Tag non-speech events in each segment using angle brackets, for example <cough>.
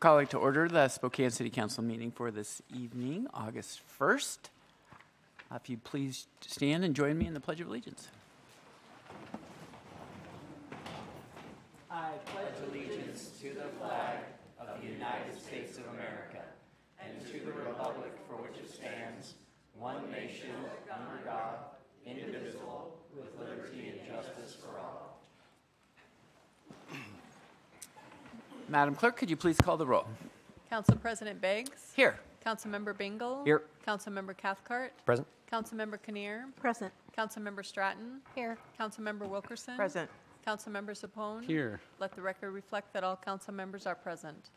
Calling to order the Spokane City Council meeting for this evening, August 1st. Uh, If you please stand and join me in the Pledge of Allegiance. I pledge allegiance to the flag of the United States of America and to the republic for which it stands, one nation, under God, indivisible, with liberty and justice for all. Madam Clerk, could you please call the roll? Council President Beggs. Here. Councilmember Bingle. Here. Councilmember Cathcart. Present. Councilmember Kinnear. Present. Councilmember Stratton. Here. Councilmember Wilkerson. Present. Council Councilmember Zappone. Here. Let the record reflect that all council members are present.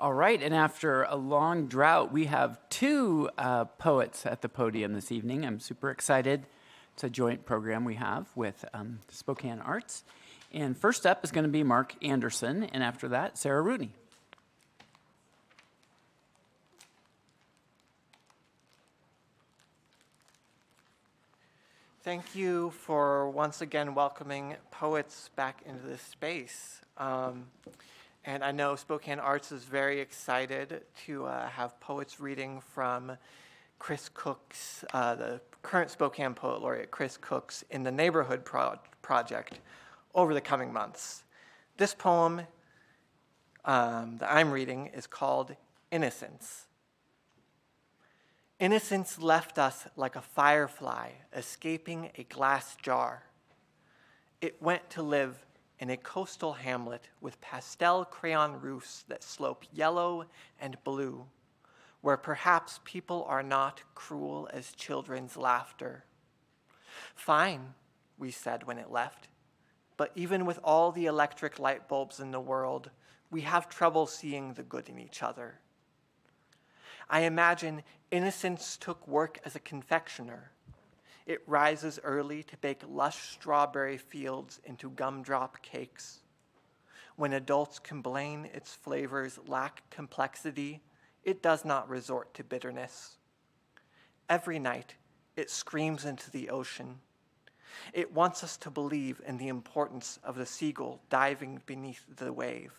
All right, and after a long drought, we have two uh, poets at the podium this evening. I'm super excited. It's a joint program we have with um, Spokane Arts. And first up is going to be Mark Anderson, and after that, Sarah Rooney. Thank you for once again welcoming poets back into this space. Um, and I know Spokane Arts is very excited to uh, have poets reading from Chris Cook's, uh, the current Spokane Poet Laureate Chris Cook's In the Neighborhood Pro- Project over the coming months. This poem um, that I'm reading is called Innocence. Innocence left us like a firefly escaping a glass jar. It went to live in a coastal hamlet with pastel crayon roofs that slope yellow and blue, where perhaps people are not cruel as children's laughter. Fine, we said when it left, but even with all the electric light bulbs in the world, we have trouble seeing the good in each other. I imagine innocence took work as a confectioner. It rises early to bake lush strawberry fields into gumdrop cakes. When adults complain its flavors lack complexity, it does not resort to bitterness. Every night, it screams into the ocean. It wants us to believe in the importance of the seagull diving beneath the wave,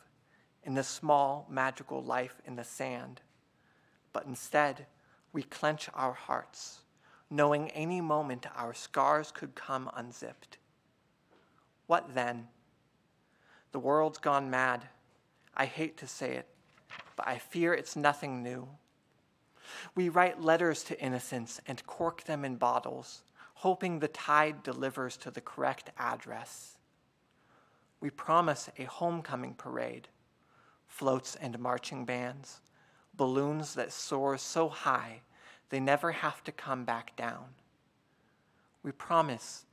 in the small magical life in the sand but instead we clench our hearts, knowing any moment our scars could come unzipped. What then? The world's gone mad. I hate to say it, but I fear it's nothing new. We write letters to innocence and cork them in bottles, hoping the tide delivers to the correct address. We promise a homecoming parade, floats and marching bands balloons that soar so high they never have to come back down. We promise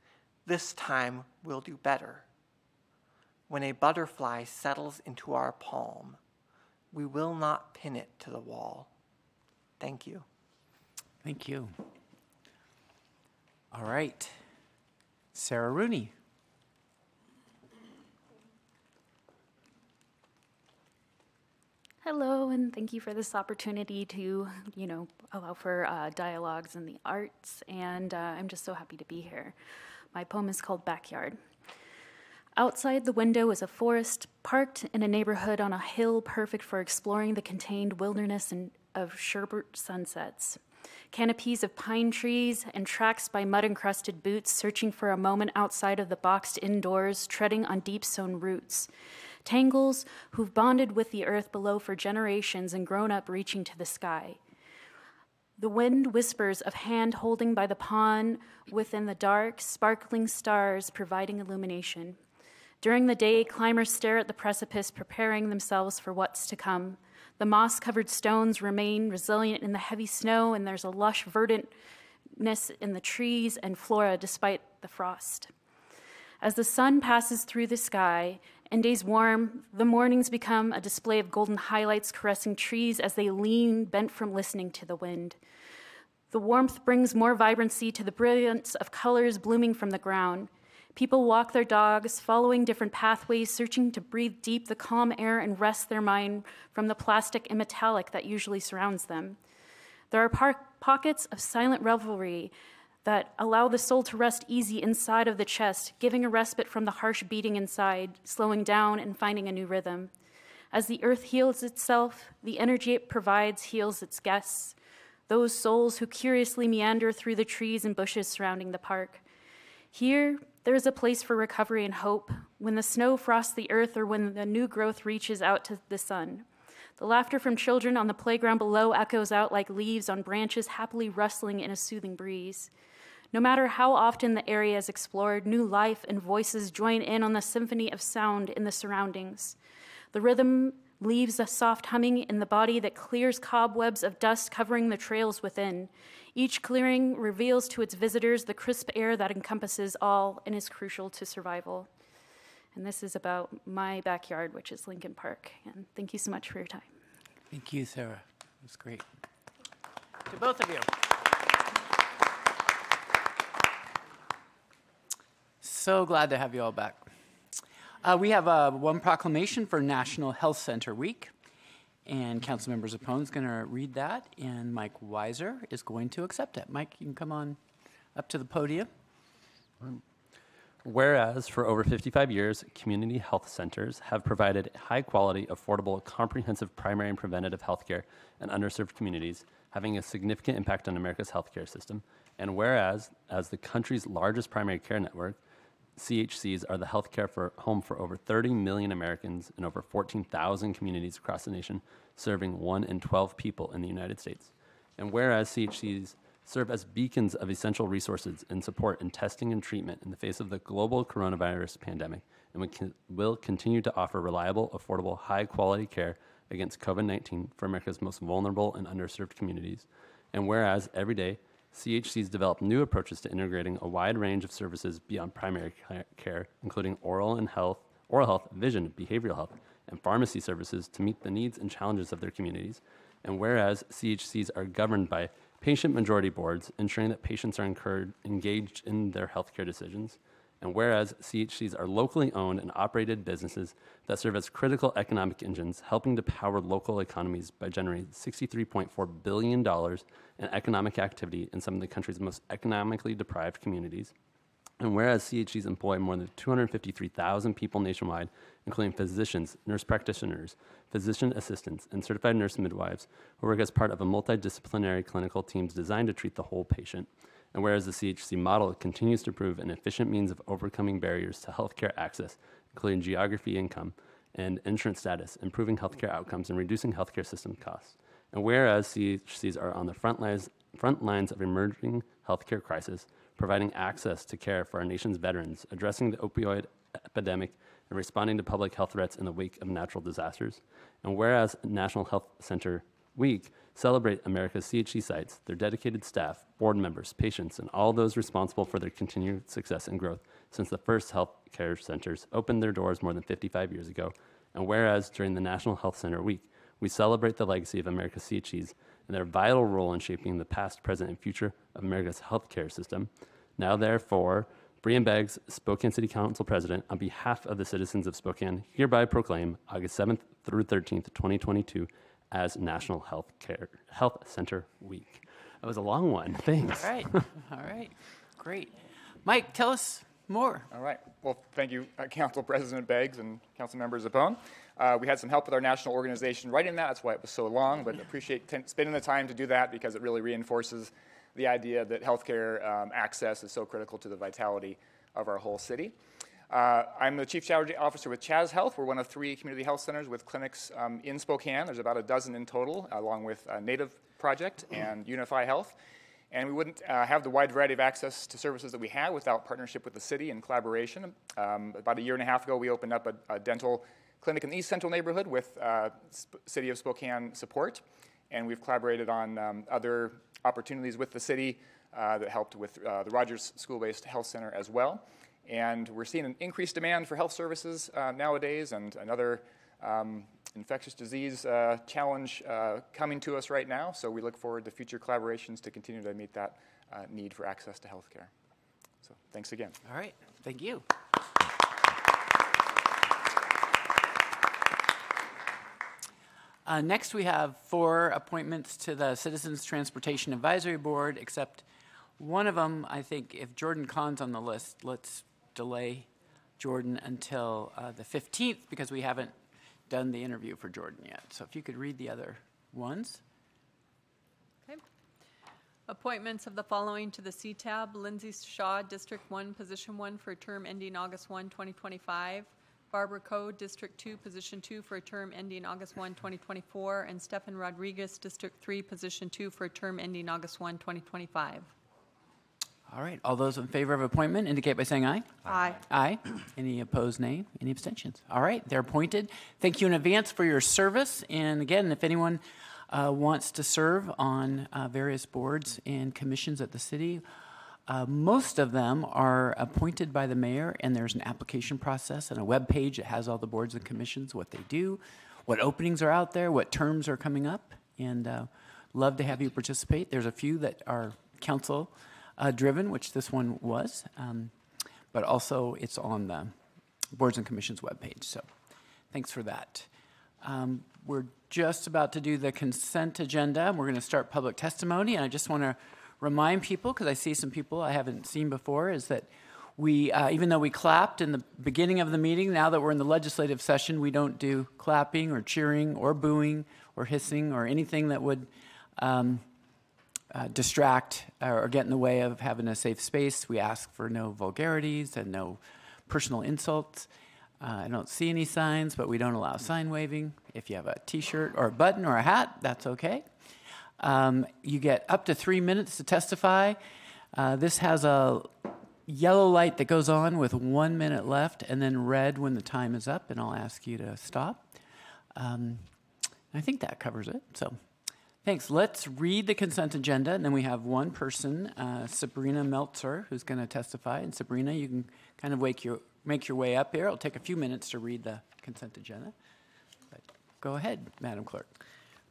this time we'll do better. When a butterfly settles into our palm, we will not pin it to the wall. Thank you. Thank you. All right, Sarah Rooney. Hello, and thank you for this opportunity to, you know, allow for uh, dialogues in the arts, and uh, I'm just so happy to be here. My poem is called Backyard. Outside the window is a forest, parked in a neighborhood on a hill perfect for exploring the contained wilderness and of sherbet sunsets. Canopies of pine trees and tracks by mud encrusted boots searching for a moment outside of the boxed indoors, treading on deep sown roots tangles who've bonded with the earth below for generations and grown up reaching to the sky. The wind whispers of hand holding by the pond within the dark, sparkling stars providing illumination. During the day, climbers stare at the precipice, preparing themselves for what's to come. The moss covered stones remain resilient in the heavy snow, and there's a lush verdantness in the trees and flora despite the frost. As the sun passes through the sky and days warm, the mornings become a display of golden highlights caressing trees as they lean, bent from listening to the wind. The warmth brings more vibrancy to the brilliance of colors blooming from the ground. People walk their dogs, following different pathways, searching to breathe deep the calm air and rest their mind from the plastic and metallic that usually surrounds them. There are pockets of silent revelry that allow the soul to rest easy inside of the chest, giving a respite from the harsh beating inside, slowing down and finding a new rhythm. As the earth heals itself, the energy it provides heals its guests, those souls who curiously meander through the trees and bushes surrounding the park. Here, there is a place for recovery and hope when the snow frosts the earth or when the new growth reaches out to the sun. The laughter from children on the playground below echoes out like leaves on branches happily rustling in a soothing breeze. No matter how often the area is explored, new life and voices join in on the symphony of sound in the surroundings. The rhythm leaves a soft humming in the body that clears cobwebs of dust covering the trails within. Each clearing reveals to its visitors the crisp air that encompasses all and is crucial to survival. And this is about my backyard, which is Lincoln Park. And thank you so much for your time. Thank you, Sarah. It was great. To both of you. So glad to have you all back. Uh, we have uh, one proclamation for National Health Center Week, and council Councilmember Zappone is going to read that, and Mike Weiser is going to accept it. Mike, you can come on up to the podium. Whereas for over 55 years, community health centers have provided high quality, affordable, comprehensive primary and preventative health care in underserved communities, having a significant impact on America's healthcare system. And whereas, as the country's largest primary care network, CHCs are the healthcare for home for over 30 million Americans in over 14,000 communities across the nation, serving 1 in 12 people in the United States. And whereas CHCs serve as beacons of essential resources and support in testing and treatment in the face of the global coronavirus pandemic, and we can, will continue to offer reliable, affordable, high quality care against COVID 19 for America's most vulnerable and underserved communities. And whereas every day, CHCs develop new approaches to integrating a wide range of services beyond primary care, including oral and health, oral health, vision, behavioral health, and pharmacy services to meet the needs and challenges of their communities. And whereas CHCs are governed by patient majority boards, ensuring that patients are incurred, engaged in their healthcare decisions. And whereas CHCs are locally owned and operated businesses that serve as critical economic engines, helping to power local economies by generating $63.4 billion in economic activity in some of the country's most economically deprived communities. And whereas CHCs employ more than 253,000 people nationwide, including physicians, nurse practitioners, physician assistants, and certified nurse midwives, who work as part of a multidisciplinary clinical teams designed to treat the whole patient. And whereas the CHC model continues to prove an efficient means of overcoming barriers to healthcare access, including geography, income, and insurance status, improving healthcare outcomes, and reducing healthcare system costs. And whereas CHCs are on the front lines, front lines of emerging healthcare crisis, providing access to care for our nation's veterans, addressing the opioid epidemic, and responding to public health threats in the wake of natural disasters. And whereas National Health Center Week celebrate America's CHC sites, their dedicated staff, board members, patients, and all those responsible for their continued success and growth since the first health care centers opened their doors more than 55 years ago. And whereas during the National Health Center Week, we celebrate the legacy of America's CHCs and their vital role in shaping the past, present, and future of America's healthcare system. Now, therefore, Brian Beggs, Spokane City Council President, on behalf of the citizens of Spokane, hereby proclaim August 7th through 13th, 2022, as National Health Care Health Center Week. That was a long one. <laughs> Thanks. All right. All right. Great. Mike, tell us more. All right. Well, thank you, uh, Council President Beggs and Council Members Zappone. Uh, we had some help with our national organization writing that. That's why it was so long, but appreciate t- spending the time to do that because it really reinforces the idea that healthcare um, access is so critical to the vitality of our whole city. Uh, I'm the Chief Strategy Officer with CHAS Health. We're one of three community health centers with clinics um, in Spokane. There's about a dozen in total, along with uh, Native Project and Unify Health. And we wouldn't uh, have the wide variety of access to services that we have without partnership with the city and collaboration. Um, about a year and a half ago, we opened up a, a dental clinic in the East Central neighborhood with uh, City of Spokane support. And we've collaborated on um, other opportunities with the city uh, that helped with uh, the Rogers School based Health Center as well. And we're seeing an increased demand for health services uh, nowadays, and another um, infectious disease uh, challenge uh, coming to us right now. So we look forward to future collaborations to continue to meet that uh, need for access to health care. So thanks again. All right. Thank you. Uh, next, we have four appointments to the Citizens Transportation Advisory Board, except one of them, I think, if Jordan Kahn's on the list, let's delay Jordan until uh, the 15th because we haven't done the interview for Jordan yet. So if you could read the other ones. Okay. Appointments of the following to the CTAB, Lindsay Shaw, District 1, Position 1, for a term ending August 1, 2025. Barbara Coe, District 2, Position 2, for a term ending August 1, 2024. And Stefan Rodriguez, District 3, Position 2, for a term ending August 1, 2025. All right, all those in favor of appointment indicate by saying aye. Aye. Aye. <clears throat> Any opposed, nay? Any abstentions? All right, they're appointed. Thank you in advance for your service. And again, if anyone uh, wants to serve on uh, various boards and commissions at the city, uh, most of them are appointed by the mayor, and there's an application process and a web page that has all the boards and commissions, what they do, what openings are out there, what terms are coming up, and uh, love to have you participate. There's a few that are council uh, driven, which this one was, um, but also it's on the boards and commissions webpage. So thanks for that. Um, we're just about to do the consent agenda. And we're going to start public testimony, and I just want to remind people, because I see some people I haven't seen before, is that we, uh, even though we clapped in the beginning of the meeting, now that we're in the legislative session, we don't do clapping or cheering or booing or hissing or anything that would um, uh, distract or get in the way of having a safe space. We ask for no vulgarities and no personal insults. Uh, I don't see any signs, but we don't allow sign waving. If you have a t shirt or a button or a hat, that's okay. Um, you get up to three minutes to testify. Uh, this has a yellow light that goes on with one minute left and then red when the time is up, and I'll ask you to stop. Um, I think that covers it. So thanks. Let's read the consent agenda, and then we have one person, uh, Sabrina Meltzer, who's going to testify. And Sabrina, you can kind of wake your, make your way up here. It'll take a few minutes to read the consent agenda. But go ahead, Madam Clerk.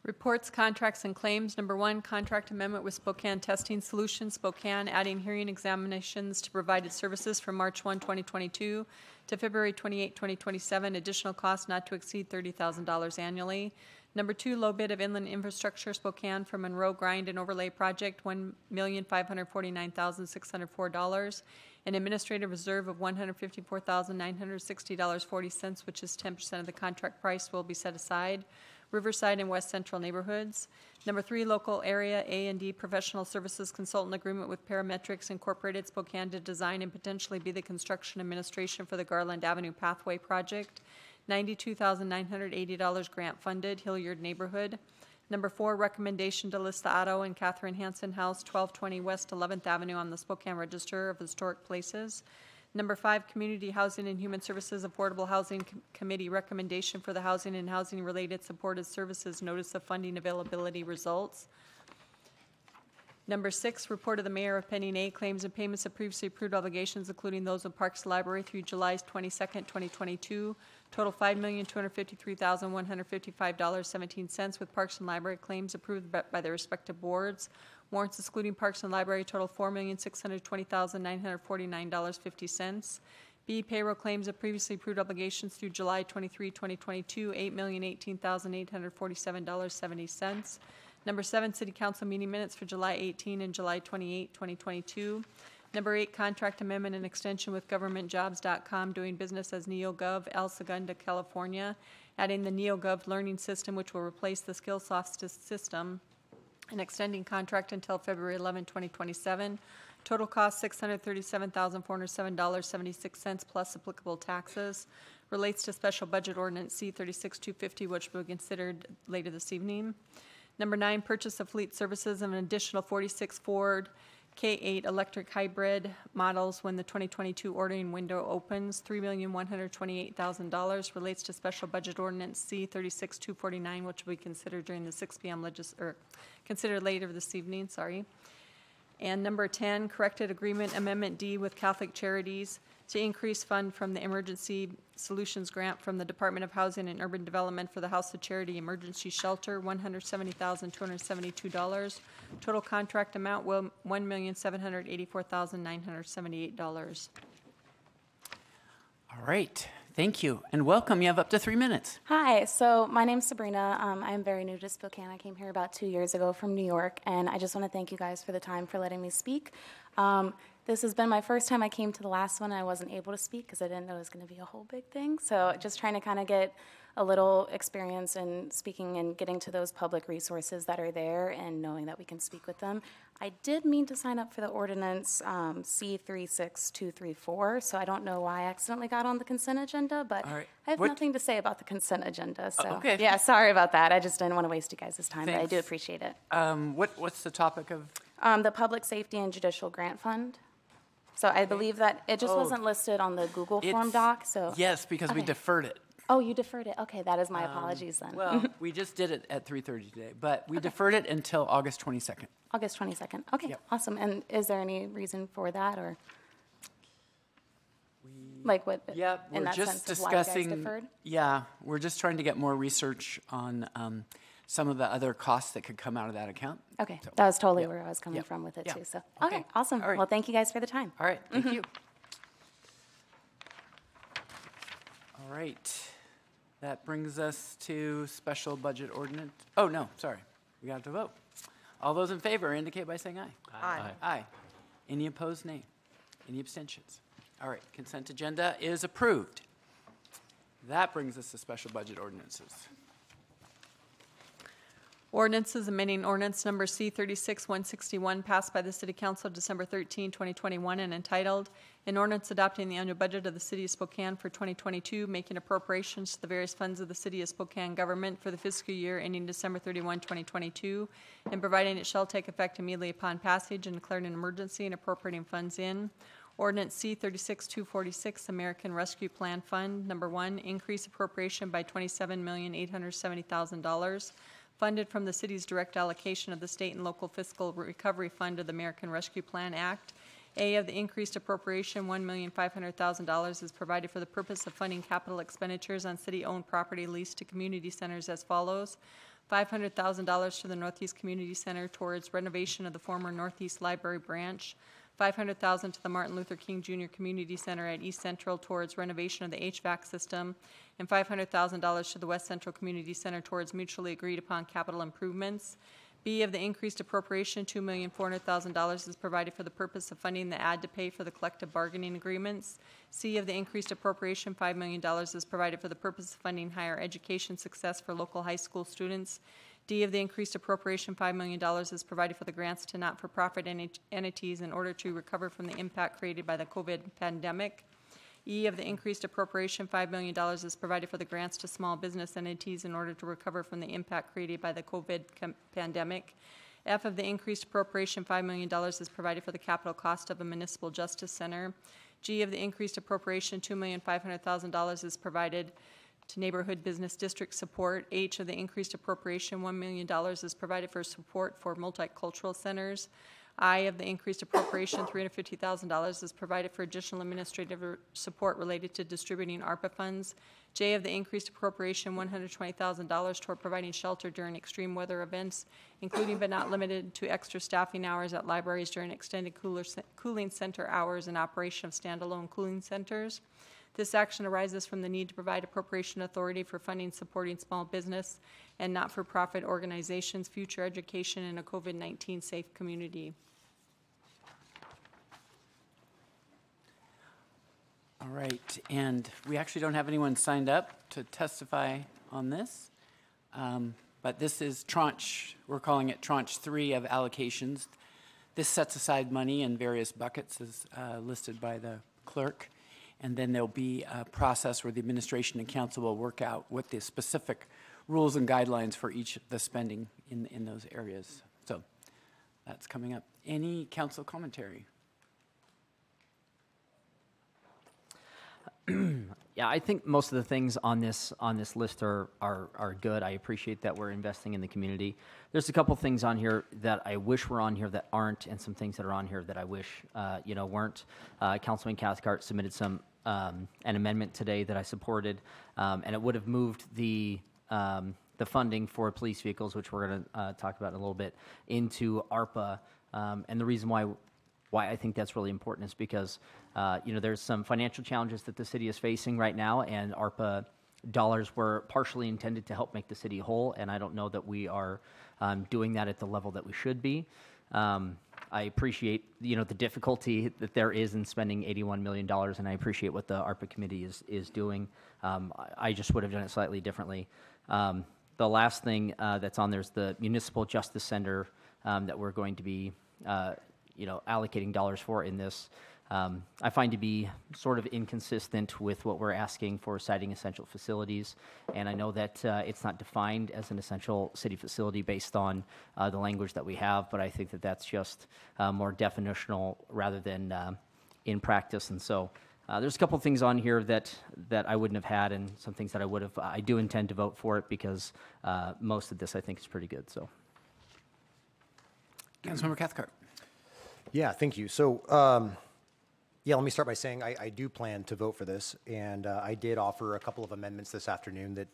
Reports, contracts, and claims. Number one, contract amendment with Spokane Testing Solutions, Spokane, adding hearing examinations to provided services from March 1, 2022 to February 28, 2027. Additional cost not to exceed $30,000 annually. Number two, low bid of inland infrastructure, Spokane for Monroe Grind and Overlay Project, $1,549,604. An administrative reserve of $154,960.40, which is 10% of the contract price, will be set aside. Riverside and West Central neighborhoods. Number three, local area A and D professional services consultant agreement with Parametrix Incorporated Spokane to design and potentially be the construction administration for the Garland Avenue Pathway Project. $92,980 grant funded, Hillyard neighborhood. Number four, recommendation to list the Otto and Catherine Hansen House, 1220 West 11th Avenue on the Spokane Register of Historic Places. Number five, Community Housing and Human Services Affordable Housing Com- Committee recommendation for the housing and housing-related supported services notice of funding availability results. Number six, report of the mayor of Pending A claims and payments of previously approved obligations, including those of Parks Library through July 22nd, 2022. Total $5,253,155.17 with Parks and Library claims approved by- their respective boards. Warrants excluding Parks and Library total $4,620,949.50. B, payroll claims of previously approved obligations through July 23, 2022, $8,018,847.70. Number seven, city council meeting minutes for July 18 and July 28, 2022. Number eight, contract amendment and extension with governmentjobs.com doing business as NeoGov, El Segundo, California, adding the NeoGov learning system, which will replace the Skillsoft system, and extending contract until February 11, 2027. Total cost $637,407.76 plus applicable taxes. Relates to special budget ordinance C 36250, which will be considered later this evening. Number nine, purchase of fleet services of an additional 46 Ford K8 electric hybrid models when the 2022 ordering window opens. $3,128,000 relates to special budget ordinance C 36249, which will be considered during the 6 PM legis, or considered later this evening, sorry. And number 10, corrected agreement amendment D with Catholic Charities to increase fund from the Emergency Solutions Grant from the Department of Housing and Urban Development for the House of Charity Emergency Shelter, $170,272. Total contract amount, will $1,784,978. All right, thank you, and welcome. You have up to three minutes. Hi, so my name's Sabrina. Um, I'm very new to Spokane. I came here about two years ago from New York, and I just want to thank you guys for the time for letting me speak. Um, This has been my first time I came to the last one. I wasn't able to speak because I didn't know it was going to be a whole big thing. So just trying to kind of get a little experience in speaking and getting to those public resources that are there and knowing that we can speak with them. I did mean to sign up for the ordinance um, C36234, so I don't know why I accidentally got on the consent agenda, but right. I have What- nothing to say about the consent agenda. So okay. yeah, sorry about that. I just didn't want to waste you guys' time, but I do appreciate it. Um, what, what's the topic of? Um, the Public Safety and Judicial Grant Fund. So I believe that it just Oh. wasn't listed on the Google form It's- doc, so. Yes, because we Okay. deferred it. Oh, you deferred it. Okay, that is my apologies then. Well, <laughs> we just did it at 3:30 today, but we deferred it until August 22nd. August 22nd. Okay, Yep. awesome. And is there any reason for that or? Like what? Yeah, in we're that just sense of why you guys discussing. deferred? Yeah, we're just trying to get more research on um, some of the other costs that could come out of that account. Okay, So, that was totally yeah, where I was coming yeah, from with it yeah. too, so. Okay, Okay, awesome. all right. Well, thank you guys for the time. All right, thank Mm-hmm. you. All right, that brings us to special budget ordinance. Oh, no, sorry, we got to vote. All those in favor indicate by saying aye. Aye. Aye. Any opposed, nay. Any abstentions? All right, consent agenda is approved. That brings us to special budget ordinances. Ordinances amending ordinance number C thirty-six one sixty-one passed by the City Council December 13, 2021, and entitled, "An Ordinance Adopting the Annual Budget of the City of Spokane for twenty twenty-two, Making Appropriations to the Various Funds of the City of Spokane Government for the Fiscal Year ending December 31, 2022, and providing it shall take effect immediately upon passage and declaring an emergency and appropriating funds in." Ordinance C thirty-six two forty-six, American Rescue Plan Fund, number one, increase appropriation by twenty-seven million eight hundred seventy thousand dollars, funded from the city's direct allocation of the state and local fiscal recovery fund of the American Rescue Plan Act. A of the increased appropriation, one million five hundred thousand dollars is provided for the purpose of funding capital expenditures on city-owned property leased to community centers as follows. Five hundred thousand dollars to the Northeast Community Center towards renovation of the former Northeast Library Branch. Five hundred thousand to the Martin Luther King Jr. Community Center at East Central towards renovation of the HVAC system, and five hundred thousand dollars to the West Central Community Center towards mutually agreed upon capital improvements. B of the increased appropriation, two million four hundred thousand dollars is provided for the purpose of funding the ad to pay for the collective bargaining agreements. C of the increased appropriation, five million dollars is provided for the purpose of funding higher education success for local high school students. D of the increased appropriation, $5 million is provided for the grants to not-for-profit enti- entities in order to recover from the impact created by the COVID pandemic. E of the increased appropriation, $5 million is provided for the grants to small business entities in order to recover from the impact created by the COVID pandemic. F of the increased appropriation, $5 million is provided for the capital cost of a municipal justice center. G of the increased appropriation, $2,500,000 is provided to neighborhood business district support. H of the increased appropriation, $1 million is provided for support for multicultural centers. I of the increased appropriation, $350,000 is provided for additional administrative support related to distributing ARPA funds. J of the increased appropriation, $120,000 toward providing shelter during extreme weather events, including but not limited to extra staffing hours at libraries during extended cooling center hours and operation of standalone cooling centers. This action arises from the need to provide appropriation authority for funding supporting small business and not-for-profit organizations' future education in a COVID-19 safe community. All right, and we actually don't have anyone signed up to testify on this. Um, But this is tranche, we're calling it tranche three of allocations. This sets aside money in various buckets as uh, listed by the clerk. And then there'll be a process where the administration and council will work out what the specific rules and guidelines for each of the spending in, in those areas. So that's coming up. Any council commentary? <clears throat> Yeah, I think most of the things on this on this list are, are are good. I appreciate that we're investing in the community. There's a couple things on here that I wish were on here that aren't, and some things that are on here that I wish uh, you know weren't. Uh, Councilman Cathcart submitted some um, an amendment today that I supported, um, and it would have moved the um, the funding for police vehicles, which we're going to uh, talk about in a little bit, into ARPA. Um, and the reason why why I think that's really important is because uh, you know there's some financial challenges that the city is facing right now, and ARPA dollars were partially intended to help make the city whole, and I don't know that we are um, doing that at the level that we should be. Um, I appreciate, you know, the difficulty that there is in spending $81 million, and I appreciate what the ARPA committee is, is doing. Um, I, I just would have done it slightly differently. Um, the last thing uh, that's on there is the Municipal Justice Center um, that we're going to be, uh, you know, allocating dollars for in this. Um, I find to be sort of inconsistent with what we're asking for citing essential facilities. And I know that uh, it's not defined as an essential city facility based on uh, the language that we have, but I think that that's just uh, more definitional rather than uh, in practice. And so uh, there's a couple things on here that, that I wouldn't have had and some things that I would have. I do intend to vote for it because uh, most of this I think is pretty good. So. Councilmember Cathcart. Yeah, thank you. So, um, yeah, let me start by saying I, I do plan to vote for this, and uh, I did offer a couple of amendments this afternoon. That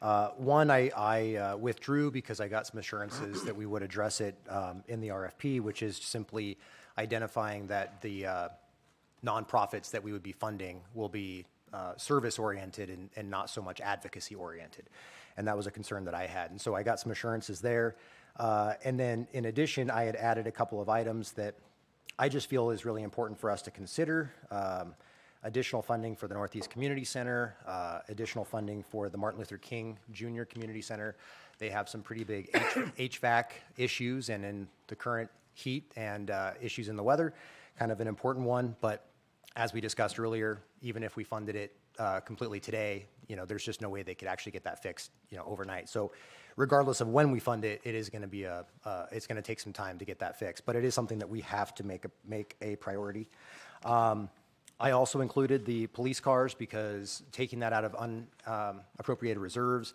uh, one I, I uh, withdrew because I got some assurances that we would address it um, in the RFP, which is simply identifying that the uh, nonprofits that we would be funding will be uh, service oriented and, and not so much advocacy oriented, and that was a concern that I had, and so I got some assurances there. Uh, and then, in addition, I had added a couple of items that I just feel is really important for us to consider. Um, additional funding for the Northeast Community Center, uh, additional funding for the Martin Luther King Jr. Community Center. They have some pretty big HVAC <coughs> issues, and in the current heat and uh, issues in the weather, kind of an important one. But as we discussed earlier, even if we funded it uh, completely today, you know, there's just no way they could actually get that fixed, you know, overnight. So regardless of when we fund it, it is going to be a, uh, it's going to take some time to get that fixed. But it is something that we have to make a, make a priority. Um, I also included the police cars because taking that out of unappropriated um, reserves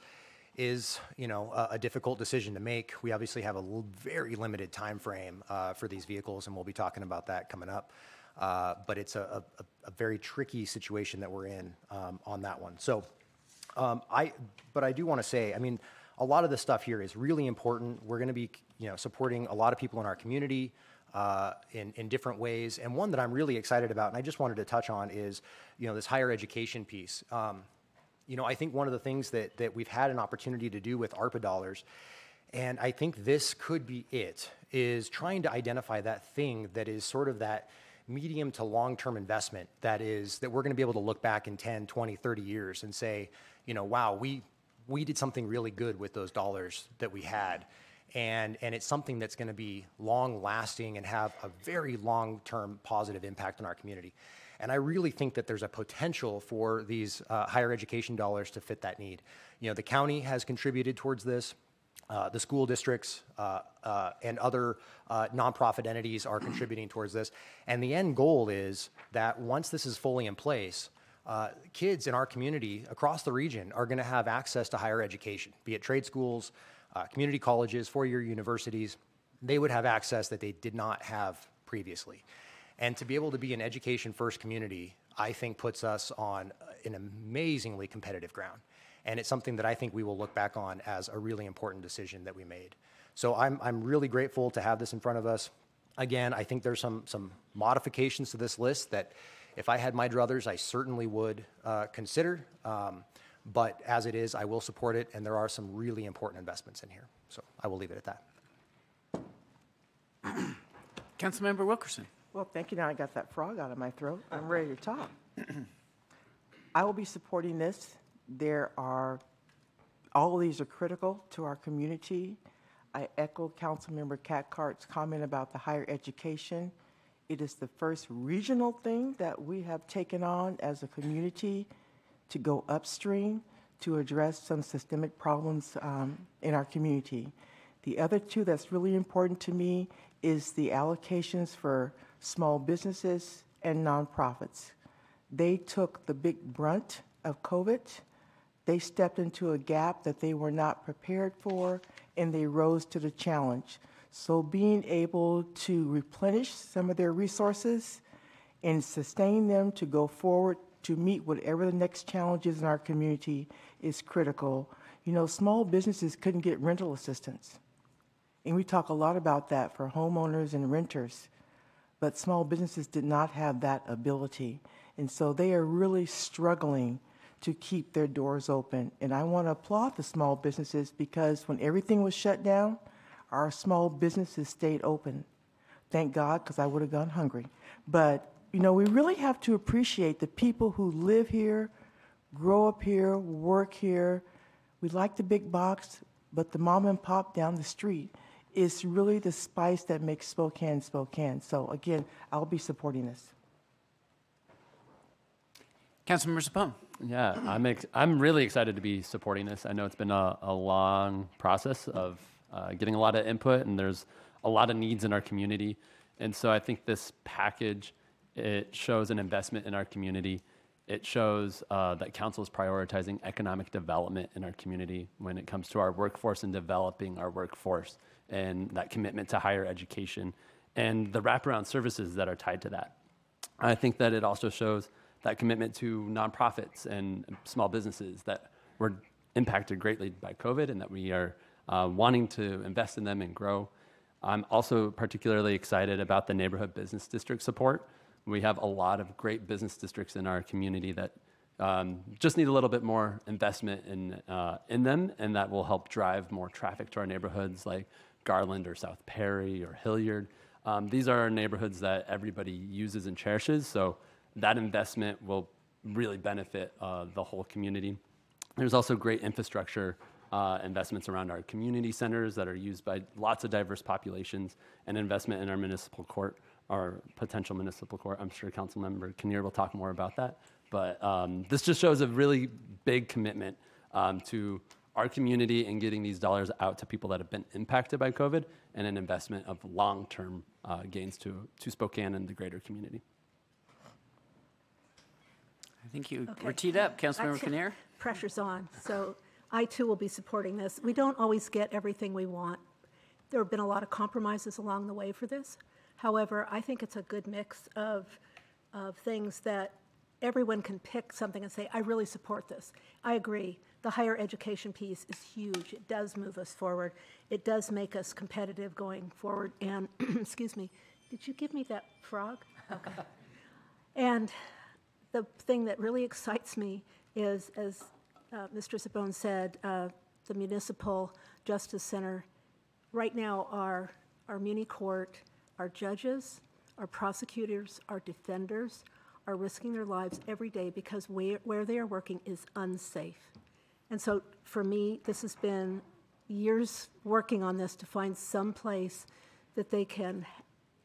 is, you know, a, a, difficult decision to make. We obviously have a very limited time frame uh, for these vehicles, and we'll be talking about that coming up. Uh, but it's a, very tricky situation that we're in um, on that one. So, um, I, but I do want to say, I mean, a lot of the stuff here is really important. We're going to be, you know, supporting a lot of people in our community uh, in, different ways. And one that I'm really excited about, and I just wanted to touch on, is, you know, this higher education piece. Um, you know, I think one of the things that, that we've had an opportunity to do with ARPA dollars, and I think this could be it, is trying to identify that thing that is sort of that medium to long-term investment that is that we're going to be able to look back in 10 20 30 years and say you know wow we we did something really good with those dollars that we had. And, and it's something that's going to be long lasting and have a very long term positive impact on our community. And I really think that there's a potential for these uh, higher education dollars to fit that need. You know, the county has contributed towards this. Uh, the school districts uh, uh, and other uh, nonprofit entities are contributing towards this. And the end goal is that once this is fully in place, uh, kids in our community across the region are going to have access to higher education, be it trade schools, community colleges, four year universities. They would have access that they did not have previously. And to be able to be an education first community, I think puts us on an amazingly competitive ground. And it's something that I think we will look back on as a really important decision that we made. So I'm, I'm really grateful to have this in front of us. Again, I think there's some, some modifications to this list that if I had my druthers, I certainly would uh, consider. Um, but as it is, I will support it, and there are some really important investments in here. So I will leave it at that. Councilmember Wilkerson. Well, thank you. Now I got that frog out of my throat. I'm ready to talk. <clears throat> I will be supporting this. There are, all these are critical to our community. I echo Councilmember Cathcart's comment about the higher education. It is the first regional thing that we have taken on as a community to go upstream to address some systemic problems um, in our community. The other two that's really important to me is the allocations for small businesses and nonprofits. They took the big brunt of COVID. They stepped into a gap that they were not prepared for, and they rose to the challenge. So being able to replenish some of their resources and sustain them to go forward to meet whatever the next challenges in our community is critical. You know, small businesses couldn't get rental assistance. And we talk a lot about that for homeowners and renters. But small businesses did not have that ability. And so they are really struggling to keep their doors open. And I want to applaud the small businesses because when everything was shut down, our small businesses stayed open. Thank God, because I would have gone hungry. But, you know, we really have to appreciate the people who live here, grow up here, work here. We like the big box, but the mom and pop down the street is really the spice that makes Spokane Spokane. So, again, I'll be supporting this. Councilmember Zappone. Yeah, I'm ex- I'm really excited to be supporting this. I know it's been a, a long process of uh, getting a lot of input, and there's a lot of needs in our community. And so I think this package it shows an investment in our community. It shows uh, that council is prioritizing economic development in our community when it comes to our workforce and developing our workforce, and that commitment to higher education and the wraparound services that are tied to that. I think that it also shows that commitment to nonprofits and small businesses that were impacted greatly by COVID and that we are uh, wanting to invest in them and grow. I'm also particularly excited about the neighborhood business district support. We have a lot of great business districts in our community that um, just need a little bit more investment in, uh, in them, and that will help drive more traffic to our neighborhoods like Garland or South Perry or Hillyard. Um, these are neighborhoods that everybody uses and cherishes, so that investment will really benefit uh, the whole community. There's also great infrastructure uh, investments around our community centers that are used by lots of diverse populations, and investment in our municipal court, our potential municipal court. I'm sure Councilmember Kinnear will talk more about that. But um, this just shows a really big commitment um, to our community and getting these dollars out to people that have been impacted by COVID and an investment of long-term uh, gains to, to Spokane and the greater community. I think you Okay. were teed up, Councilmember Kinnear. Pressure's on, so I too will be supporting this. We don't always get everything we want. There have been a lot of compromises along the way for this. However, I think it's a good mix of, of things that everyone can pick something and say, I really support this. I agree. The higher education piece is huge. It does move us forward. It does make us competitive going forward. And, <clears throat> excuse me, did you give me that frog? Okay. And the thing that really excites me is, as uh, Mr. Zappone said, uh, the Municipal Justice Center, right now, our, our Muni Court, our judges, our prosecutors, our defenders are risking their lives every day because where, where they are working is unsafe. And so for me, this has been years working on this to find some place that they can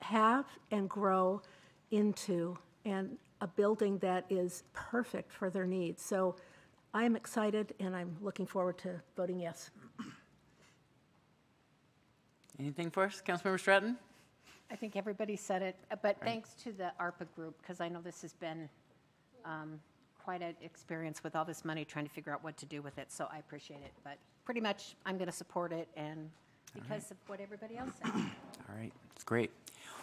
have and grow into and a building that is perfect for their needs. So I am excited and I'm looking forward to voting yes. Anything for us, Councilmember Stratton? I think everybody said it, uh, but thanks to the ARPA group, because I know this has been um, quite an experience with all this money, trying to figure out what to do with it, so I appreciate it. But pretty much, I'm going to support it, and because of what everybody else said. All right, it's great.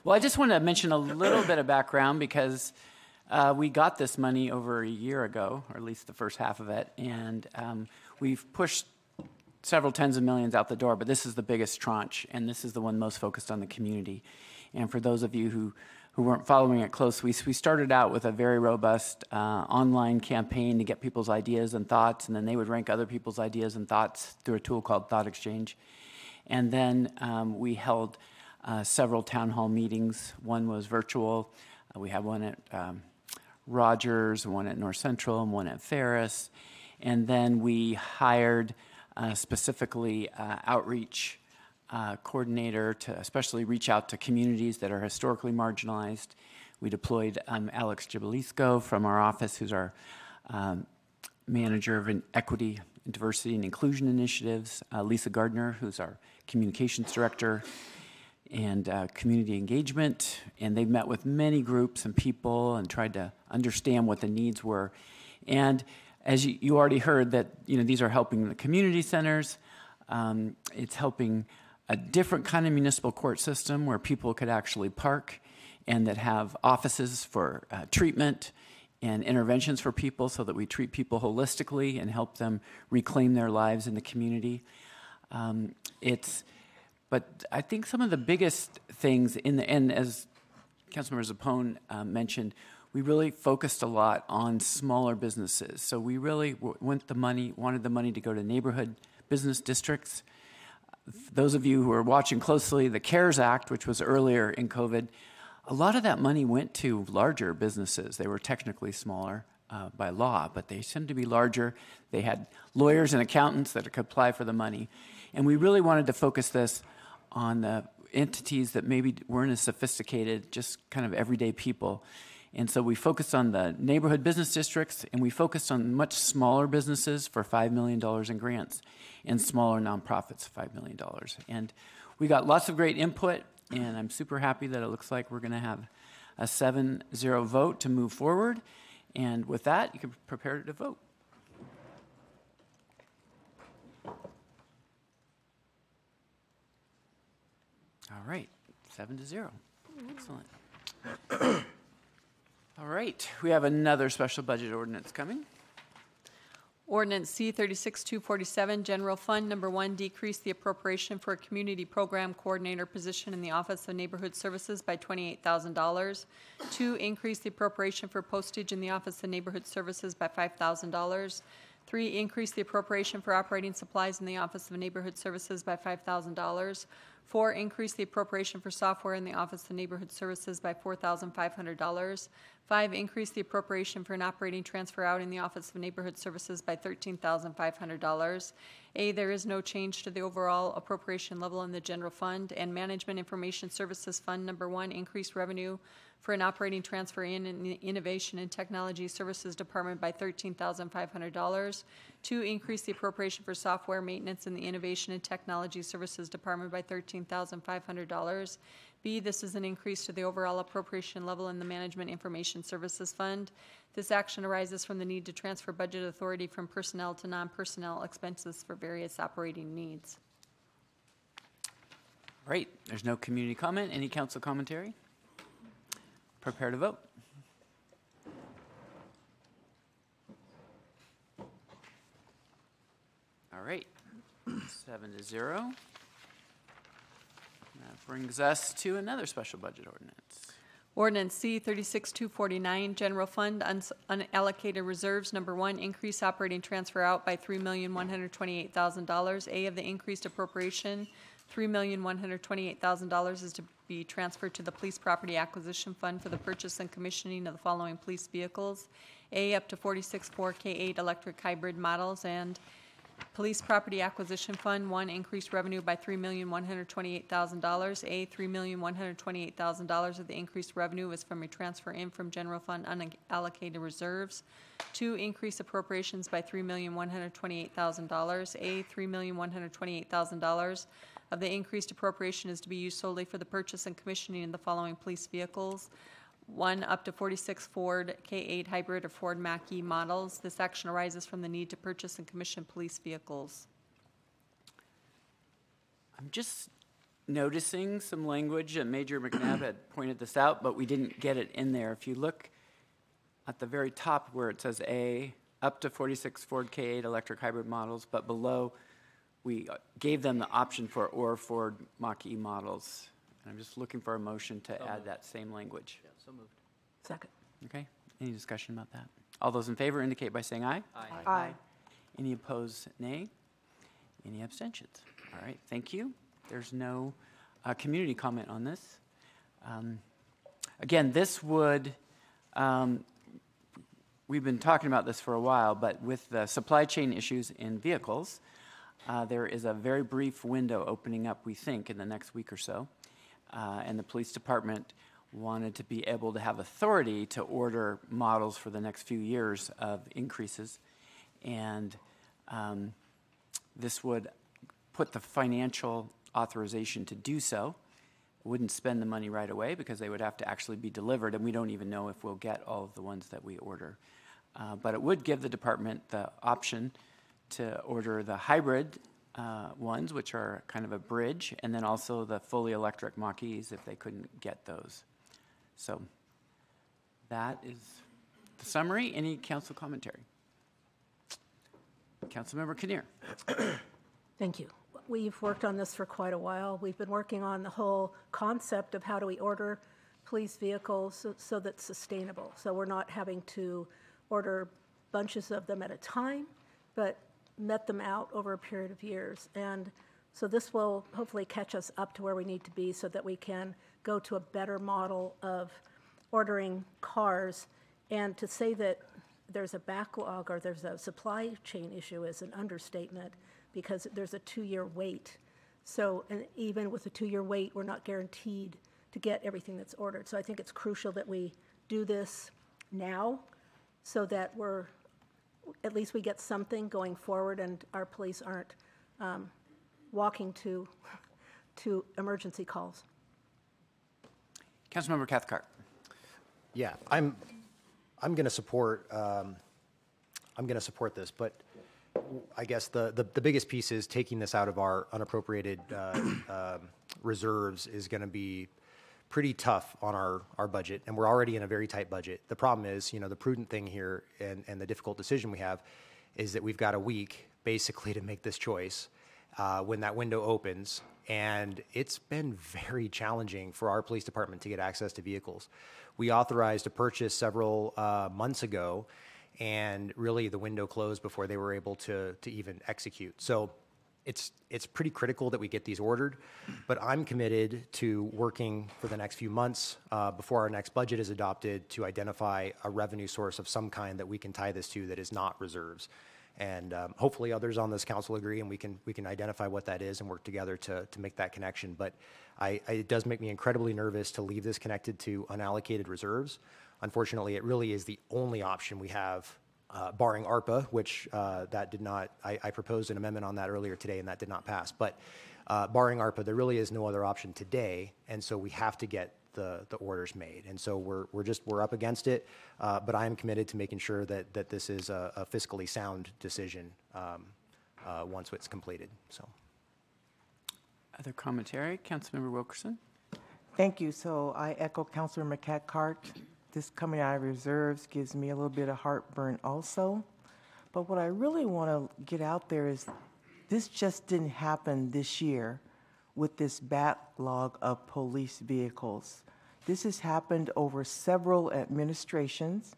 Well, I just want to mention a little bit of background because uh, we got this money over a year ago, or at least the first half of it, and um, we've pushed several tens of millions out the door, but this is the biggest tranche, and this is the one most focused on the community. And for those of you who, who weren't following it close, we, we started out with a very robust uh, online campaign to get people's ideas and thoughts, and then they would rank other people's ideas and thoughts through a tool called Thought Exchange. And then um, we held uh, several town hall meetings. One was virtual. Uh, we had one at um, Rogers, one at North Central, and one at Ferris. And then we hired uh, specifically uh, outreach uh, coordinator to especially reach out to communities that are historically marginalized. We deployed um, Alex Gibilisco from our office, who's our um, manager of an equity, diversity, and inclusion initiatives. Uh, Lisa Gardner, who's our communications director, and uh, community engagement. And they've met with many groups and people and tried to understand what the needs were. And as you, you already heard, that you know these are helping the community centers. Um, it's helping a different kind of municipal court system where people could actually park and that have offices for uh, treatment and interventions for people so that we treat people holistically and help them reclaim their lives in the community. Um, it's, but I think some of the biggest things in the end, as Councilmember Zappone uh, mentioned, we really focused a lot on smaller businesses. So we really went the money, wanted the money to go to neighborhood business districts those of you who are watching closely, the CARES Act, which was earlier in COVID, a lot of that money went to larger businesses. They were technically smaller uh, by law, but they seemed to be larger. They had lawyers and accountants that could apply for the money. And we really wanted to focus this on the entities that maybe weren't as sophisticated, just kind of everyday people. And so we focused on the neighborhood business districts and we focused on much smaller businesses for $5 million in grants and smaller nonprofits, $5 million. And we got lots of great input, and I'm super happy that it looks like we're going to have a 7 0 vote to move forward. And with that, you can prepare to vote. All right, seven to zero. Excellent. <clears throat> All right, we have another special budget ordinance coming. Ordinance C thirty-six two forty-seven, General Fund Number One, decrease the appropriation for a community program coordinator position in the Office of Neighborhood Services by twenty-eight thousand dollars. Two, increase the appropriation for postage in the Office of Neighborhood Services by five thousand dollars. Three, increase the appropriation for operating supplies in the Office of Neighborhood Services by five thousand dollars. Four, increase the appropriation for software in the Office of Neighborhood Services by four thousand five increase the appropriation for an operating transfer out in the Office of Neighborhood Services by thirteen thousand five hundred dollars. A, there is no change to the overall appropriation level in the general fund, and Management Information Services Fund Number One, increase revenue for an operating transfer in, the Innovation and Technology Services Department by thirteen thousand five hundred dollars. Two, increase the appropriation for software maintenance in the Innovation and Technology Services Department by thirteen thousand five hundred dollars. B, this is an increase to the overall appropriation level in the Management Information Services Fund. This action arises from the need to transfer budget authority from personnel to non-personnel expenses for various operating needs. Great, there's no community comment. Any council commentary? Prepare to vote. All right, seven to zero. That brings us to another special budget ordinance. Ordinance C thirty-six two forty-nine, General Fund, unallocated reserves, number one, increase operating transfer out by three million one hundred twenty-eight thousand dollars. A of the increased appropriation, $3,128,000 is to be transferred to the Police Property Acquisition Fund for the purchase and commissioning of the following police vehicles. A, up to 46 4K8 electric hybrid models and Police Property Acquisition Fund, one, increased revenue by $3,128,000. A, $3,128,000 of the increased revenue was from a transfer in from general fund unallocated reserves. Two, increase appropriations by $3,128,000. A, $3,128,000 of the increased appropriation is to be used solely for the purchase and commissioning of the following police vehicles. One, up to 46 Ford K8 hybrid or Ford Mach-E models. This action arises from the need to purchase and commission police vehicles. I'm just noticing some language, and Major McNabb had <coughs> pointed this out, but we didn't get it in there. If you look at the very top where it says A, up to 46 Ford K8 electric hybrid models, but below, we uh, gave them the option for or Ford Mach-E models. And I'm just looking for a motion to add that same language. Yeah, so moved. Second. Okay, any discussion about that? All those in favor indicate by saying aye. Aye. Any opposed, nay? Any abstentions? All right, thank you. There's no uh, community comment on this. Um, Again, this would, um, we've been talking about this for a while, but with the supply chain issues in vehicles, uh, there is a very brief window opening up, we think, in the next week or so. Uh, And the police department wanted to be able to have authority to order models for the next few years of increases. And um, this would put the financial authorization to do so. Wouldn't spend the money right away because they would have to actually be delivered, and we don't even know if we'll get all of the ones that we order. Uh, But it would give the department the option to order the hybrid uh, ones, which are kind of a bridge, and then also the fully electric Mach-E's if they couldn't get those. So that is the summary. Any council commentary? Councilmember Kinnear. <coughs> Thank you. We've worked on this for quite a while. We've been working on the whole concept of how do we order police vehicles so- so that's sustainable. So we're not having to order bunches of them at a time, but met them out over a period of years. And So this will hopefully catch us up to where we need to be so that we can go to a better model of ordering cars. And to say that there's a backlog or there's a supply chain issue is an understatement because there's a two-year wait. So, even with a two-year wait, we're not guaranteed to get everything that's ordered. So I think it's crucial that we do this now so that we're, at least we get something going forward and our police aren't um, walking to, <laughs> to emergency calls. Councilmember Cathcart. Yeah, I'm, I'm going to support, um, I'm going to support this, but I guess the, the, the biggest piece is taking this out of our unappropriated uh, um, reserves is going to be pretty tough on our, our budget, and we're already in a very tight budget. The problem is, you know, the prudent thing here and, and the difficult decision we have is that we've got a week basically <laughs> to make this choice uh, when that window opens. And it's been very challenging for our police department to get access to vehicles. We authorized a purchase several uh, months ago, and really the window closed before they were able to, to even execute. So it's, it's pretty critical that we get these ordered, but I'm committed to working for the next few months uh, before our next budget is adopted to identify a revenue source of some kind that we can tie this to that is not reserves. And um, hopefully others on this council agree and we can, we can identify what that is and work together to, to make that connection. But I, I, it does make me incredibly nervous to leave this connected to unallocated reserves. Unfortunately, it really is the only option we have uh, barring ARPA, which uh, that did not, I, I proposed an amendment on that earlier today and that did not pass. But uh, barring ARPA, there really is no other option today. And so we have to get the, the orders made. And so we're, we're just, we're up against it. Uh, but I am committed to making sure that, that this is a, a fiscally sound decision um, uh, once it's completed. So. Other commentary? Councilmember Wilkerson. Thank you. So I echo Councilor McCathcart. This coming out of reserves gives me a little bit of heartburn also. But what I really want to get out there is this just didn't happen this year with this backlog of police vehicles. This has happened over several administrations.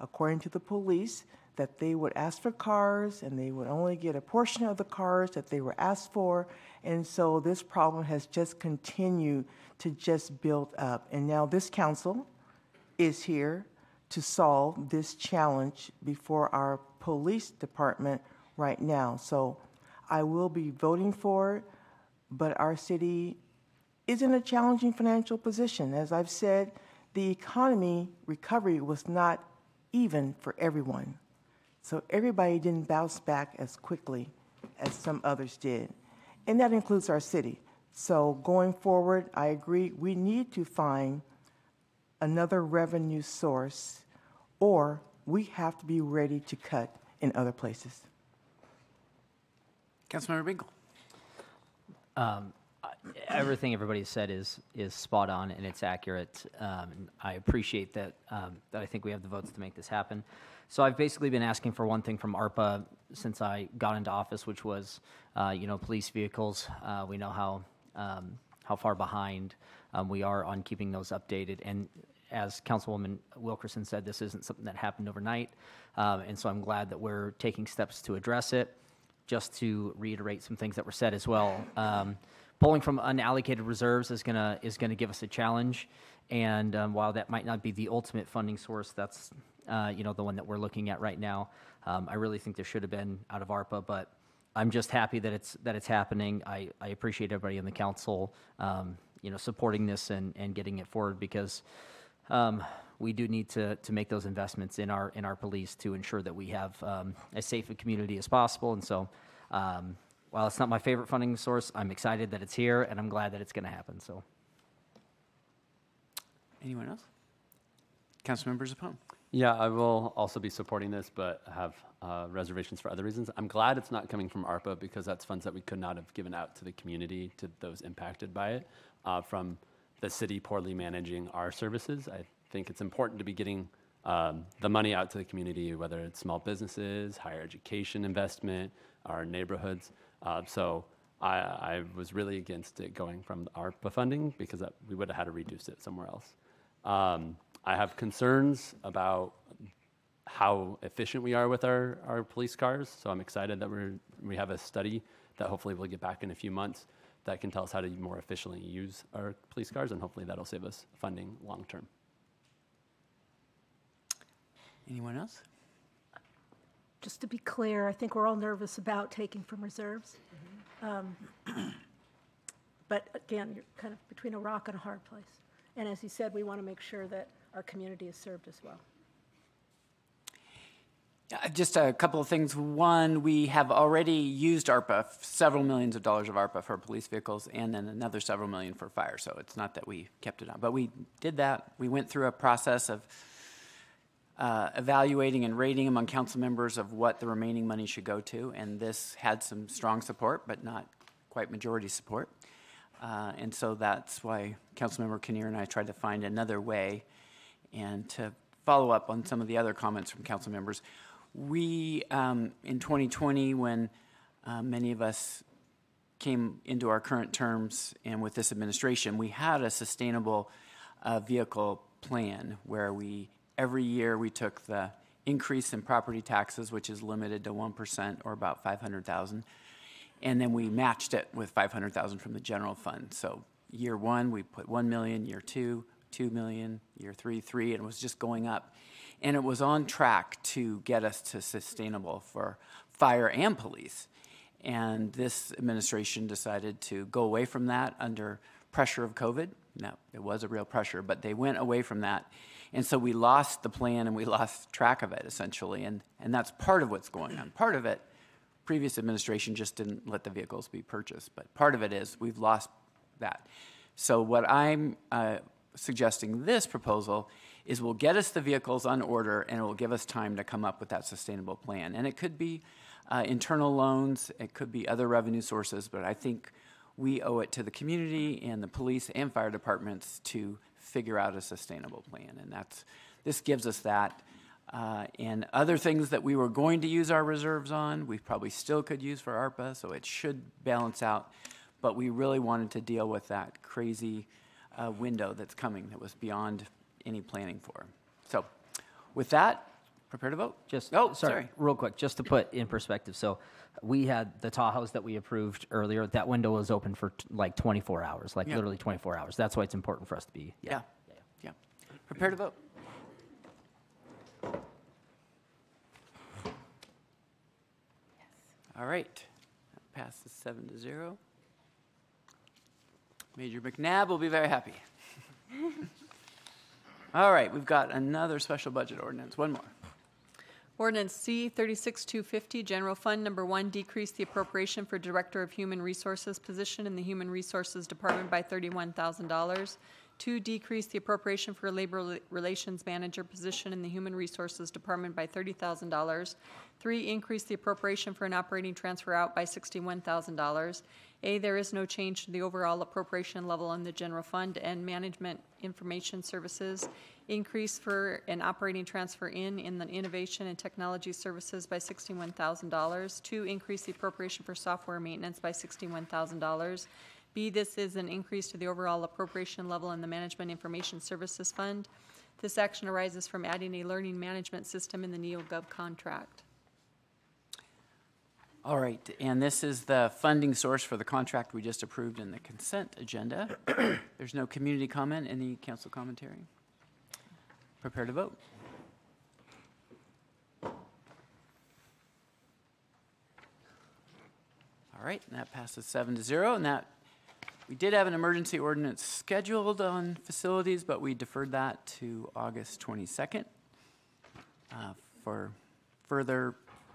According to the police, that they would ask for cars and they would only get a portion of the cars that they were asked for. And so this problem has just continued to just build up. And now this council is here to solve this challenge before our police department right now. So I will be voting for it, but our city is in a challenging financial position. As I've said, the economy recovery was not even for everyone. So everybody didn't bounce back as quickly as some others did. And that includes our city. So going forward, I agree, we need to find another revenue source, or we have to be ready to cut in other places. Councilmember Bingle. Um, everything everybody said is is spot on and it's accurate. Um, and I appreciate that um, that I think we have the votes to make this happen. So I've basically been asking for one thing from ARPA since I got into office, which was, uh, you know, police vehicles. Uh, we know how um, how far behind um, we are on keeping those updated. And as Councilwoman Wilkerson said, this isn't something that happened overnight. Um, and so I'm glad that we're taking steps to address it. Just to reiterate some things that were said as well. Um, pulling from unallocated reserves is gonna is gonna give us a challenge, and um, while that might not be the ultimate funding source, that's uh, you know the one that we're looking at right now. Um, I really think there should have been out of ARPA, but I'm just happy that it's that it's happening. I, I appreciate everybody in the council, um, you know, supporting this and, and getting it forward because um, we do need to, to make those investments in our in our police to ensure that we have um, as safe a community as possible. And so, um, while it's not my favorite funding source, I'm excited that it's here, and I'm glad that it's going to happen. So, anyone else? Councilmember Zappone. Yeah, I will also be supporting this, but have uh, reservations for other reasons. I'm glad it's not coming from ARPA because that's funds that we could not have given out to the community, to those impacted by it, uh, from the city poorly managing our services. I think it's important to be getting um, the money out to the community, whether it's small businesses, higher education investment, our neighborhoods. Uh, so I, I, was really against it going from ARPA funding because that, we would have had to reduce it somewhere else. Um, I have concerns about how efficient we are with our, our police cars. So I'm excited that we're, we have a study that hopefully we'll get back in a few months that can tell us how to more efficiently use our police cars, and hopefully that'll save us funding long term. Anyone else? Just to be clear, I think we're all nervous about taking from reserves. Um, <clears throat> But again, you're kind of between a rock and a hard place. And as you said, we want to make sure that our community is served as well. Uh, Just a couple of things. One, we have already used ARPA, several millions of dollars of ARPA for police vehicles, and then another several million for fire. So it's not that we kept it on, but we did that. We went through a process of uh, evaluating and rating among council members of what the remaining money should go to, and this had some strong support, but not quite majority support. Uh, and so that's why Councilmember Kinnear and I tried to find another way. And to follow up on some of the other comments from council members, we, um, in 2020, when uh, many of us came into our current terms and with this administration, we had a sustainable uh, vehicle plan where we, every year, we took the increase in property taxes, which is limited to 1% or about 500,000, and then we matched it with 500,000 from the general fund. So year one, we put 1 million, year two, 2 million, year three, 3, and it was just going up. And it was on track to get us to sustainable for fire and police. And this administration decided to go away from that under pressure of COVID. No, it was a real pressure, but they went away from that. And so we lost the plan and we <laughs> lost track of it essentially. And, and that's part of what's going on. Part of it, previous administration just didn't let the vehicles be purchased. But part of it is we've lost that. So what I'm uh, suggesting this proposal is will get us the vehicles on order and it will give us time to come up with that sustainable plan. And it could be uh, internal loans, it could be other revenue sources, but I think we owe it to the community and the police and fire departments to figure out a sustainable plan. And that's, this gives us that. Uh, and other things that we were going to use our reserves on, we probably still could use for ARPA, so it should balance out. But we really wanted to deal with that crazy uh, window that's coming that was beyond any planning for. So with that, prepare to vote. Just, Oh, sorry, sorry. real quick, just to put in perspective. So we had the Tahoes that we approved earlier. That window was open for t- like 24 hours, like Yeah. literally 24 hours. That's why it's important for us to be. Yeah, yeah. yeah Prepare to vote. All right, that passes seven to zero. Major McNabb will be very happy. <laughs> All right, we've got another special budget ordinance, one more. Ordinance C 36250, General Fund Number One, decrease the appropriation for Director of Human Resources position in the Human Resources Department by $31,000. Two, decrease the appropriation for Labor Relations Manager position in the Human Resources Department by $30,000. Three, increase the appropriation for an operating transfer out by $61,000. A, there is no change to the overall appropriation level in the general fund and management information services. Increase for an operating transfer in, in the innovation and technology services by sixty-one thousand dollars. Two, increase the appropriation for software maintenance by sixty-one thousand dollars. B, this is an increase to the overall appropriation level in the management information services fund. This action arises from adding a learning management system in the NeoGov contract. All right, and this is the funding source for the contract we just approved in the consent agenda. <clears throat> There's no community comment, any council commentary? Prepare to vote. All right, and that passes seven to zero, and that, we did have an emergency ordinance scheduled on facilities, but we deferred that to August 22nd uh, for further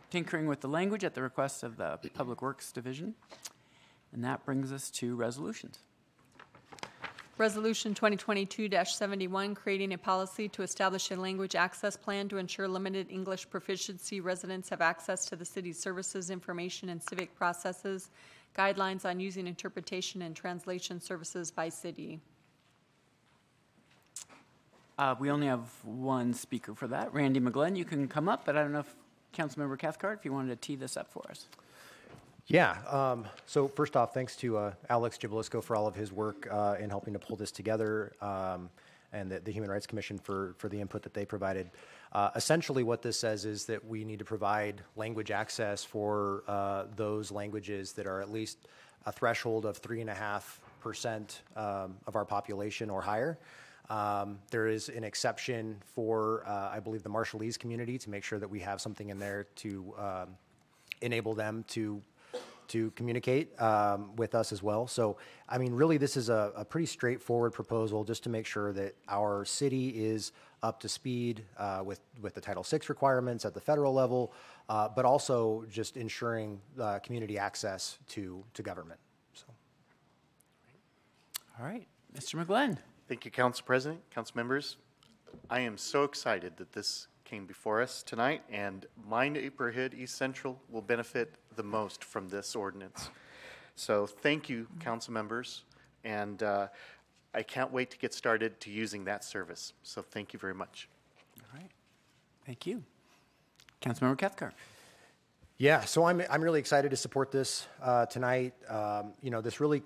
tinkering with the language at the request of the Public Works Division. And that brings us to resolutions. Resolution 2022-71, creating a policy to establish a language access plan to ensure limited English proficiency residents have access to the city's services, information, and civic processes, guidelines on using interpretation and translation services by city. Uh, We only have one speaker for that. Randy McGlynn, you can come up, but I don't know if Councilmember Cathcart, if you wanted to tee this up for us. Yeah. Um, so first off, thanks to uh, Alex Gibilisco for all of his work uh, in helping to pull this together, um, and the, the Human Rights Commission for for the input that they provided. Uh, essentially, what this says is that we need to provide language access for uh, those languages that are at least a threshold of three and a half percent um, of our population or higher. Um, there is an exception for, uh, I believe, the Marshallese community to make sure that we have something in there to um, enable them to to communicate um, with us as well. So, I mean, really, this is a, a, pretty straightforward proposal just to make sure that our city is up to speed uh, with with the Title VI requirements at the federal level, uh, but also just ensuring uh, community access to to government. So, all right, Mr. McGlynn. Thank you, Council President, Council members. I am so excited that this came before us tonight, and my neighborhood, East Central, will benefit the most from this ordinance. So thank you, council members, and uh, I can't wait to get started to using that service. So thank you very much. All right. Thank you. Councilmember Cathcart. Yeah, so I'm, I'm really excited to support this uh, tonight. Um, you know, this really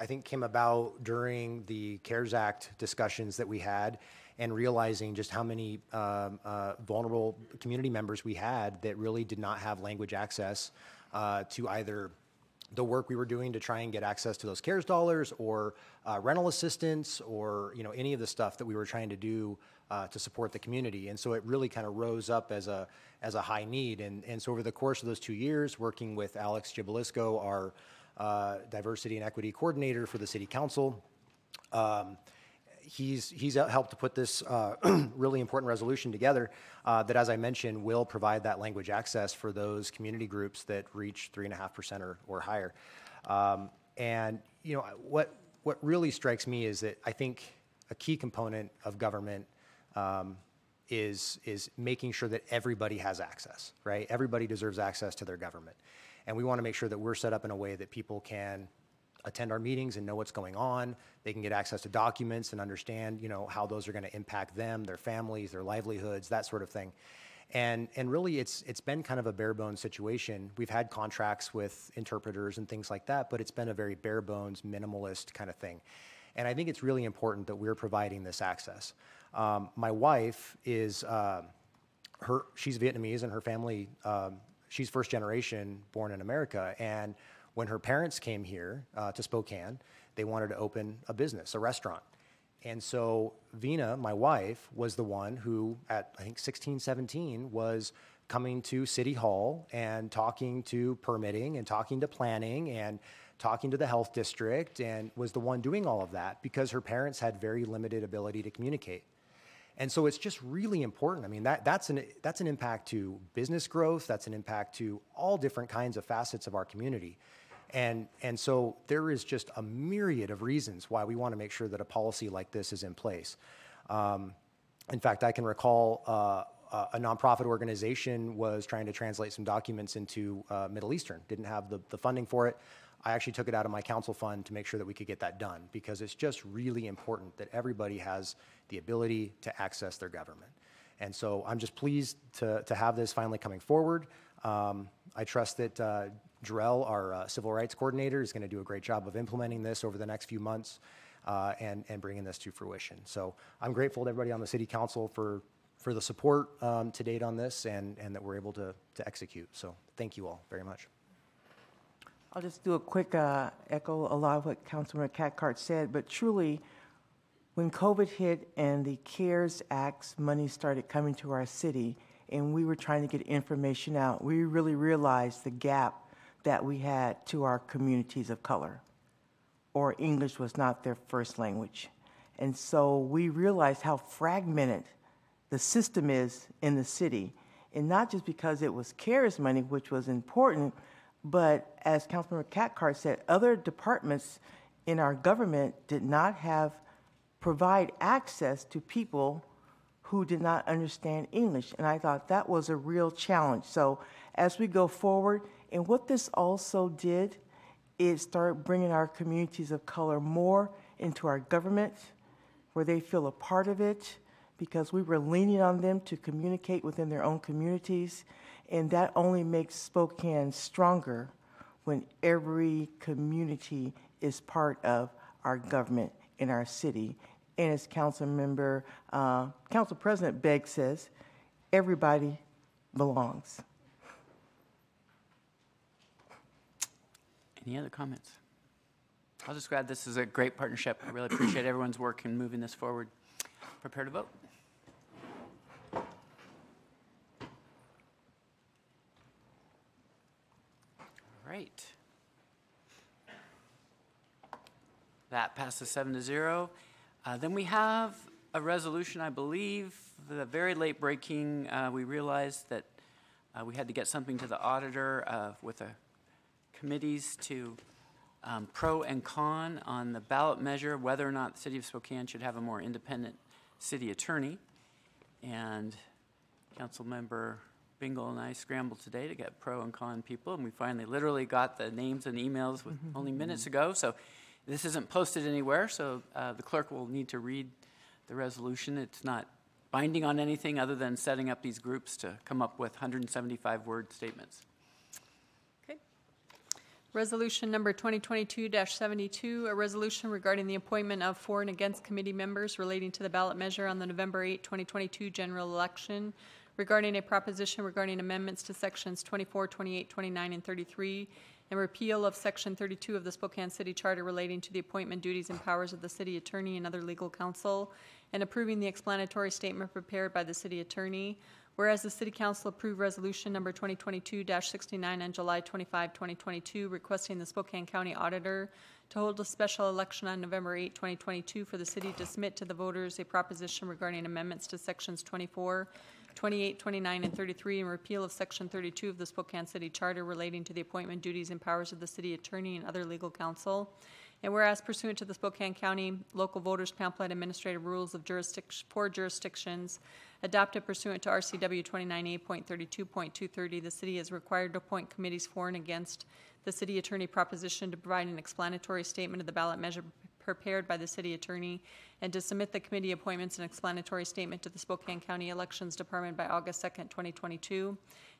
I think came about during the CARES Act discussions that we had and realizing just how many um, uh, vulnerable community members we had that really did not have language access uh, to either the work we were doing to try and get access to those CARES dollars or uh, rental assistance or you know any of the stuff that we were trying to do uh, to support the community. And so it really kind of rose up as a as a high need. And and so over the course of those two years, working with Alex Gibilisco, our uh, diversity and equity coordinator for the city council. Um, he's he's helped to put this uh, <clears throat> really important resolution together uh, that, as I mentioned, will provide that language access for those community groups that reach three and a half percent or higher. Um, and you know what what really strikes me is that I think a key component of government um, is is making sure that everybody has access. Right, everybody deserves access to their government. And we want to make sure that we're set up in a way that people can attend our meetings and know what's going on. They can get access to documents and understand, you know, how those are going to impact them, their families, their livelihoods, that sort of thing. And and really, it's it's been kind of a bare bones situation. We've had contracts with interpreters and things like that, but it's been a very bare bones, minimalist kind of thing. And I think it's really important that we're providing this access. Um, my wife is uh, her she's Vietnamese and her family um, she's first generation born in America. And when her parents came here uh, to Spokane, they wanted to open a business, a restaurant. And so Vina, my wife, was the one who, at I think 16, 17, was coming to City Hall and talking to permitting and talking to planning and talking to the health district and was the one doing all of that because her parents had very limited ability to communicate. And so it's just really important. I mean, that, that's, an, that's an impact to business growth, that's an impact to all different kinds of facets of our community. And, and so there is just a myriad of reasons why we want to make sure that a policy like this is in place. Um, in fact, I can recall uh, a nonprofit organization was trying to translate some documents into uh, Middle Eastern, didn't have the, the funding for it. I actually took it out of my council fund to make sure that we could get that done because it's just really important that everybody has the ability to access their government. And so I'm just pleased to, to have this finally coming forward. Um, I trust that uh, Jarrell, our uh, civil rights coordinator, is going to do a great job of implementing this over the next few months uh, and, and bringing this to fruition. So I'm grateful to everybody on the city council for, for the support um, to date on this and, and that we're able to, to execute. So thank you all very much. I'll just do a quick uh, echo a lot of what Councilman Cathcart said, but truly, when COVID hit and the CARES Act's money started coming to our city, and we were trying to get information out, we really realized the gap that we had to our communities of color, or English was not their first language. And so we realized how fragmented the system is in the city, and not just because it was CARES money, which was important, but as Councilmember Cathcart said, other departments in our government did not have provide access to people who did not understand English. And I thought that was a real challenge. So as we go forward, and what this also did is start bringing our communities of color more into our government, where they feel a part of it, because we were leaning on them to communicate within their own communities. And that only makes Spokane stronger when every community is part of our government in our city. And as Council Member, uh, Council President Begg says, Everybody belongs. Any other comments? I'll just add this is a great partnership. I really appreciate everyone's work in moving this forward. Prepare to vote. All right. That passes seven to zero. Uh, Then we have a resolution, I believe, the very late breaking, uh, we realized that uh, we had to get something to the auditor uh, with a committees to um, pro and con on the ballot measure, whether or not the city of Spokane should have a more independent city attorney. And Councilmember Bingle and I scrambled today to get pro and con people, and we finally literally got the names and emails with only minutes ago. So this isn't posted anywhere, so uh, the clerk will need to read the resolution. It's not binding on anything other than setting up these groups to come up with 175-word statements. Okay. Resolution number 2022-72, a resolution regarding the appointment of for and against committee members relating to the ballot measure on the November 8, 2022 general election, regarding a proposition regarding amendments to sections 24, 28, 29, and 33, and repeal of section 32 of the Spokane City Charter relating to the appointment duties and powers of the city attorney and other legal counsel, and approving the explanatory statement prepared by the city attorney. Whereas the City Council approved Resolution Number 2022-69 on July 25, 2022, requesting the Spokane County Auditor to hold a special election on November 8, 2022, for the city to submit to the voters a proposition regarding amendments to Sections 24, 28, 29, and 33, and repeal of Section 32 of the Spokane City Charter relating to the appointment duties and powers of the city attorney and other legal counsel. And whereas pursuant to the Spokane County Local Voters Pamphlet Administrative Rules of Jurisdiction, for jurisdictions adopted pursuant to RCW 29A.32.230, the city is required to appoint committees for and against the city attorney proposition to provide an explanatory statement of the ballot measure prepared by the city attorney and to submit the committee appointments and explanatory statement to the Spokane County Elections Department by August 2nd, 2022.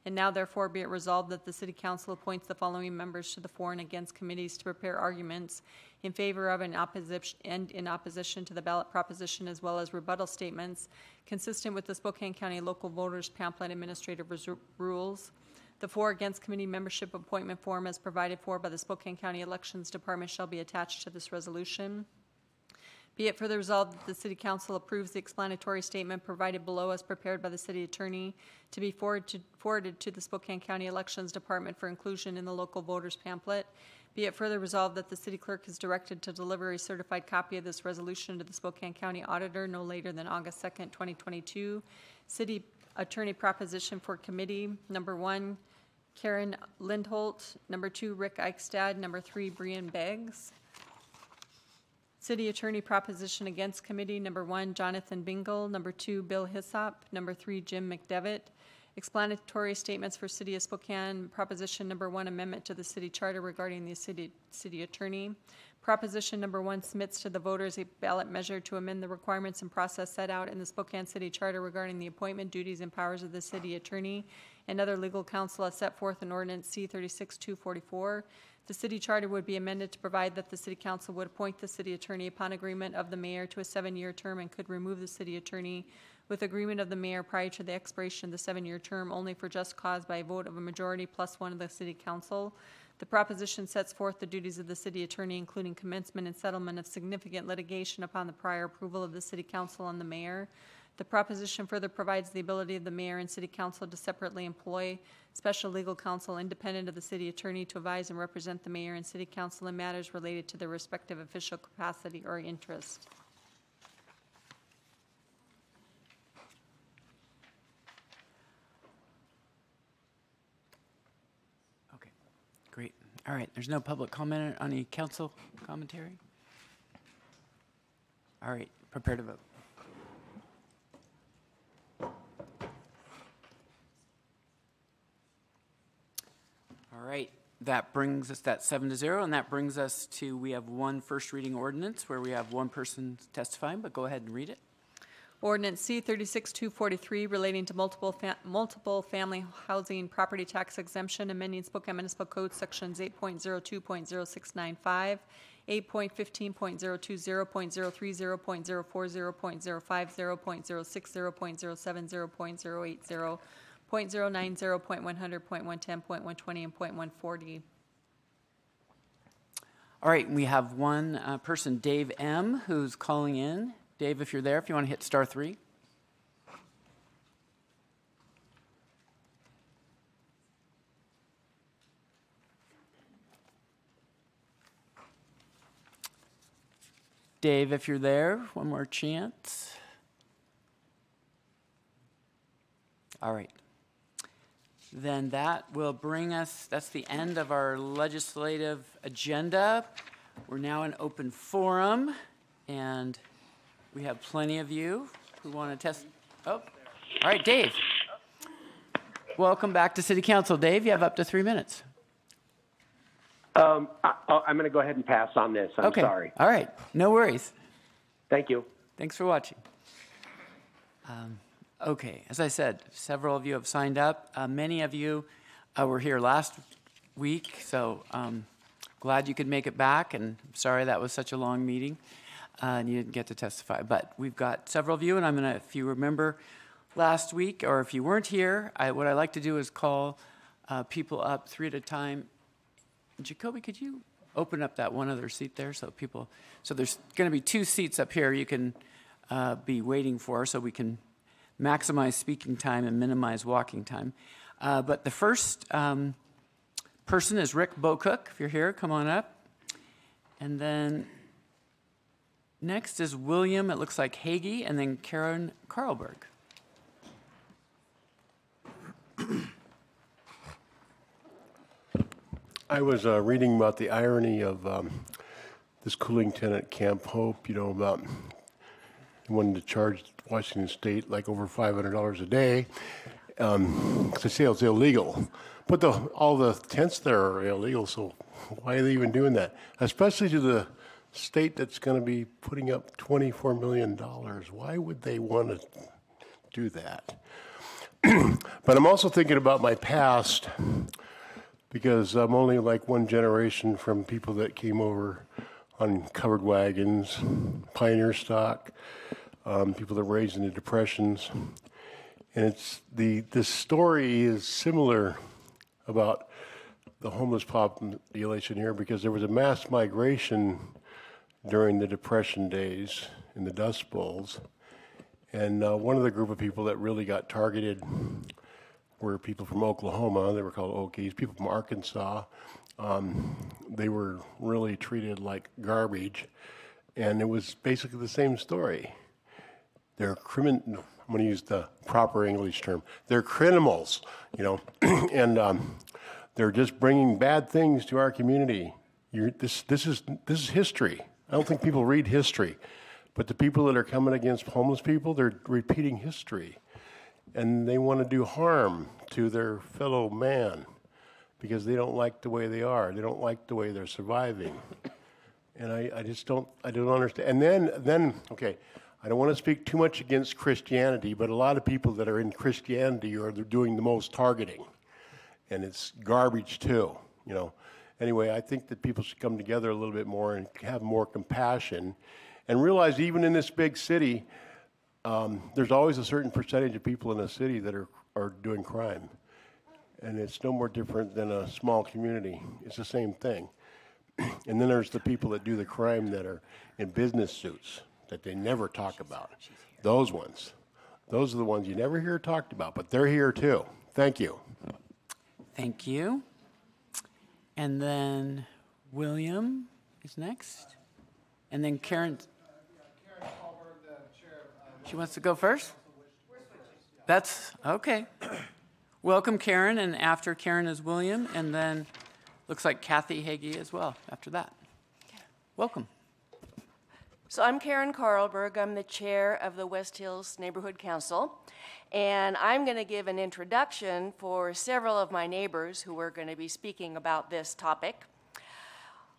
And now therefore be it resolved that the city council appoints the following members to the for and against committees to prepare arguments in favor of and opposition, and in opposition to the ballot proposition as well as rebuttal statements consistent with the Spokane County Local Voters Pamphlet Administrative Rules. The for against committee membership appointment form as provided for by the Spokane County Elections Department shall be attached to this resolution. Be it further resolved that the City Council approves the explanatory statement provided below as prepared by the City Attorney to be forwarded to, forwarded to the Spokane County Elections Department for inclusion in the local voters pamphlet. Be it further resolved that the City Clerk is directed to deliver a certified copy of this resolution to the Spokane County Auditor no later than August 2nd, 2022. City Attorney Proposition for Committee, number one, Karen Lindholt. Number two, Rick Eichstaedt. Number three, Breean Beggs. City Attorney Proposition Against Committee, number one, Jonathan Bingle. Number two, Bill Hyslop. Number three, Jim McDevitt. Explanatory statements for City of Spokane, Proposition number one, amendment to the city charter regarding the city, city attorney. Proposition number one submits to the voters a ballot measure to amend the requirements and process set out in the Spokane City Charter regarding the appointment, duties, and powers of the city attorney and other legal counsel as set forth in ordinance C thirty-six two forty-four. The city charter would be amended to provide that the city council would appoint the city attorney upon agreement of the mayor to a seven-year term and could remove the city attorney with agreement of the mayor prior to the expiration of the seven-year term only for just cause by a vote of a majority plus one of the city council. The proposition sets forth the duties of the city attorney, including commencement and settlement of significant litigation upon the prior approval of the city council and the mayor. The proposition further provides the ability of the mayor and city council to separately employ special legal counsel independent of the city attorney to advise and represent the mayor and city council in matters related to their respective official capacity or interest. Okay, great. All right, there's no public comment on any council commentary? All right, prepare to vote. All right, that brings us, that seven to zero, and that brings us to, we have one first reading ordinance where we have one person testifying, but go ahead and read it. Ordinance C thirty-six two forty-three relating to multiple, fa- multiple family housing property tax exemption, amending Spokane Municipal Code Sections eight point zero two point zero six nine five 8.15.020, 0.030.040, 0.060, 0.080, 0.090, 0.100, 0.110, 0.120, and 0.140. All right, we have one uh, person, Dave M., who's calling in. Dave, if you're there, if you want to hit star three. Dave, if you're there, one more chance. All right. Then that will bring us, that's the end of our legislative agenda. We're now in open forum, and we have plenty of you who want to test. Oh, all right, Dave. Welcome back to City Council. Dave, you have up to three minutes. Um, I, I'm going to go ahead and pass on this. I'm okay. sorry. All right. No worries. Thank you. Thanks for watching. Um, okay. As I said, several of you have signed up. Uh, many of you uh, were here last week, so um, glad you could make it back. And sorry that was such a long meeting uh, and you didn't get to testify. But we've got several of you, and I'm going to, if you remember last week, or if you weren't here, I, what I like to do is call uh, people up three at a time Jacoby, could you open up that one other seat there so people, so there's going to be two seats up here you can uh, be waiting for so we can maximize speaking time and minimize walking time. Uh, but the first um, person is Rick Bocook. If you're here, come on up. And then next is William, it looks like Hagee, and then Karen Carlberg. <clears throat> I was uh, reading about the irony of um, this cooling tenant, Camp Hope, you know, about wanting to charge Washington State like over $500 a day um, to say it's illegal. But the, all the tents there are illegal, so why are they even doing that? Especially to the state that's going to be putting up $24 million. Why would they want to do that? <clears throat> but I'm also thinking about my past because I'm only like one generation from people that came over on covered wagons, pioneer stock, um, people that were raised in the depressions, and it's the this story is similar about the homeless population here because there was a mass migration during the depression days in the Dust Bowls, and uh, one of the group of people that really got targeted were people from Oklahoma. They were called Okies. People from Arkansas. Um, they were really treated like garbage, and it was basically the same story. They're crimin. I'm going to use the proper English term. They're criminals, you know, <clears throat> and um, they're just bringing bad things to our community. You're, this, this is this is history. I don't think people read history, but the people that are coming against homeless people, they're repeating history and they want to do harm to their fellow man because they don't like the way they are. They don't like the way they're surviving. And I, I just don't, I don't understand. And then, then, okay, I don't want to speak too much against Christianity, but a lot of people that are in Christianity are doing the most targeting. And it's garbage too, you know. Anyway, I think that people should come together a little bit more and have more compassion and realize even in this big city, um, there's always a certain percentage of people in a city that are, are doing crime. And it's no more different than a small community. It's the same thing. <clears throat> and then there's the people that do the crime that are in business suits that they never talk about. Those ones. Those are the ones you never hear talked about, but they're here too. Thank you. Thank you. And then William is next. And then Karen. She wants to go first? That's okay. <clears throat> Welcome, Karen, and after Karen is William, and then looks like Kathy Hagee as well after that. Welcome. So I'm Karen Carlberg. I'm the chair of the West Hills Neighborhood Council. And I'm going to give an introduction for several of my neighbors who are going to be speaking about this topic.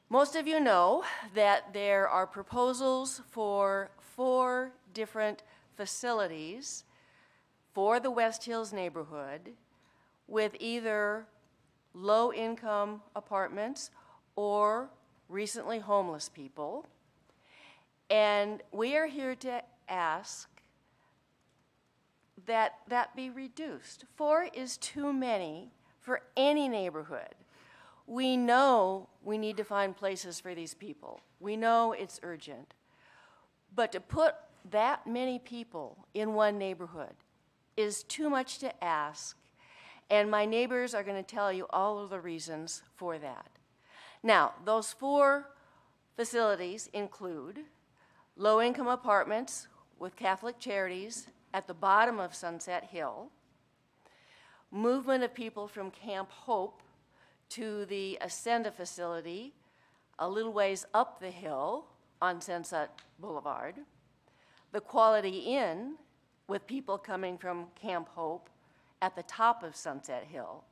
Most of you know that there are proposals for four different facilities for the West Hills neighborhood with either low income apartments or recently homeless people. And we are here to ask that that be reduced. Four is too many for any neighborhood. We know we need to find places for these people. We know it's urgent. But to put that many people in one neighborhood is too much to ask. And my neighbors are going to tell you all of the reasons for that. Now, those four facilities include low income apartments with Catholic Charities at the bottom of Sunset Hill, movement of people from Camp Hope to the Ascenda facility a little ways up the hill on Sunset Boulevard, the Quality Inn with people coming from Camp Hope at the top of Sunset Hill.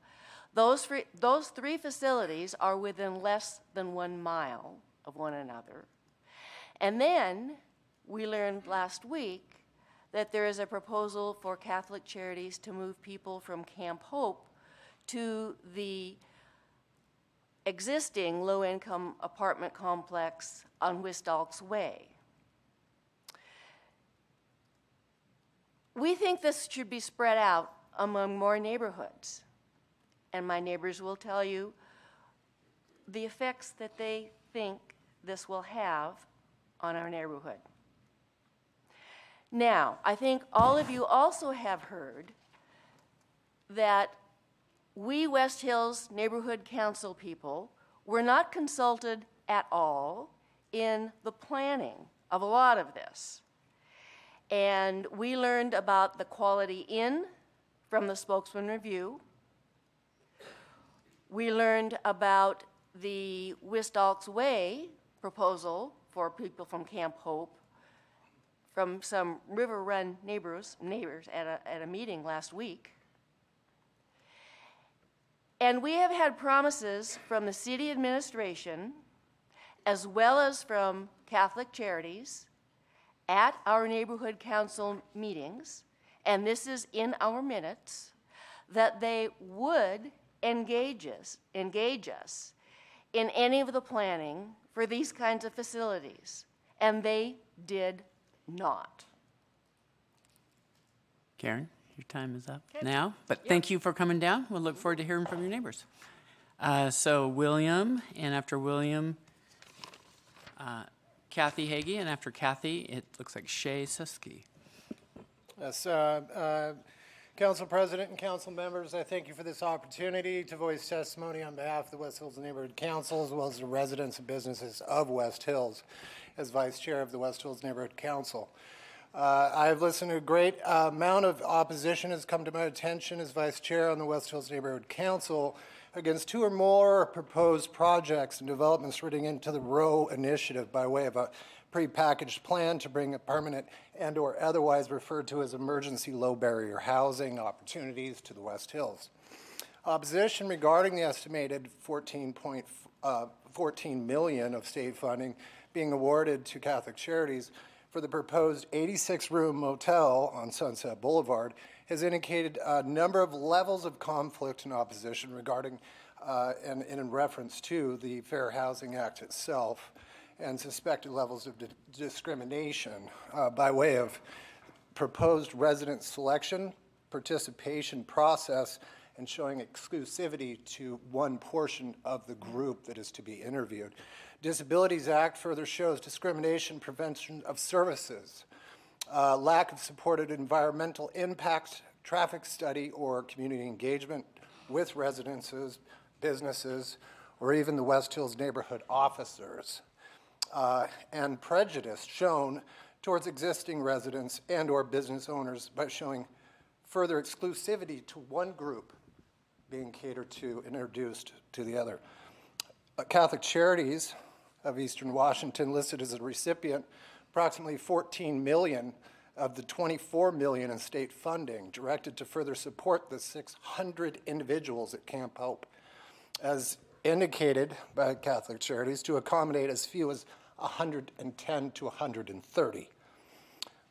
Those, those three facilities are within less than one mile of one another. And then we learned last week that there is a proposal for Catholic Charities to move people from Camp Hope to the existing low-income apartment complex on Whistalks Way. We think this should be spread out among more neighborhoods. And my neighbors will tell you the effects that they think this will have on our neighborhood. Now, I think all of you also have heard that we West Hills Neighborhood Council people were not consulted at all in the planning of a lot of this. And we learned about the Quality Inn from the Spokesman Review. We learned about the Whistalks Way proposal for people from Camp Hope from some River Run neighbors, neighbors at a, at a meeting last week. And we have had promises from the city administration as well as from Catholic Charities at our neighborhood council meetings, and this is in our minutes, that they would engage us, engage us in any of the planning for these kinds of facilities. And they did not. Karen, your time is up now, but thank you for coming down. We'll look forward to hearing from your neighbors. Uh, so William, and after William, uh, Kathy Hagee, and after Kathy, it looks like Shay Suski. Yes, uh, uh, Council President and council members, I thank you for this opportunity to voice testimony on behalf of the West Hills Neighborhood Council as well as the residents and businesses of West Hills as Vice Chair of the West Hills Neighborhood Council. Uh, I've listened to a great uh, amount of opposition has come to my attention as Vice Chair on the West Hills Neighborhood Council against two or more proposed projects and developments running into the Row Initiative by way of a prepackaged plan to bring a permanent and or otherwise referred to as emergency low barrier housing opportunities to the West Hills. Opposition regarding the estimated 14.14 uh, million of state funding being awarded to Catholic Charities for the proposed 86-room motel on Sunset Boulevard has indicated a number of levels of conflict and opposition regarding uh, and, and, in reference to the Fair Housing Act itself and suspected levels of discrimination uh, by way of proposed resident selection, participation process, and showing exclusivity to one portion of the group that is to be interviewed. Disabilities Act further shows discrimination prevention of services, uh, lack of supported environmental impact, traffic study, or community engagement with residences, businesses, or even the West Hills neighborhood officers uh, and prejudice shown towards existing residents and or business owners by showing further exclusivity to one group being catered to and introduced to the other. Uh, Catholic Charities of Eastern Washington listed as a recipient approximately 14 million of the 24 million in state funding directed to further support the 600 individuals at Camp Hope. As indicated by Catholic Charities to accommodate as few as 110 to 130.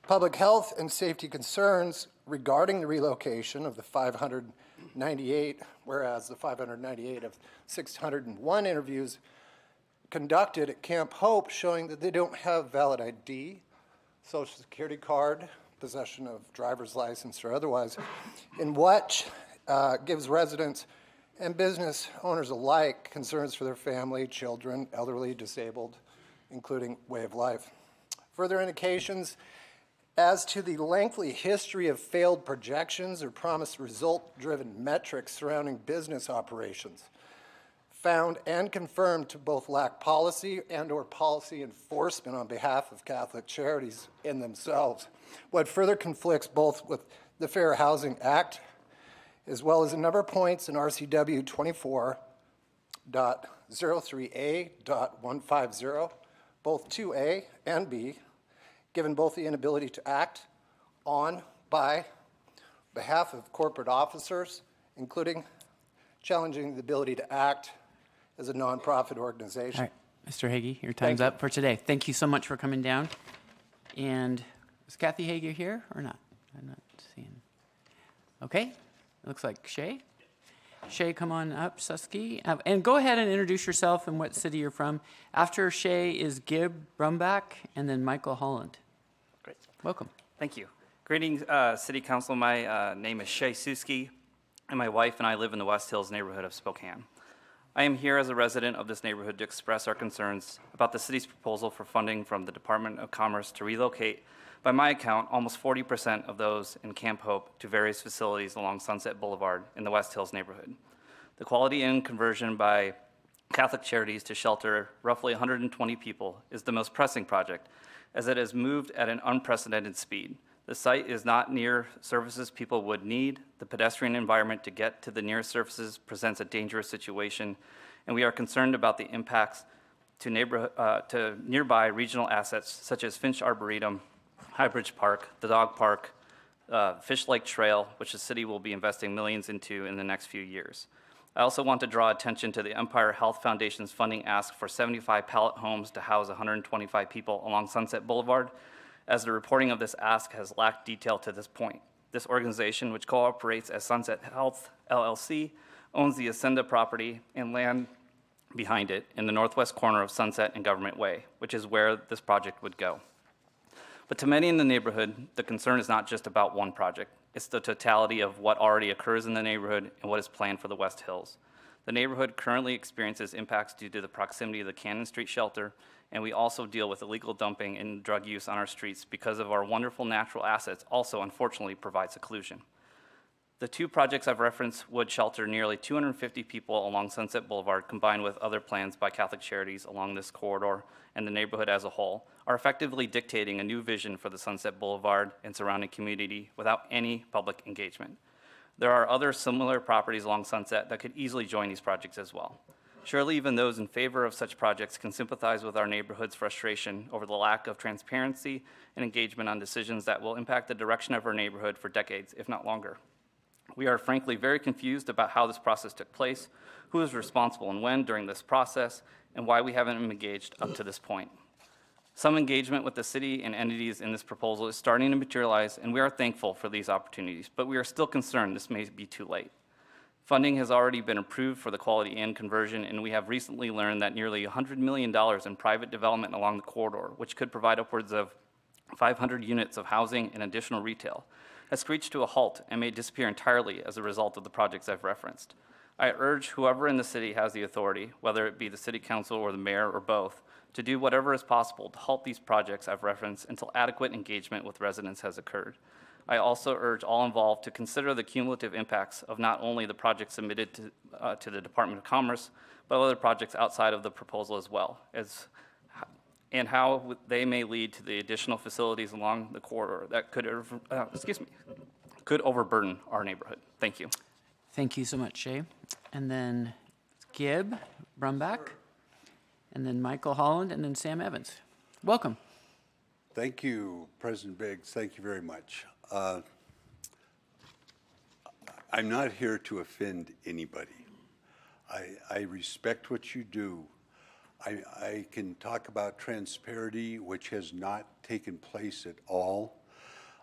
Public health and safety concerns regarding the relocation of the 598, whereas the 598 of 601 interviews conducted at Camp Hope showing that they don't have valid ID, social security card, possession of driver's license or otherwise, in what uh, gives residents and business owners alike concerns for their family, children, elderly, disabled, including way of life. Further indications as to the lengthy history of failed projections or promised result driven metrics surrounding business operations found and confirmed to both lack policy and or policy enforcement on behalf of Catholic charities in themselves. What further conflicts both with the Fair Housing Act as well as a number of points in RCW 24.03A.150, both 2A and B, given both the inability to act on, by, behalf of corporate officers, including challenging the ability to act as a nonprofit organization. All right, Mr. Hagee, your time's up for today. Thank you so much for coming down. And is Kathy Hagee here or not? I'm not seeing. Okay, it looks like Shay. Shay, come on up, Suski. Uh, and go ahead and introduce yourself and what city you're from. After Shay is Gib Brumbach and then Michael Holland. Great. Welcome. Thank you. Greetings, uh, City Council. My uh, name is Shay Suski, and my wife and I live in the West Hills neighborhood of Spokane. I am here as a resident of this neighborhood to express our concerns about the city's proposal for funding from the Department of Commerce to relocate, by my account, almost 40% of those in Camp Hope to various facilities along Sunset Boulevard in the West Hills neighborhood. The Quality Inn conversion by Catholic Charities to shelter roughly 120 people is the most pressing project, as it has moved at an unprecedented speed. The site is not near services people would need. The pedestrian environment to get to the nearest services presents a dangerous situation, and we are concerned about the impacts to, uh, to nearby regional assets such as Finch Arboretum, Highbridge Park, the dog park, uh, Fish Lake Trail, which the city will be investing millions into in the next few years. I also want to draw attention to the Empire Health Foundation's funding ask for 75 pallet homes to house 125 people along Sunset Boulevard, as the reporting of this ask has lacked detail to this point. This organization, which cooperates as Sunset Health LLC, owns the Ascenda property and land behind it in the northwest corner of Sunset and Government Way, which is where this project would go. But to many in the neighborhood, the concern is not just about one project. It's the totality of what already occurs in the neighborhood and what is planned for the West Hills. The neighborhood currently experiences impacts due to the proximity of the Cannon Street shelter, and we also deal with illegal dumping and drug use on our streets because of our wonderful natural assets also unfortunately provide seclusion. The two projects I've referenced would shelter nearly 250 people along Sunset Boulevard, combined with other plans by Catholic Charities along this corridor and the neighborhood as a whole, are effectively dictating a new vision for the Sunset Boulevard and surrounding community without any public engagement. There are other similar properties along Sunset that could easily join these projects as well. Surely, even those in favor of such projects can sympathize with our neighborhood's frustration over the lack of transparency and engagement on decisions that will impact the direction of our neighborhood for decades, if not longer. We are frankly very confused about how this process took place, who is responsible and when during this process, and why we haven't engaged up to this point. Some engagement with the city and entities in this proposal is starting to materialize, and we are thankful for these opportunities, but we are still concerned this may be too late. Funding has already been approved for the Quality Inn conversion, and we have recently learned that nearly $100 million in private development along the corridor, which could provide upwards of 500 units of housing and additional retail, has screeched to a halt and may disappear entirely as a result of the projects I've referenced. I urge whoever in the city has the authority, whether it be the city council or the mayor or both, to do whatever is possible to halt these projects I've referenced until adequate engagement with residents has occurred. I also urge all involved to consider the cumulative impacts of not only the projects submitted to, uh, to the Department of Commerce, but other projects outside of the proposal as well, as, and how they may lead to the additional facilities along the corridor that could, uh, excuse me, could overburden our neighborhood. Thank you. Thank you so much, Shay. And then Gib Brumbach, and then Michael Holland, and then Sam Evans. Welcome. Thank you, President Beggs. Thank you very much. Uh, I'm not here to offend anybody. I, I respect what you do. I, I can talk about transparency, which has not taken place at all.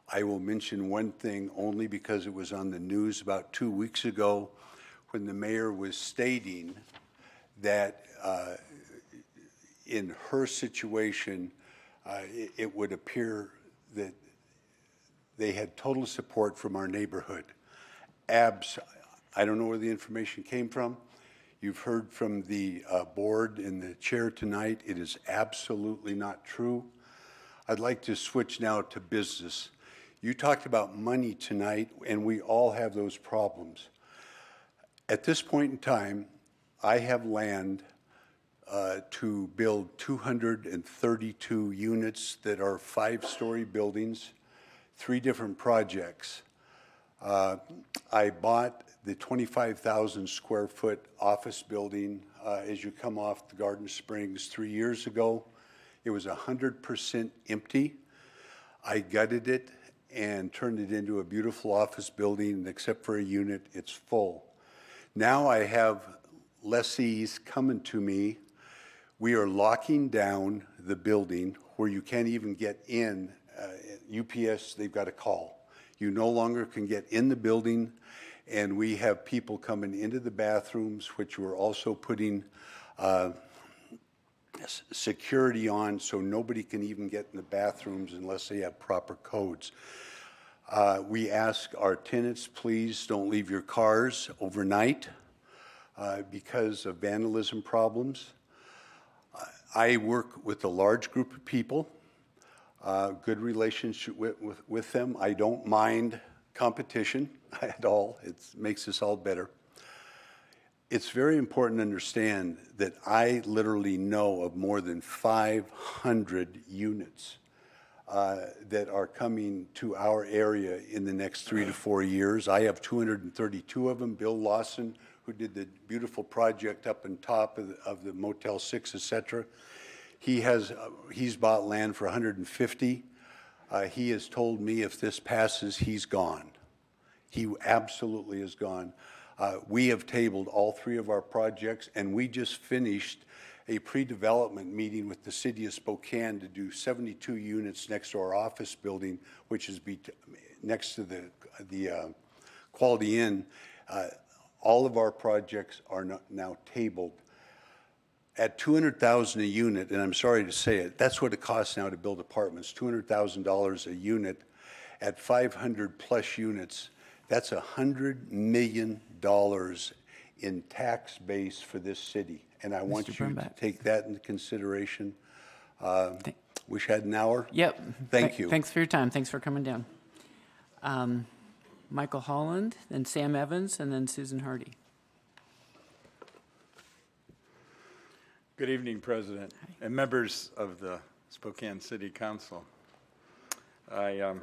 I will mention one thing only because it was on the news about two weeks ago when the mayor was stating that uh, in her situation, uh, it, it would appear that they had total support from our neighborhood. Abs, I don't know where the information came from. You've heard from the uh, board and the chair tonight. It is absolutely not true. I'd like to switch now to business. You talked about money tonight, and we all have those problems. At this point in time, I have land uh, to build 232 units that are five-story buildings, three different projects. Uh, I bought the 25,000 square foot office building uh, as you come off the Garden Springs three years ago. It was 100% empty. I gutted it and turned it into a beautiful office building, and except for a unit, it's full. Now I have lessees coming to me. We are locking down the building where you can't even get in. Uh, UPS, they've got a call. You no longer can get in the building, and we have people coming into the bathrooms, which we're also putting uh, security on so nobody can even get in the bathrooms unless they have proper codes. Uh, we ask our tenants, please don't leave your cars overnight uh, because of vandalism problems. I work with a large group of people, uh, good relationship with, with, with them. I don't mind competition <laughs> at all. It makes us all better it's very important to understand that I literally know of more than 500 units uh, that are coming to our area in the next three to four years. I have 232 of them. Bill Lawson, who did the beautiful project up on top of the, of the Motel 6, et cetera, he has, uh, he's bought land for 150. Uh, he has told me if this passes, he's gone. He absolutely is gone. Uh, we have tabled all three of our projects, and we just finished a pre-development meeting with the city of Spokane to do 72 units next to our office building, which is next to the the uh, Quality Inn. Uh, all of our projects are now tabled at 200,000 a unit, and I'm sorry to say it, that's what it costs now to build apartments, $200,000 a unit. At 500 plus units, that's $100 million in tax base for this city. And I Mr. want you to take that into consideration. Uh, Wish I had an hour? Yep. Thank Th- you. Thanks for your time. Thanks for coming down. Um, Michael Holland, then Sam Evans, and then Susan Hardy. Good evening, President and members of the Spokane City Council. I, um,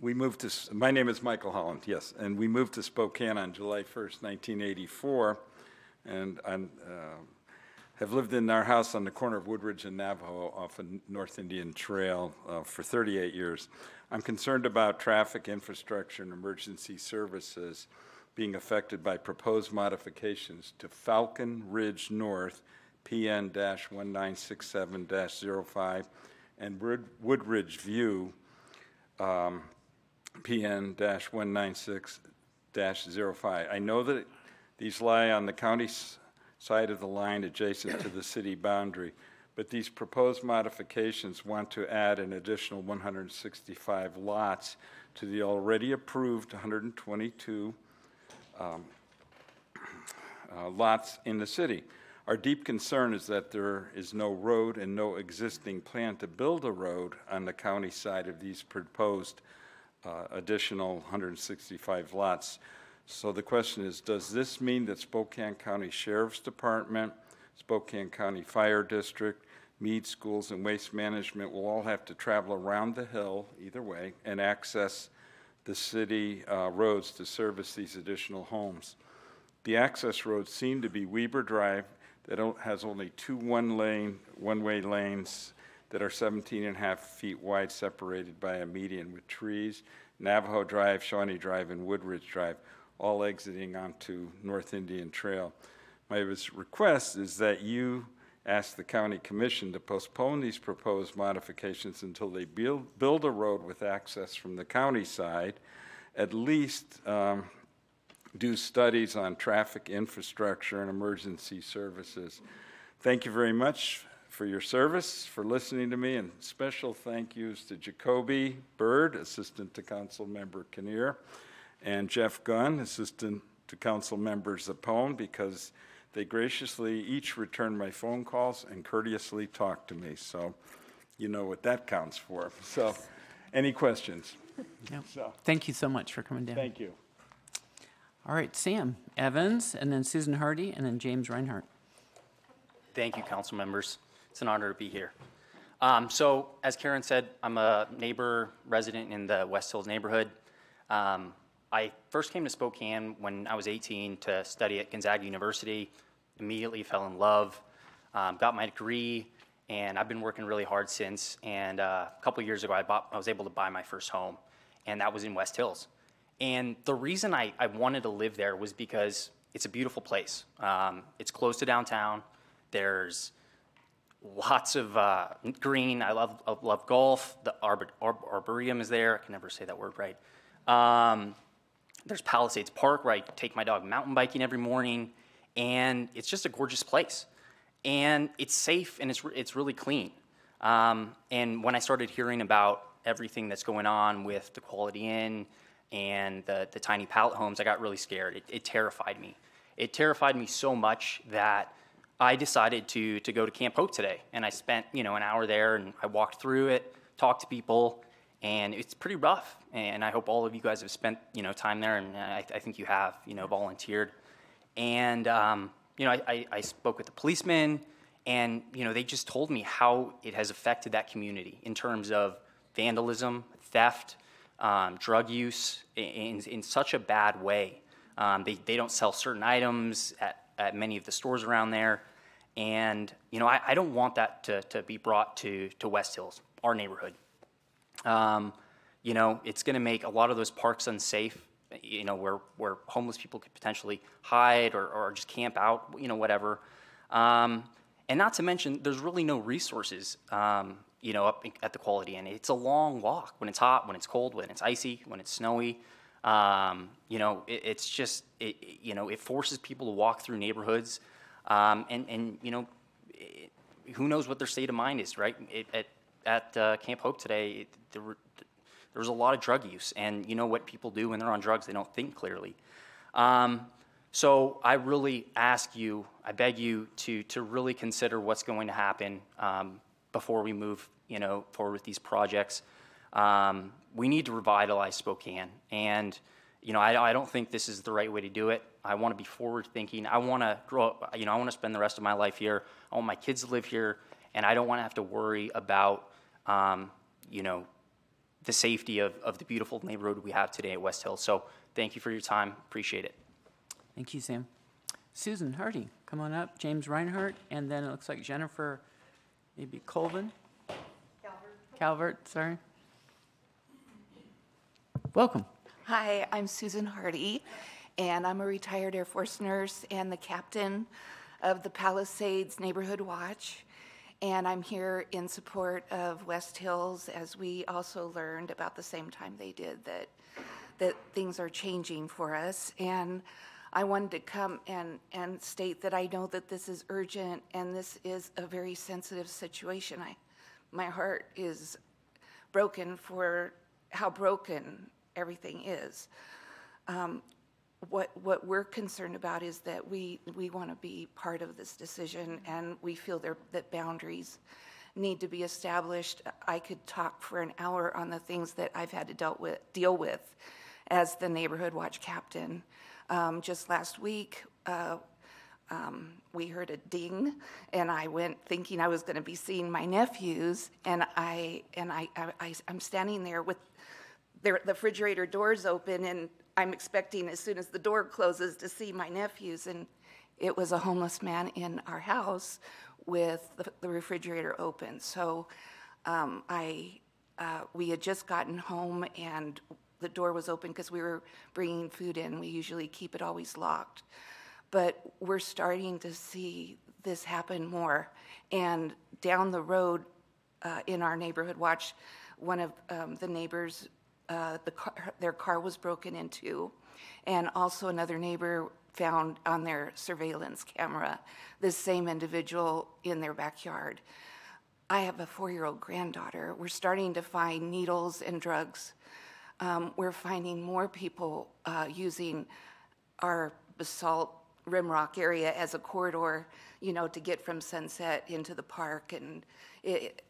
we moved to, my name is Michael Holland, yes, and we moved to Spokane on July 1st, 1984, and I'm, uh, have lived in our house on the corner of Woodridge and Navajo off of North Indian Trail uh, for 38 years. I'm concerned about traffic infrastructure and emergency services being affected by proposed modifications to Falcon Ridge North PN-1967-05 and Woodridge View um, PN-196-05. I know that these lie on the county side of the line adjacent to the city boundary, but these proposed modifications want to add an additional 165 lots to the already approved 122 um, uh, lots in the city. Our deep concern is that there is no road and no existing plan to build a road on the county side of these proposed uh, additional 165 lots. So the question is, does this mean that Spokane County Sheriff's Department, Spokane County Fire District, Mead Schools, and Waste Management will all have to travel around the hill, either way, and access the city uh, roads to service these additional homes? The access roads seem to be Weber Drive, that has only two one-lane, one-way lanes that are 17 and a half feet wide, separated by a median with trees, Navajo Drive, Shawnee Drive, and Woodridge Drive, all exiting onto North Indian Trail. My request is that you ask the county commission to postpone these proposed modifications until they build, build a road with access from the county side, at least um, do studies on traffic infrastructure and emergency services. Thank you very much for your service, for listening to me, and special thank yous to Jacoby Bird, Assistant to Council Member Kinnear, and Jeff Gunn, Assistant to Council Member Zappone, because they graciously each returned my phone calls and courteously talked to me. So you know what that counts for. So, any questions? Yep. So, Thank you so much for coming down. thank you. All right, Sam Evans, and then Susan Hardy, and then James Reinhardt. Thank you, council members. It's an honor to be here. Um, so, as Karen said, I'm a neighbor resident in the West Hills neighborhood. Um, I first came to Spokane when I was 18 to study at Gonzaga University. Immediately fell in love, um, got my degree, and I've been working really hard since. And uh, a couple years ago, I bought, I was able to buy my first home, and that was in West Hills. And the reason I, I wanted to live there was because it's a beautiful place. Um, it's close to downtown. There's lots of uh, green. I love, I love golf. The arbor, arb- arboretum is there. I can never say that word right. Um, there's Palisades Park where I take my dog mountain biking every morning, and it's just a gorgeous place. And it's safe and it's, it's really clean. Um, and when I started hearing about everything that's going on with the Quality Inn and the, the tiny pallet homes, I got really scared. It, it terrified me. It terrified me so much that I decided to, to go to Camp Hope today. And I spent, you know, an hour there and I walked through it, talked to people, and it's pretty rough. And I hope all of you guys have spent, you know, time there, and I, I think you have, you know, volunteered. And, um, you know, I, I, I spoke with the policemen, and, you know, they just told me how it has affected that community in terms of vandalism, theft, um, drug use in, in such a bad way. Um, they, they don't sell certain items at, at many of the stores around there. And, you know, I, I don't want that to, to be brought to, to West Hills, our neighborhood. Um, you know, it's going to make a lot of those parks unsafe. You know, where where homeless people could potentially hide or, or just camp out. You know, whatever. Um, and not to mention, there's really no resources. Um, you know, up at the Quality Inn. it's a long walk when it's hot, when it's cold, when it's icy, when it's snowy. Um, you know, it, it's just it, it- you know it forces people to walk through neighborhoods, um, and and you know, who knows what their state of mind is, right? At at uh, Camp Hope today, there, were, there was a lot of drug use, and you know what people do when they're on drugs? They don't think clearly. Um, so I really ask you, I beg you to to really consider what's going to happen um, before we move, you know, forward with these projects. Um, we need to revitalize Spokane, and you know, I, I don't think this is the right way to do it. I want to be forward thinking. I want to grow up. You know, I want to spend the rest of my life here. I want my kids to live here, and I don't want to have to worry about, um, you know, the safety of, of the beautiful neighborhood we have today at West Hill. So thank you for your time. Appreciate it. Thank you, Sam. Susan Hardy, come on up. James Reinhardt, and then it looks like Jennifer, maybe Colvin? Calvert. Calvert, sorry. Welcome. Hi, I'm Susan Hardy, and I'm a retired Air Force nurse and the captain of the Palisades Neighborhood Watch. And I'm here in support of West Hills as we also learned about the same time they did that that things are changing for us. And I wanted to come and, and state that I know that this is urgent and this is a very sensitive situation. I, my heart is broken for how broken everything is. Um, what what we're concerned about is that we we want to be part of this decision, and we feel there that boundaries need to be established. I could talk for an hour on the things that I've had to dealt with deal with as the neighborhood watch captain. Um, just last week. Uh, um, we heard a ding, and I went thinking I was going to be seeing my nephews, and I and I, I, I'm standing there with the the refrigerator doors open, and I'm expecting as soon as the door closes to see my nephews, and it was a homeless man in our house with the, the refrigerator open. So um, I uh, we had just gotten home, and the door was open because we were bringing food in. We usually keep it always locked but we're starting to see this happen more. And down the road uh, in our neighborhood watch, one of um, the neighbors, uh, the car, their car was broken into, and also another neighbor found on their surveillance camera the same individual in their backyard. I have a four year old granddaughter. We're starting to find needles and drugs. Um, we're finding more people uh, using our basalt rimrock area as a corridor, you know, to get from Sunset into the park. And it,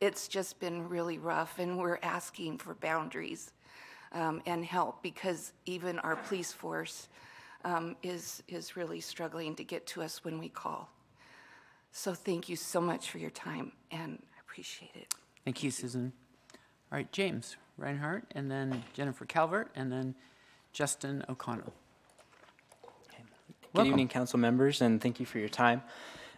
it's just been really rough, and we're asking for boundaries um, and help because even our police force um, is, is really struggling to get to us when we call. So thank you so much for your time, and I appreciate it. Thank you, Susan. All right, James Reinhardt, and then Jennifer Calvert, and then Justin O'Connell. Good Welcome. evening, council members, and thank you for your time.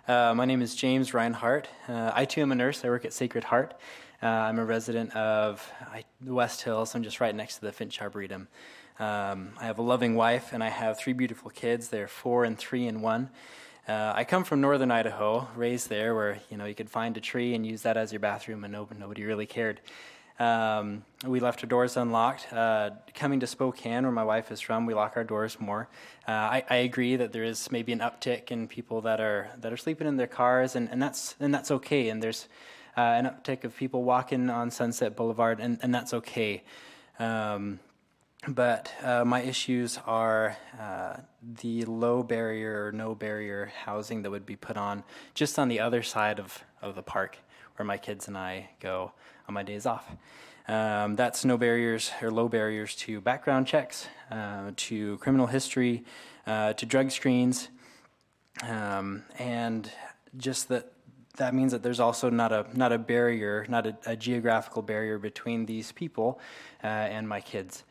Uh, my name is James Reinhardt. Uh, I too am a nurse. I work at Sacred Heart. Uh, I'm a resident of I, the West Hills. I'm just right next to the Finch Arboretum. Um, I have a loving wife, and I have three beautiful kids. They're four and three and one. Uh, I come from northern Idaho, raised there, where you know you could find a tree and use that as your bathroom, and no, nobody really cared. Um, we left our doors unlocked. Uh, coming to Spokane, where my wife is from, we lock our doors more. Uh, I, I, agree that there is maybe an uptick in people that are that are sleeping in their cars, and, and that's and that's okay. And there's uh, an uptick of people walking on Sunset Boulevard, and, and that's okay. Um, but uh, my issues are uh, the low barrier or no barrier housing that would be put on just on the other side of, of the park where my kids and I go on my days off. Um, that's no barriers or low barriers to background checks, uh, to criminal history, uh, to drug screens, um, and just that that means that there's also not a not a barrier, not a, a geographical barrier between these people uh, and my kids.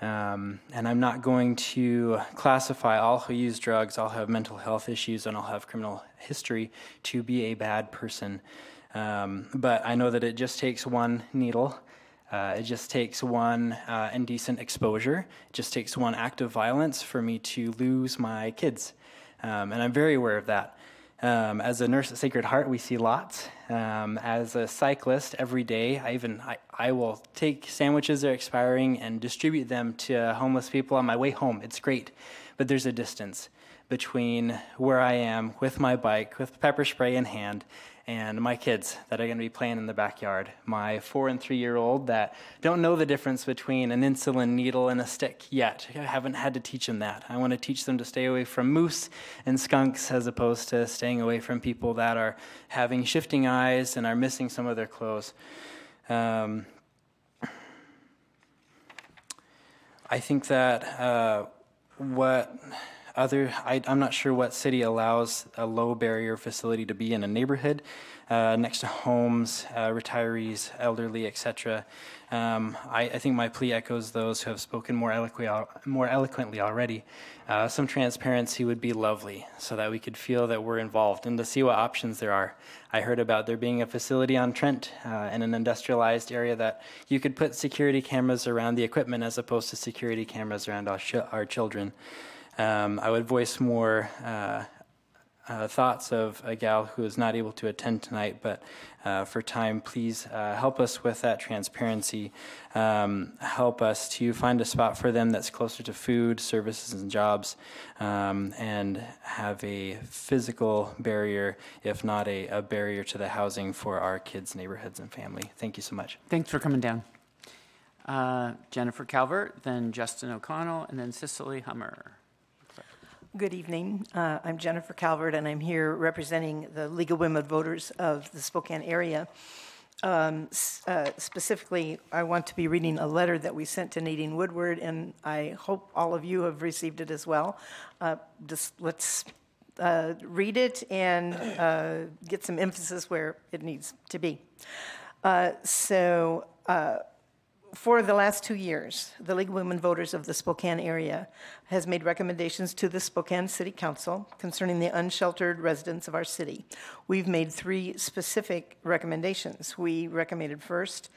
Um, and I'm not going to classify all who use drugs, all have mental health issues, and all have criminal history to be a bad person. Um, but I know that it just takes one needle. Uh, it just takes one uh, indecent exposure. It just takes one act of violence for me to lose my kids. Um, and I'm very aware of that. Um, as a nurse at Sacred Heart, we see lots. Um, as a cyclist, every day, I even I, I will take sandwiches that are expiring and distribute them to homeless people on my way home. It's great, but there's a distance between where I am with my bike, with pepper spray in hand, and my kids that are going to be playing in the backyard. My four and three year old that don't know the difference between an insulin needle and a stick yet. I haven't had to teach them that. I want to teach them to stay away from moose and skunks as opposed to staying away from people that are having shifting eyes and are missing some of their clothes. Um, I think that uh, what other, I, am not sure what city allows a low barrier facility to be in a neighborhood uh, next to homes, uh, retirees, elderly, etc. Um, I, I, think my plea echoes those who have spoken more eloquently, more eloquently already. Uh, some transparency would be lovely so that we could feel that we're involved and to see what options there are. I heard about there being a facility on Trent uh, in an industrialized area that you could put security cameras around the equipment as opposed to security cameras around our, ch- our children. Um, I would voice more uh, uh, thoughts of a gal who is not able to attend tonight, but uh, for time, please uh, help us with that transparency. Um, help us to find a spot for them that's closer to food, services, and jobs, um, and have a physical barrier, if not a, a barrier to the housing for our kids, neighborhoods, and family. Thank you so much. Thanks for coming down. Uh, Jennifer Calvert, then Justin O'Connell, and then Cicely Hummer. Good evening. Uh, I'm Jennifer Calvert, and I'm here representing the League of Women Voters of the Spokane area. Um, uh, specifically, I want to be reading a letter that we sent to Nadine Woodward, and I hope all of you have received it as well. Uh, just let's uh, read it and uh, get some emphasis where it needs to be. Uh, so, for the last two years, the League of Women Voters of the Spokane area has made recommendations to the Spokane City Council concerning the unsheltered residents of our city. We've made three specific recommendations. We recommended first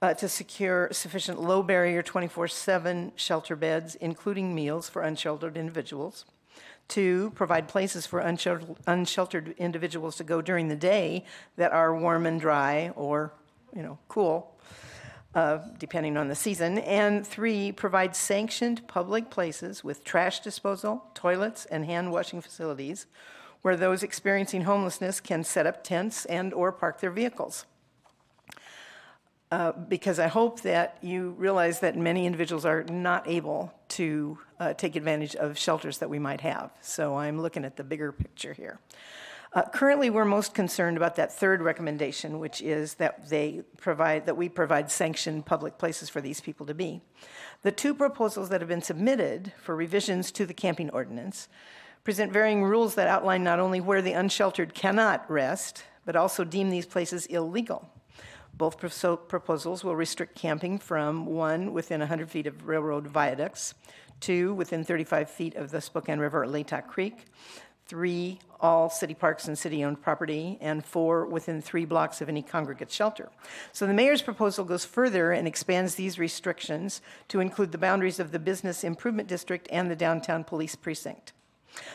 uh, to secure sufficient low barrier 24 7 shelter beds, including meals for unsheltered individuals. Two, provide places for unsheltered, unsheltered individuals to go during the day that are warm and dry or, you know, cool uh, depending on the season. And three, provide sanctioned public places with trash disposal, toilets, and hand washing facilities where those experiencing homelessness can set up tents and or park their vehicles. Uh, because I hope that you realize that many individuals are not able to uh, take advantage of shelters that we might have. So I'm looking at the bigger picture here. Uh, currently, we're most concerned about that third recommendation, which is that they provide that we provide sanctioned public places for these people to be. The two proposals that have been submitted for revisions to the camping ordinance present varying rules that outline not only where the unsheltered cannot rest, but also deem these places illegal. Both proposals will restrict camping from one, within 100 feet of railroad viaducts, two, within 35 feet of the Spokane River or Latah Creek, three, all city parks and city owned property, and four, within three blocks of any congregate shelter. So the mayor's proposal goes further and expands these restrictions to include the boundaries of the business improvement district and the downtown police precinct.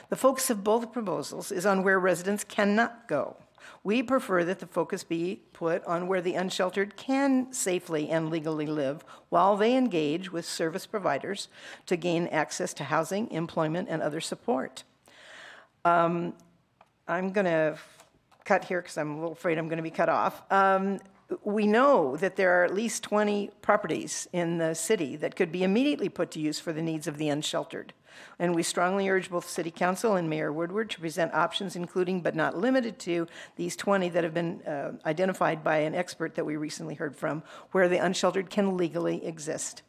The focus of both proposals is on where residents cannot go. We prefer that the focus be put on where the unsheltered can safely and legally live while they engage with service providers to gain access to housing, employment, and other support. Um, I'm going to cut here because I'm a little afraid I'm going to be cut off. Um, we know that there are at least 20 properties in the city that could be immediately put to use for the needs of the unsheltered. And we strongly urge both City Council and Mayor Woodward to present options, including but not limited to these 20 that have been uh, identified by an expert that we recently heard from, where the unsheltered can legally exist.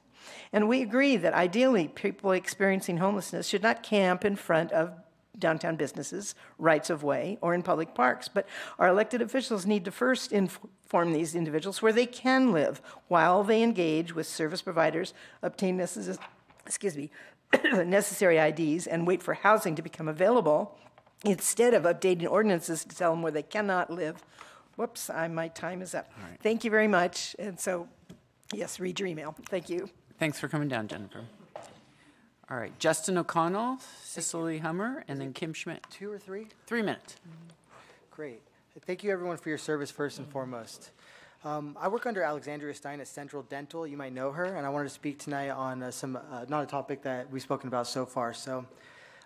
And we agree that ideally, people experiencing homelessness should not camp in front of downtown businesses, rights of way, or in public parks. But our elected officials need to first inform these individuals where they can live while they engage with service providers, obtain necessary, excuse me, <coughs> necessary IDs, and wait for housing to become available instead of updating ordinances to tell them where they cannot live. Whoops, I, my time is up. Thank you very much. And so, yes, read your email. Thank you. Thanks for coming down, Jennifer. All right, Justin O'Connell, Cicely Hummer, and then Kim Schmidt. Two or three? Three minutes. Great. Thank you, everyone, for your service, first and foremost. Um, I work under Alexandria Stein at Central Dental. You might know her, and I wanted to speak tonight on uh, some, uh, not a topic that we've spoken about so far. So,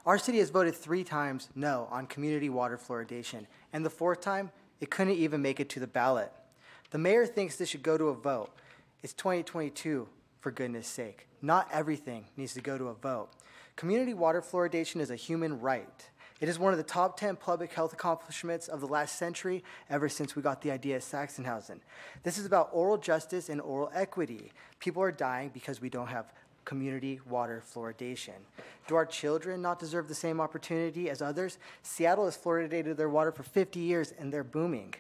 our city has voted three times no on community water fluoridation, and the fourth time, it couldn't even make it to the ballot. The mayor thinks this should go to a vote. It's 2022, for goodness sake. Not everything needs to go to a vote. Community water fluoridation is a human right. It is one of the top 10 public health accomplishments of the last century, ever since we got the idea at Sachsenhausen. This is about oral justice and oral equity. People are dying because we don't have community water fluoridation. Do our children not deserve the same opportunity as others? Seattle has fluoridated their water for 50 years and they're booming.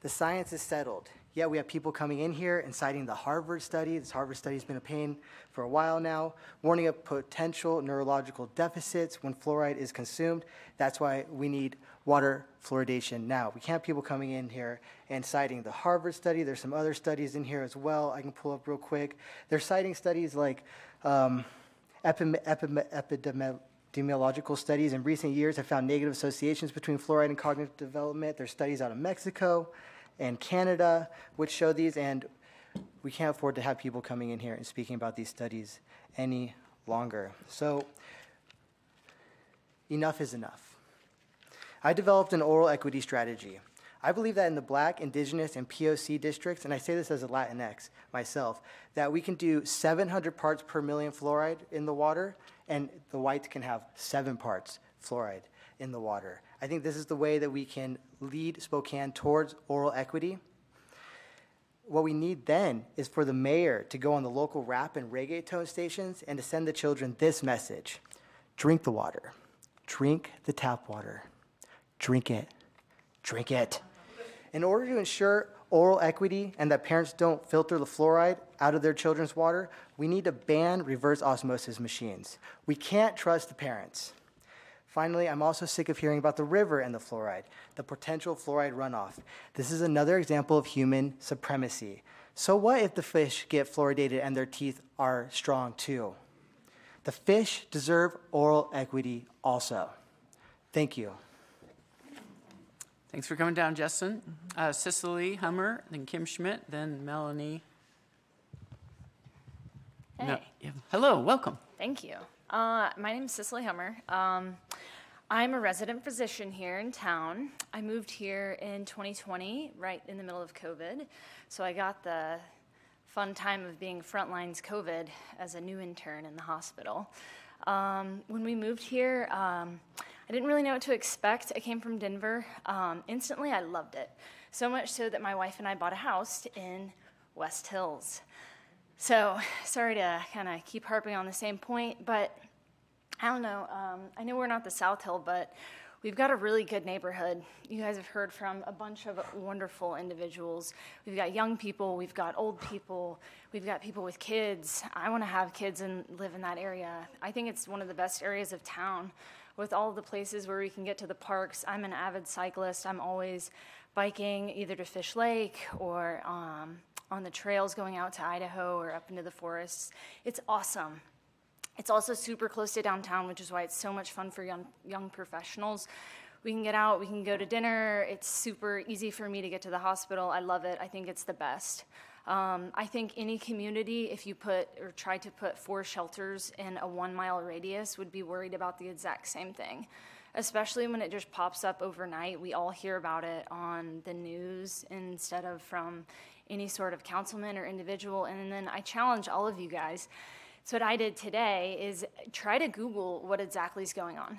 The science is settled. Yet we have people coming in here and citing the Harvard study. This Harvard study has been a pain for a while now, warning of potential neurological deficits when fluoride is consumed. That's why we need water fluoridation now. We can't have people coming in here and citing the Harvard study. There's some other studies in here as well. I can pull up real quick. They're citing studies like um, epidemiological studies in recent years have found negative associations between fluoride and cognitive development. There's studies out of Mexico and Canada, which show these, and we can't afford to have people coming in here and speaking about these studies any longer. So, enough is enough. I developed an oral equity strategy. I believe that in the black, indigenous, and POC districts, and I say this as a Latinx myself, that we can do 700 parts per million fluoride in the water, and the whites can have seven parts fluoride in the water. I think this is the way that we can lead Spokane towards oral equity. What we need then is for the mayor to go on the local rap and reggaeton stations and to send the children this message drink the water, drink the tap water, drink it, drink it. In order to ensure oral equity and that parents don't filter the fluoride out of their children's water, we need to ban reverse osmosis machines. We can't trust the parents. Finally, I'm also sick of hearing about the river and the fluoride, the potential fluoride runoff. This is another example of human supremacy. So, what if the fish get fluoridated and their teeth are strong too? The fish deserve oral equity also. Thank you. Thanks for coming down, Justin. Uh, Cicely Hummer, then Kim Schmidt, then Melanie No, Hey. yeah. Hello, welcome. Thank you. Uh, my name is Cicely Hummer. Um, I'm a resident physician here in town. I moved here in 2020, right in the middle of COVID. So I got the fun time of being frontlines COVID as a new intern in the hospital. Um, when we moved here, um, I didn't really know what to expect. I came from Denver. Um, instantly, I loved it. So much so that my wife and I bought a house in West Hills. So, <sighs> sorry to kind of keep harping on the same point, but I don't know. Um, I know we're not the South Hill, but we've got a really good neighborhood. You guys have heard from a bunch of wonderful individuals. We've got young people, we've got old people, we've got people with kids. I want to have kids and live in that area. I think it's one of the best areas of town with all the places where we can get to the parks. I'm an avid cyclist. I'm always biking either to Fish Lake or um, on the trails going out to Idaho or up into the forests. It's awesome. It's also super close to downtown, which is why it's so much fun for young young professionals. We can get out, we can go to dinner. It's super easy for me to get to the hospital. I love it. I think it's the best. Um, I think any community, if you put or try to put four shelters in a one mile radius, would be worried about the exact same thing. Especially when it just pops up overnight. We all hear about it on the news instead of from any sort of councilman or individual. And then I challenge all of you guys. So what I did today is try to Google what exactly is going on.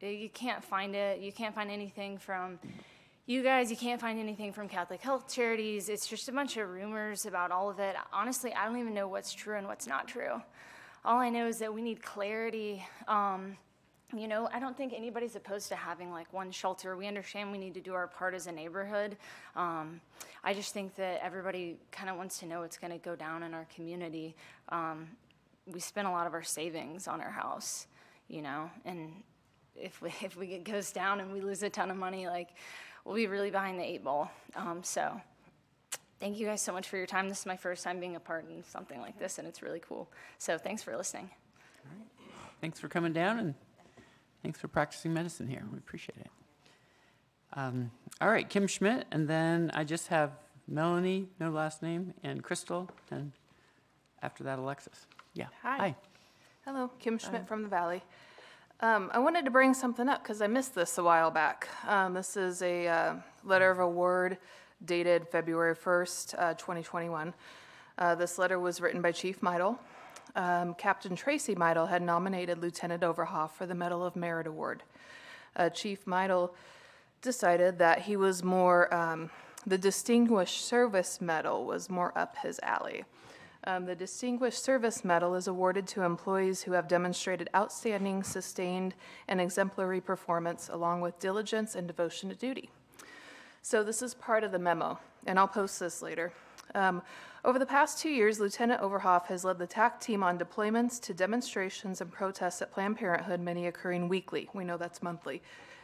You can't find it. You can't find anything from you guys. You can't find anything from Catholic Health Charities. It's just a bunch of rumors about all of it. Honestly, I don't even know what's true and what's not true. All I know is that we need clarity. Um, you know, I don't think anybody's opposed to having like one shelter. We understand we need to do our part as a neighborhood. Um, I just think that everybody kind of wants to know what's going to go down in our community. Um, we spend a lot of our savings on our house, you know, and if we, <laughs> if we, it goes down and we lose a ton of money, like we'll be really behind the eight ball. Um, so thank you guys so much for your time. This is my first time being a part in something like this, and it's really cool. So thanks for listening. Thanks for coming down and thanks for practicing medicine here. We appreciate it. Um, all right, Kim Schmidt, and then I just have Melanie, no last name, and Crystal, and after that, Alexis. Yeah. Hi. Hello, Kim Schmidt from the Valley. Um, I wanted to bring something up because I missed this a while back. Um, this is a uh, letter of award dated February 1st, uh, 2021. Uh, this letter was written by Chief Meidl. Um, Captain Tracy Meidl had nominated Lieutenant Overhoff for the Medal of Merit Award. Uh, Chief Meidl decided that he was more, um, the Distinguished Service Medal was more up his alley. Um, the Distinguished Service Medal is awarded to employees who have demonstrated outstanding, sustained, and exemplary performance along with diligence and devotion to duty. So, this is part of the memo, and I'll post this later. Um, over the past two years, Lieutenant Overhoff has led the TAC team on deployments to demonstrations and protests at Planned Parenthood, many occurring weekly. We know that's monthly.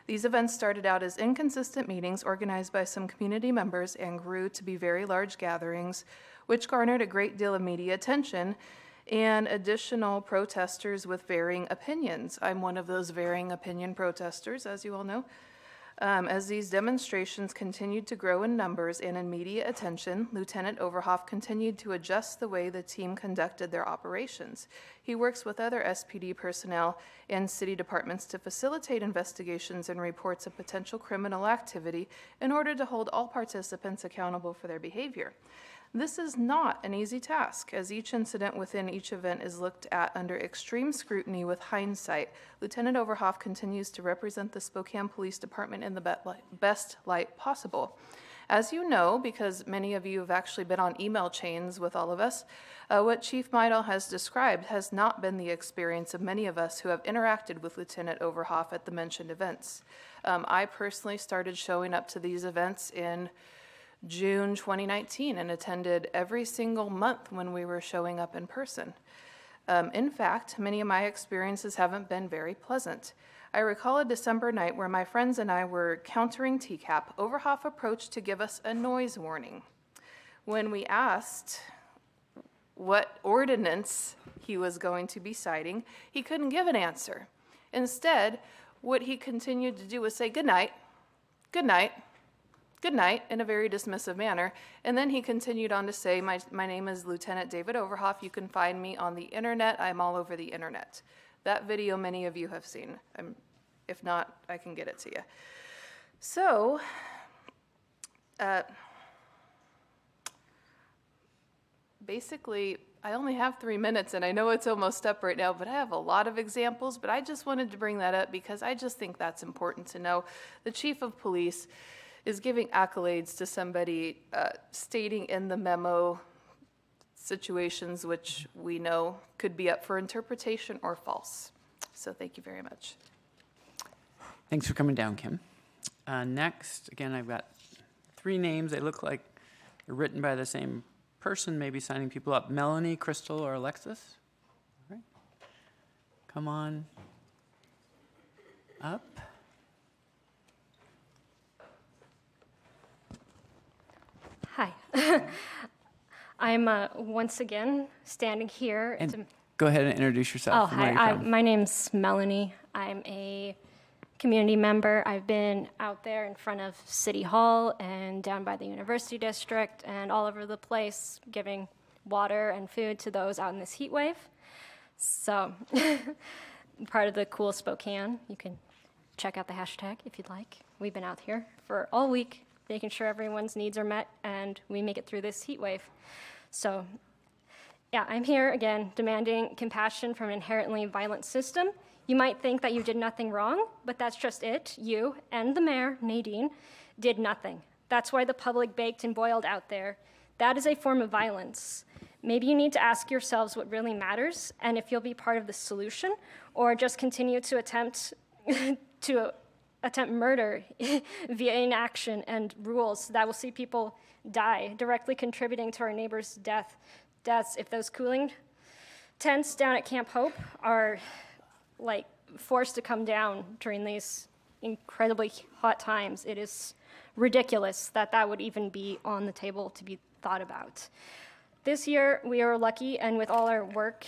These events started out as inconsistent meetings organized by some community members and grew to be very large gatherings, which garnered a great deal of media attention and additional protesters with varying opinions. I'm one of those varying opinion protesters, as you all know. Um, as these demonstrations continued to grow in numbers and in media attention, Lieutenant Overhoff continued to adjust the way the team conducted their operations. He works with other SPD personnel and city departments to facilitate investigations and reports of potential criminal activity in order to hold all participants accountable for their behavior. This is not an easy task, as each incident within each event is looked at under extreme scrutiny with hindsight. Lieutenant Overhoff continues to represent the Spokane Police Department in the best light possible. As you know, because many of you have actually been on email chains with all of us, uh, what Chief Meidl has described has not been the experience of many of us who have interacted with Lieutenant Overhoff at the mentioned events. Um, I personally started showing up to these events in June 2019 and attended every single month when we were showing up in person. Um, in fact, many of my experiences haven't been very pleasant. I recall a December night where my friends and I were countering TCAP. Overhoff approached to give us a noise warning. When we asked what ordinance he was going to be citing, he couldn't give an answer. Instead, what he continued to do was say, Good night, good night, good night in a very dismissive manner. And then he continued on to say, my, my name is Lieutenant David Overhoff. You can find me on the internet. I'm all over the internet. That video many of you have seen. I'm, if not, I can get it to you. So, uh, basically, I only have three minutes, and I know it's almost up right now, but I have a lot of examples. But I just wanted to bring that up because I just think that's important to know. The chief of police is giving accolades to somebody uh, stating in the memo situations which we know could be up for interpretation or false. So thank you very much. Thanks for coming down, Kim. Uh, next, again, I've got three names. They look like they're written by the same person, maybe signing people up. Melanie, Crystal, or Alexis? All right. Come on up. Hi. <laughs> I'm uh, once again standing here. And to- go ahead and introduce oh, yourself. where hi. I, my name's Melanie. I'm a community member. I've been out there in front of City Hall and down by the University District and all over the place giving water and food to those out in this heat wave. So, <laughs> part of the Cool Spokane. You can check out the hashtag if you'd like. We've been out here for all week making sure everyone's needs are met and we make it through this heat wave. So, yeah, I'm here again demanding compassion from an inherently violent system. You might think that you did nothing wrong, but that's just it. You and the mayor, Nadine, did nothing. That's why the public baked and boiled out there. That is a form of violence. Maybe you need to ask yourselves what really matters and if you'll be part of the solution or just continue to attempt <laughs> to attempt murder <laughs> via inaction and rules that will see people die, directly contributing to our neighbors' death, deaths if those cooling tents down at Camp Hope are like forced to come down during these incredibly hot times. It is ridiculous that that would even be on the table to be thought about. This year, we are lucky, and with all our work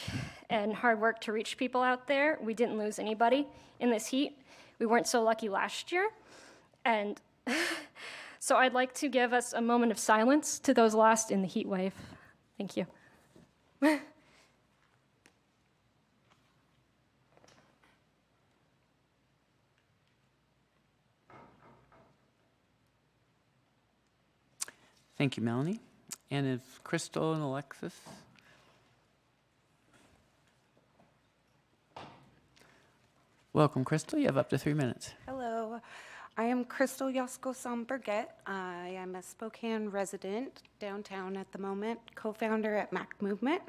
and hard work to reach people out there, we didn't lose anybody in this heat. We weren't so lucky last year. And <laughs> so I'd like to give us a moment of silence to those lost in the heat wave. Thank you. <laughs> Thank you, Melanie. And if Crystal and Alexis? Welcome, Crystal. You have up to three minutes. Hello, I am Crystal Yosko Somberget. I am a Spokane resident downtown at the moment, co-founder at Mac Movement.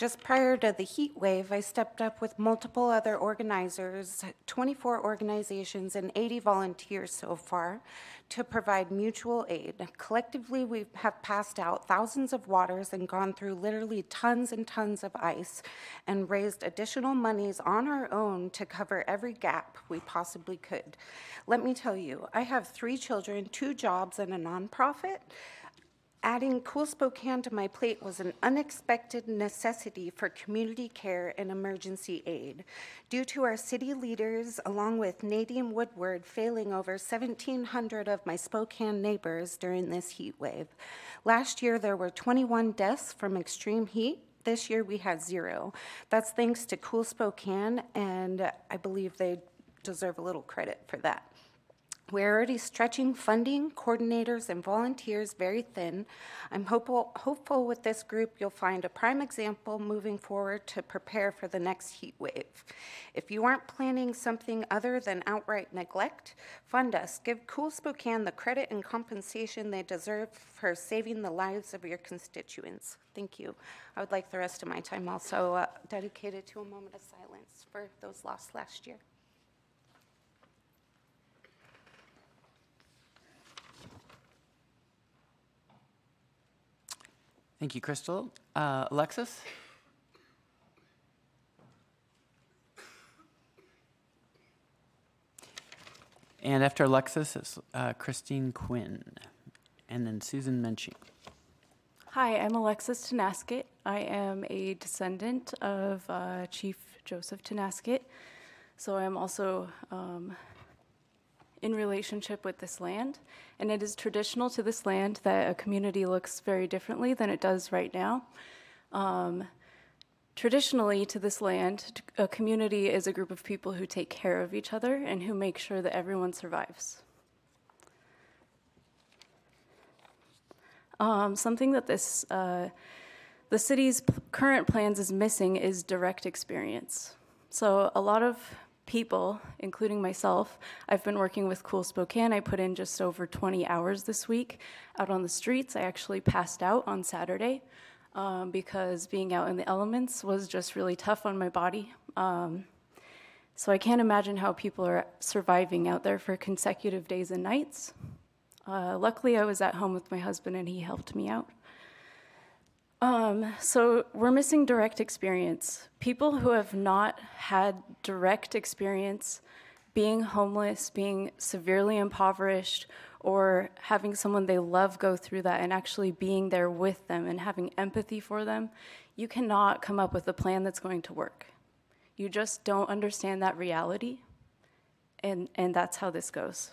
Just prior to the heat wave, I stepped up with multiple other organizers, 24 organizations and 80 volunteers so far, to provide mutual aid. Collectively, we have passed out thousands of waters and gone through literally tons and tons of ice and raised additional monies on our own to cover every gap we possibly could. Let me tell you, I have three children, two jobs, and a nonprofit. Adding Cool Spokane to my plate was an unexpected necessity for community care and emergency aid. Due to our city leaders, along with Nadine Woodward, failing over 1,700 of my Spokane neighbors during this heat wave. Last year, there were 21 deaths from extreme heat. This year, we had zero. That's thanks to Cool Spokane, and I believe they deserve a little credit for that. We're already stretching funding, coordinators, and volunteers very thin. I'm hopeful, hopeful with this group you'll find a prime example moving forward to prepare for the next heat wave. If you aren't planning something other than outright neglect, fund us. Give Cool Spokane the credit and compensation they deserve for saving the lives of your constituents. Thank you. I would like the rest of my time also uh, dedicated to a moment of silence for those lost last year. Thank you, Crystal. Uh, Alexis? And after Alexis, it's uh, Christine Quinn, and then Susan Menching. Hi, I'm Alexis Tonasket. I am a descendant of uh, Chief Joseph Tonasket. So I'm also um, in relationship with this land. And it is traditional to this land that a community looks very differently than it does right now. Um, traditionally, to this land, a community is a group of people who take care of each other and who make sure that everyone survives. Um, something that this uh, the city's current plans is missing is direct experience. So a lot of people, including myself, I've been working with Cool Spokane. I put in just over 20 hours this week out on the streets. I actually passed out on Saturday um, because being out in the elements was just really tough on my body. Um, so I can't imagine how people are surviving out there for consecutive days and nights. Uh, luckily, I was at home with my husband and he helped me out. Um, so we're missing direct experience. People who have not had direct experience being homeless, being severely impoverished, or having someone they love go through that and actually being there with them and having empathy for them, you cannot come up with a plan that's going to work. You just don't understand that reality, and, and that's how this goes.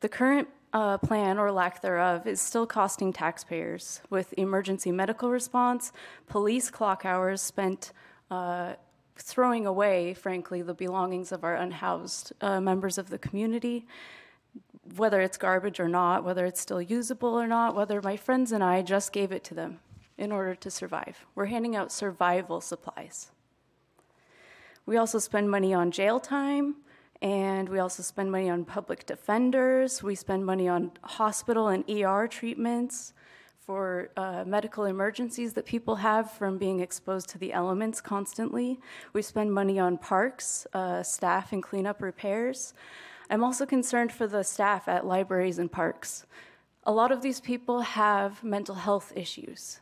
The current uh, plan or lack thereof is still costing taxpayers with emergency medical response, police clock hours spent uh, throwing away, frankly, the belongings of our unhoused uh, members of the community, whether it's garbage or not, whether it's still usable or not, whether my friends and I just gave it to them in order to survive. We're handing out survival supplies. We also spend money on jail time, and we also spend money on public defenders. We spend money on hospital and ER treatments for uh, medical emergencies that people have from being exposed to the elements constantly. We spend money on parks, uh, staff, and cleanup repairs. I'm also concerned for the staff at libraries and parks. A lot of these people have mental health issues.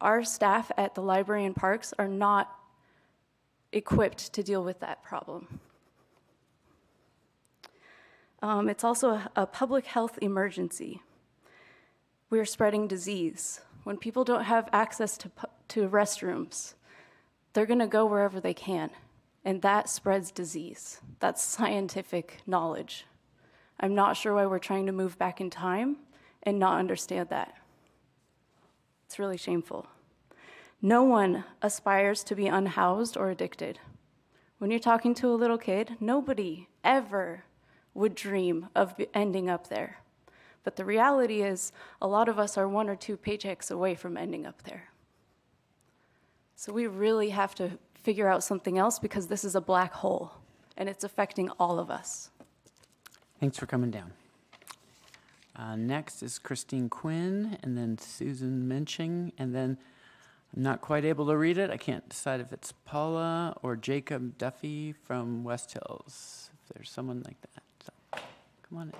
Our staff at the library and parks are not equipped to deal with that problem. Um, it's also a, a public health emergency. We are spreading disease. When people don't have access to, to restrooms, they're going to go wherever they can, and that spreads disease. That's scientific knowledge. I'm not sure why we're trying to move back in time and not understand that. It's really shameful. No one aspires to be unhoused or addicted. When you're talking to a little kid, nobody ever would dream of ending up there. But the reality is, a lot of us are one or two paychecks away from ending up there. So we really have to figure out something else because this is a black hole and it's affecting all of us. Thanks for coming down. Uh, next is Christine Quinn, and then Susan Menching, and then I'm not quite able to read it. I can't decide if it's Paula or Jacob Duffy from West Hills. If there's someone like that. Come on.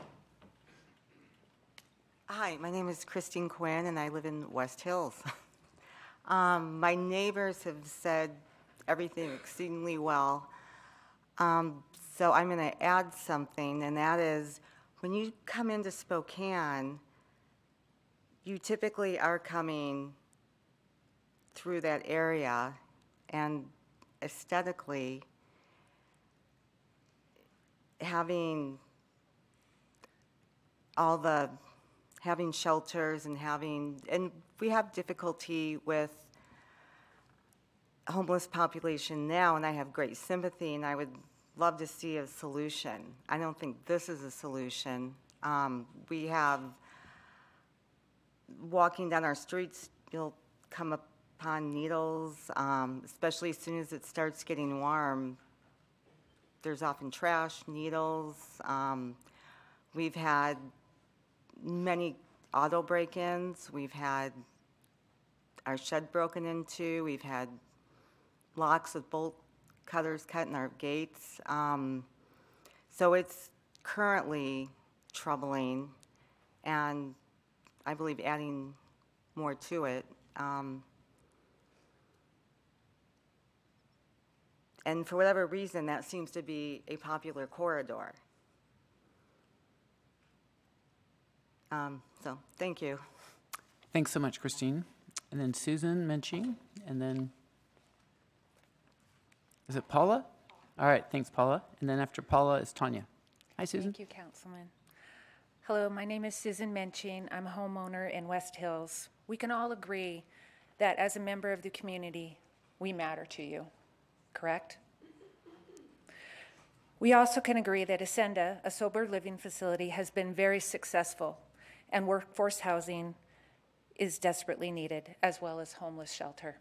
Hi, my name is Christine Quinn, and I live in West Hills. <laughs> um, my neighbors have said everything exceedingly well. Um, so I'm going to add something, and that is when you come into Spokane, you typically are coming through that area, and aesthetically, having all the having shelters and having and we have difficulty with homeless population now and I have great sympathy and I would love to see a solution. I don't think this is a solution. Um, we have walking down our streets, you'll come upon needles, um, especially as soon as it starts getting warm. There's often trash, needles. Um, we've had many auto break-ins. We've had our shed broken into. We've had locks with bolt cutters cut in our gates. Um, so it's currently troubling, and I believe adding more to it. Um, and for whatever reason, that seems to be a popular corridor. Um, so, thank you. Thanks so much, Christine. And then Susan Menching, and then, is it Paula? All right, thanks, Paula. And then after Paula is Tanya. Hi, Susan. Thank you, Councilman. Hello, my name is Susan Menching. I'm a homeowner in West Hills. We can all agree that as a member of the community, we matter to you, correct? We also can agree that Ascenda, a sober living facility, has been very successful, and workforce housing is desperately needed, as well as homeless shelter.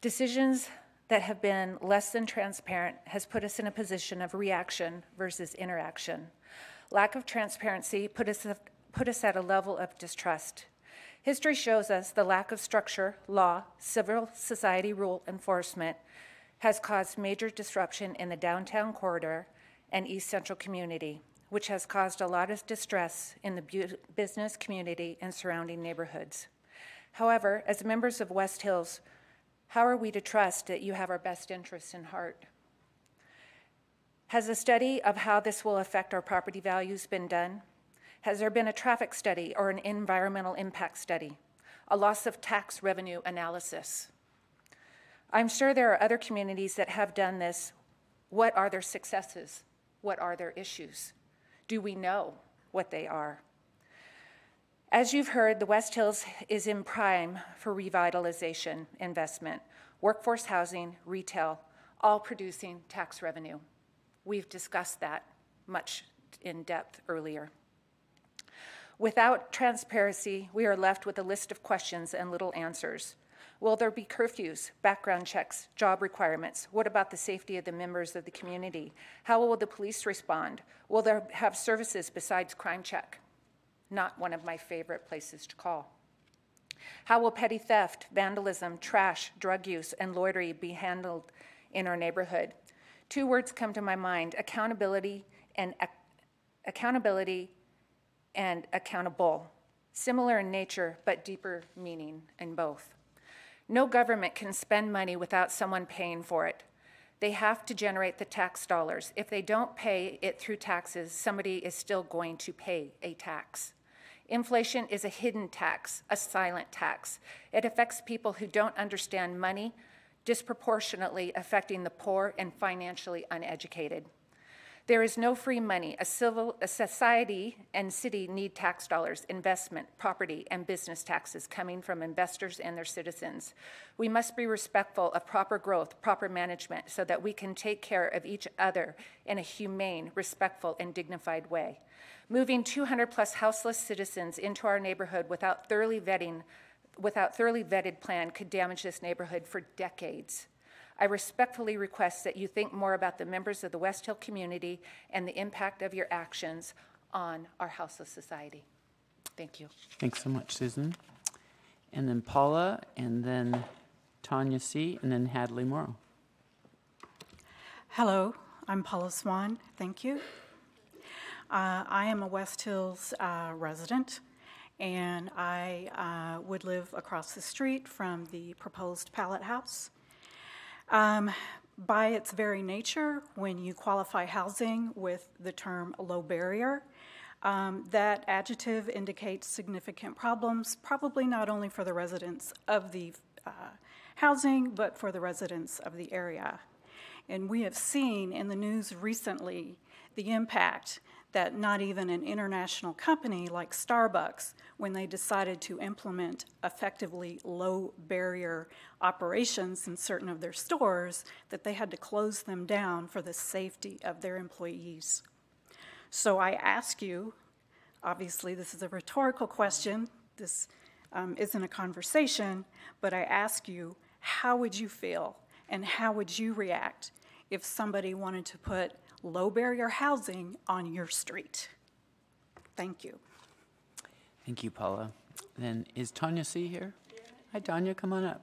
Decisions that have been less than transparent has put us in a position of reaction versus interaction. Lack of transparency put us, put us at a level of distrust. History shows us the lack of structure, law, civil society rule enforcement has caused major disruption in the downtown corridor and East Central community, which has caused a lot of distress in the bu- business community and surrounding neighborhoods. However, as members of West Hills, how are we to trust that you have our best interests in heart? Has a study of how this will affect our property values been done? Has there been a traffic study or an environmental impact study? A loss of tax revenue analysis? I'm sure there are other communities that have done this. What are their successes? What are their issues? Do we know what they are? As you've heard, the West Hills is in prime for revitalization investment, workforce housing, retail, all producing tax revenue. We've discussed that much in depth earlier. Without transparency, we are left with a list of questions and little answers. Will there be curfews, background checks, job requirements? What about the safety of the members of the community? How will the police respond? Will there have services besides crime check? Not one of my favorite places to call. How will petty theft, vandalism, trash, drug use, and loitering be handled in our neighborhood? Two words come to my mind accountability and ac- accountability and accountable. Similar in nature, but deeper meaning in both. No government can spend money without someone paying for it. They have to generate the tax dollars. If they don't pay it through taxes, somebody is still going to pay a tax. Inflation is a hidden tax, a silent tax. It affects people who don't understand money, disproportionately affecting the poor and financially uneducated. There is no free money. A civil a society and city need tax dollars, investment, property, and business taxes coming from investors and their citizens. We must be respectful of proper growth, proper management, so that we can take care of each other in a humane, respectful, and dignified way. Moving 200 plus houseless citizens into our neighborhood without thoroughly vetting, without thoroughly vetted plan could damage this neighborhood for decades. I respectfully request that you think more about the members of the West Hill community and the impact of your actions on our houseless society. Thank you. Thanks so much, Susan. And then Paula, and then Tanya C., and then Hadley Morrow. Hello, I'm Paula Swan. Thank you. Uh, I am a West Hills uh, resident, and I uh, would live across the street from the proposed pallet house. Um, by its very nature, when you qualify housing with the term low barrier, um, that adjective indicates significant problems, probably not only for the residents of the uh, housing, but for the residents of the area. And we have seen in the news recently the impact that not even an international company like Starbucks, when they decided to implement effectively low barrier operations in certain of their stores, that they had to close them down for the safety of their employees. So I ask you, obviously, this is a rhetorical question, this um, isn't a conversation, but I ask you, how would you feel and how would you react if somebody wanted to put low barrier housing on your street. Thank you. Thank you, Paula. Then is Tanya C. here? Hi, Tanya, come on up.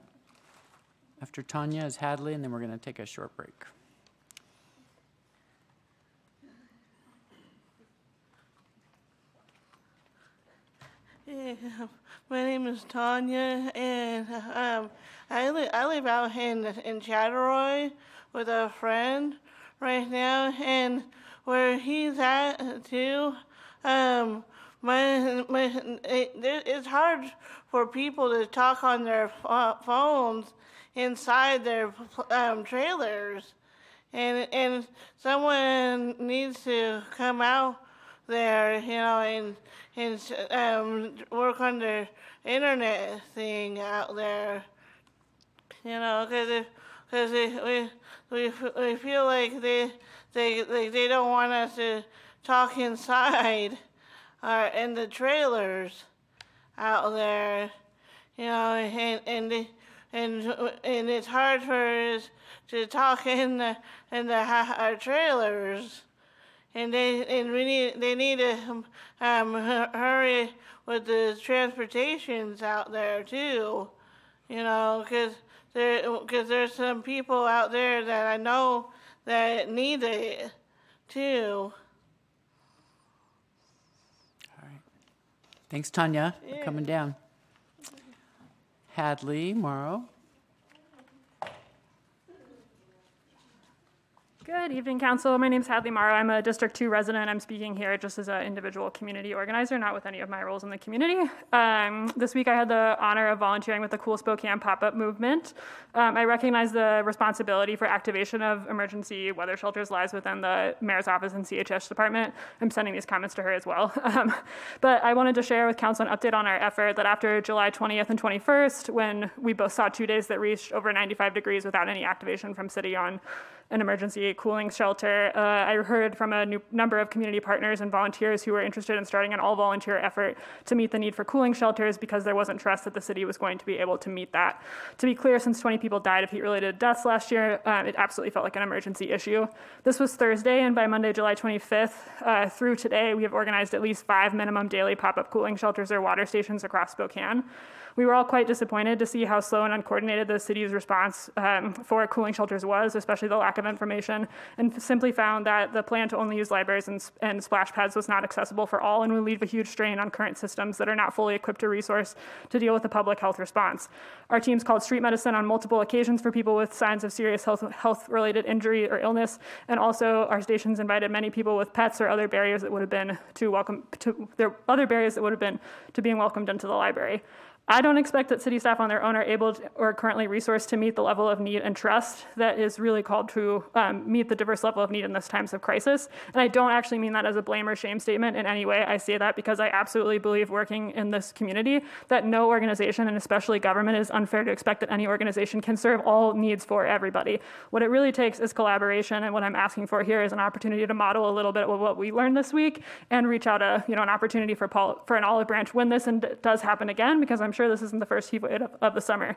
After Tanya is Hadley, and then we're going to take a short break. Yeah, my name is Tanya, and um, I, li- I live out in in Chattaroy with a friend right now, and where he's at too. Um, my, my, it, it's hard for people to talk on their phones inside their um, trailers, and and someone needs to come out there, you know, and and um, work on the internet thing out there, you know, because because we we we feel like they they they, they don't want us to talk inside <laughs> uh, in the trailers out there, you know, and and the, and and it's hard for us to talk <laughs> in the in the our trailers, and they and we need they need to um, hurry with the transportations out there too, you know, because there because there's some people out there that I know that need it too. All right. Thanks, Tanya, for coming down. Hadley, Morrow. Good evening, Council. My name is Hadley Morrow. I'm a District 2 resident. I'm speaking here just as an individual community organizer, not with any of my roles in the community. Um, this week, I had the honor of volunteering with the Cool Spokane pop up movement. Um, I recognize the responsibility for activation of emergency weather shelters lies within the mayor's office and CHS department. I'm sending these comments to her as well. <laughs> Um, but I wanted to share with Council an update on our effort that after July 20th and 21st, when we both saw two days that reached over 95 degrees without any activation from city on an emergency cooling shelter. Uh, I heard from a new number of community partners and volunteers who were interested in starting an all volunteer effort to meet the need for cooling shelters because there wasn't trust that the city was going to be able to meet that. To be clear, since 20 people died of heat related deaths last year, um, it absolutely felt like an emergency issue. This was Thursday, and by Monday, July 25th, uh, through today, we have organized at least five minimum daily pop up cooling shelters or water stations across Spokane. We were all quite disappointed to see how slow and uncoordinated the city's response um, for cooling shelters was, especially the lack of information, and simply found that the plan to only use libraries and, and splash pads was not accessible for all and would leave a huge strain on current systems that are not fully equipped or resourced to deal with the public health response. Our teams called street medicine on multiple occasions for people with signs of serious health, health-related injury or illness, and also our stations invited many people with pets or other barriers that would have been to welcome to there other barriers that would have been to being welcomed into the library. I don't expect that city staff on their own are able to, or currently resourced to meet the level of need and trust that is really called to um, meet the diverse level of need in this times of crisis. And I don't actually mean that as a blame or shame statement in any way. I say that because I absolutely believe working in this community that no organization, and especially government, is unfair to expect that any organization can serve all needs for everybody. What it really takes is collaboration, and what I'm asking for here is an opportunity to model a little bit of what we learned this week and reach out a you know an opportunity for for an olive branch when this and does happen again, because I'm sure this isn't the first heat wave of, the summer.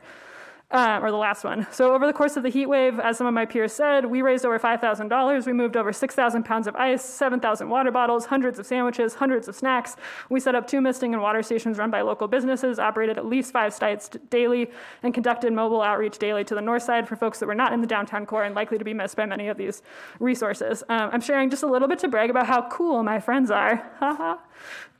Uh, or the last one. So over the course of the heat wave, as some of my peers said, we raised over $5,000. We moved over 6,000 pounds of ice, 7,000 water bottles, hundreds of sandwiches, hundreds of snacks. We set up two misting and water stations run by local businesses, operated at least five sites daily, and conducted mobile outreach daily to the north side for folks that were not in the downtown core and likely to be missed by many of these resources. Um, I'm sharing just a little bit to brag about how cool my friends are.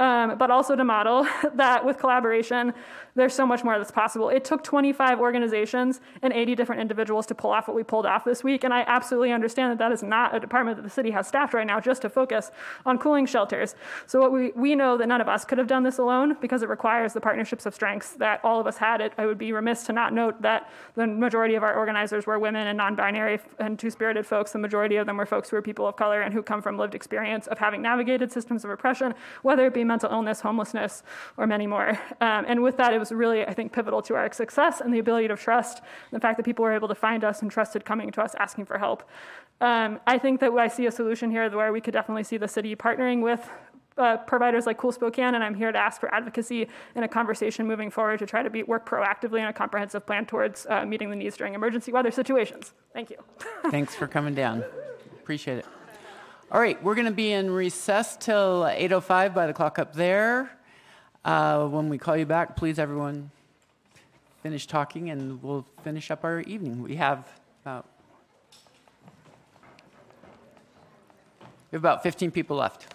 Um, but also to model <laughs> that with collaboration, there's so much more that's possible. It took 25 organizations and 80 different individuals to pull off what we pulled off this week, and I absolutely understand that that is not a department that the city has staffed right now just to focus on cooling shelters. So what we, we know that none of us could have done this alone because it requires the partnerships of strengths that all of us had. It, I would be remiss to not note that the majority of our organizers were women and non-binary and two-spirited folks. The majority of them were folks who are people of color and who come from lived experience of having navigated systems of oppression, whether it be mental illness, homelessness, or many more. Um, and with that, it was really, I think, pivotal to our success and the ability to trust the fact that people were able to find us and trusted coming to us asking for help. Um, I think that I see a solution here where we could definitely see the city partnering with uh, providers like Cool Spokane, and I'm here to ask for advocacy and a conversation moving forward to try to be, work proactively in a comprehensive plan towards uh, meeting the needs during emergency weather situations. Thank you. Thanks for coming down. Appreciate it. All right, we're going to be in recess till 8:05 by the clock up there. Uh, when we call you back, please, everyone, finish talking, and we'll finish up our evening. We have about we have about 15 people left.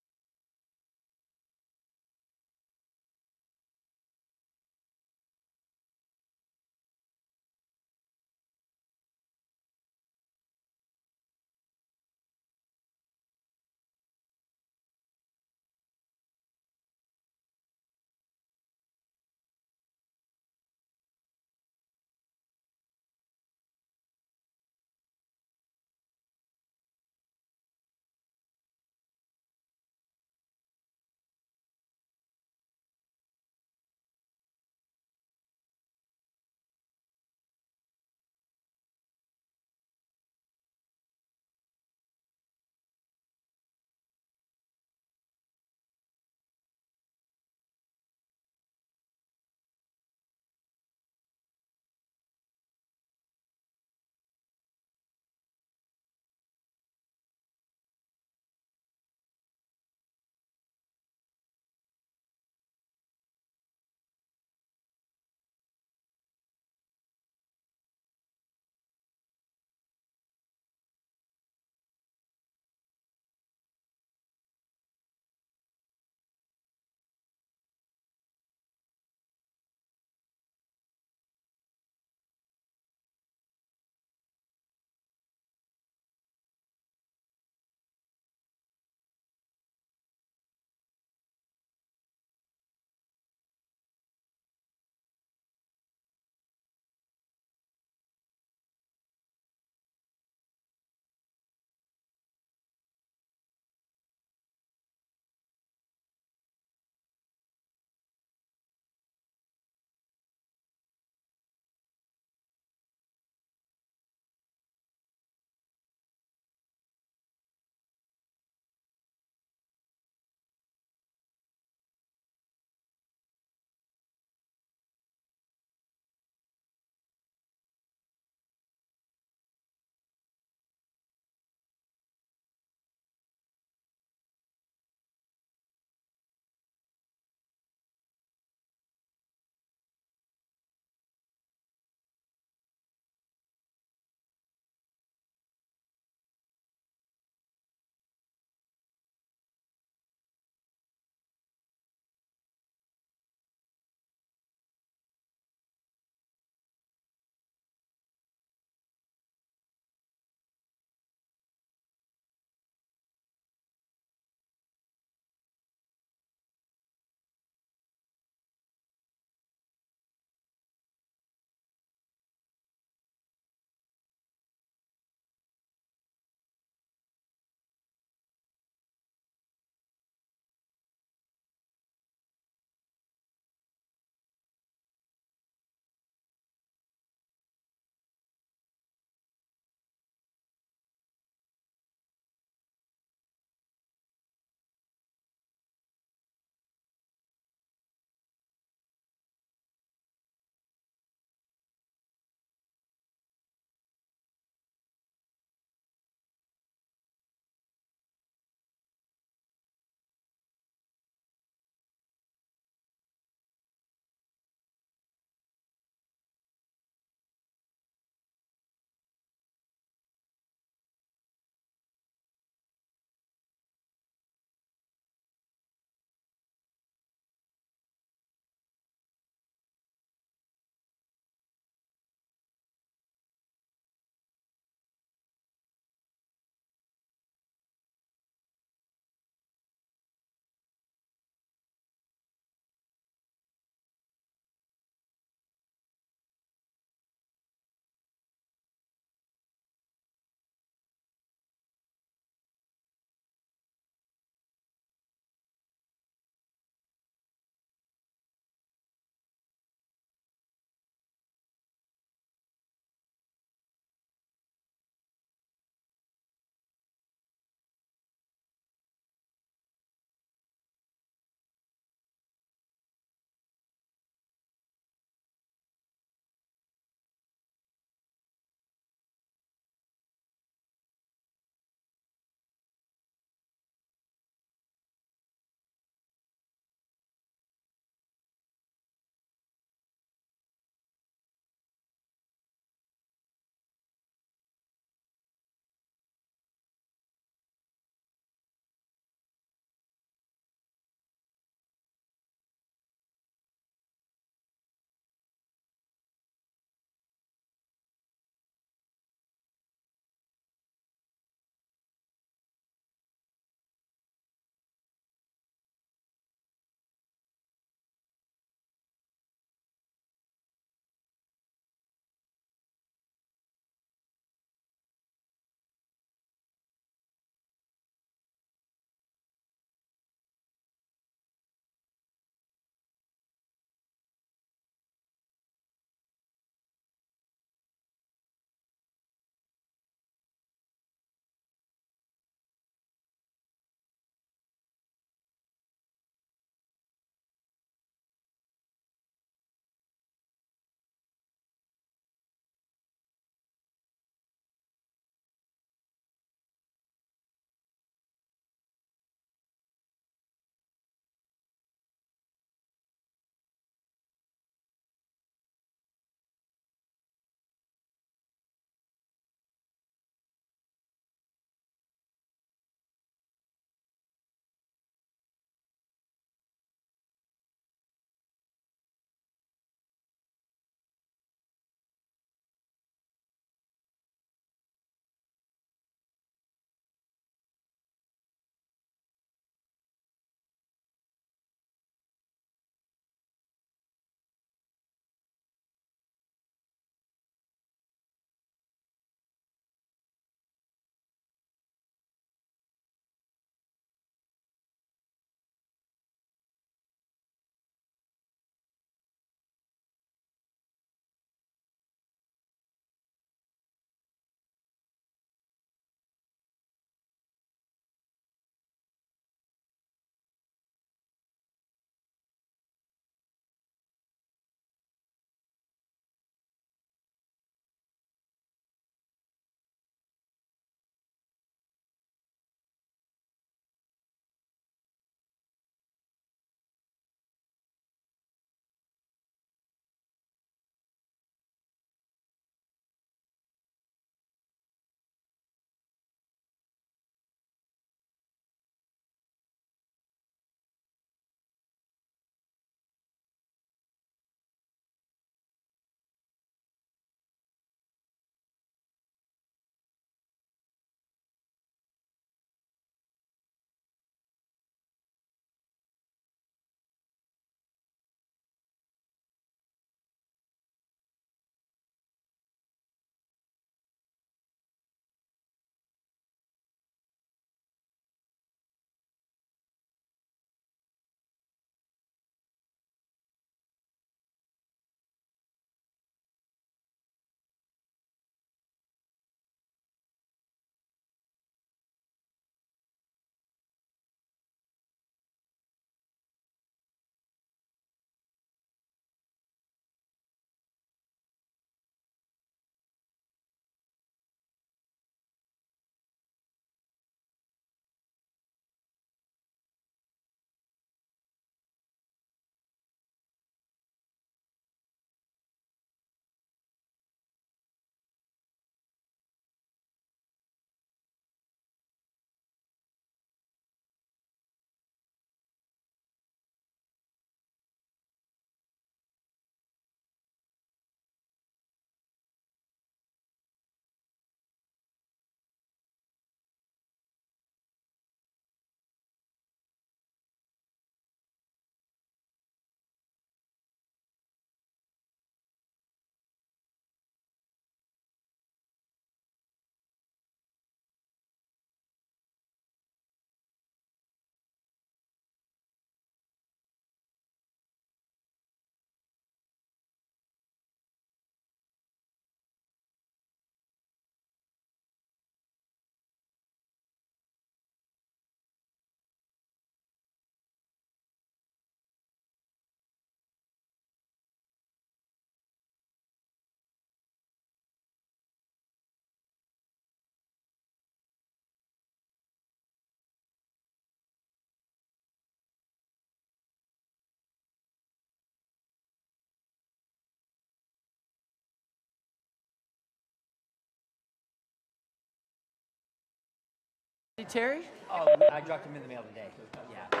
Terry? Oh, I dropped him in the mail today. Yeah.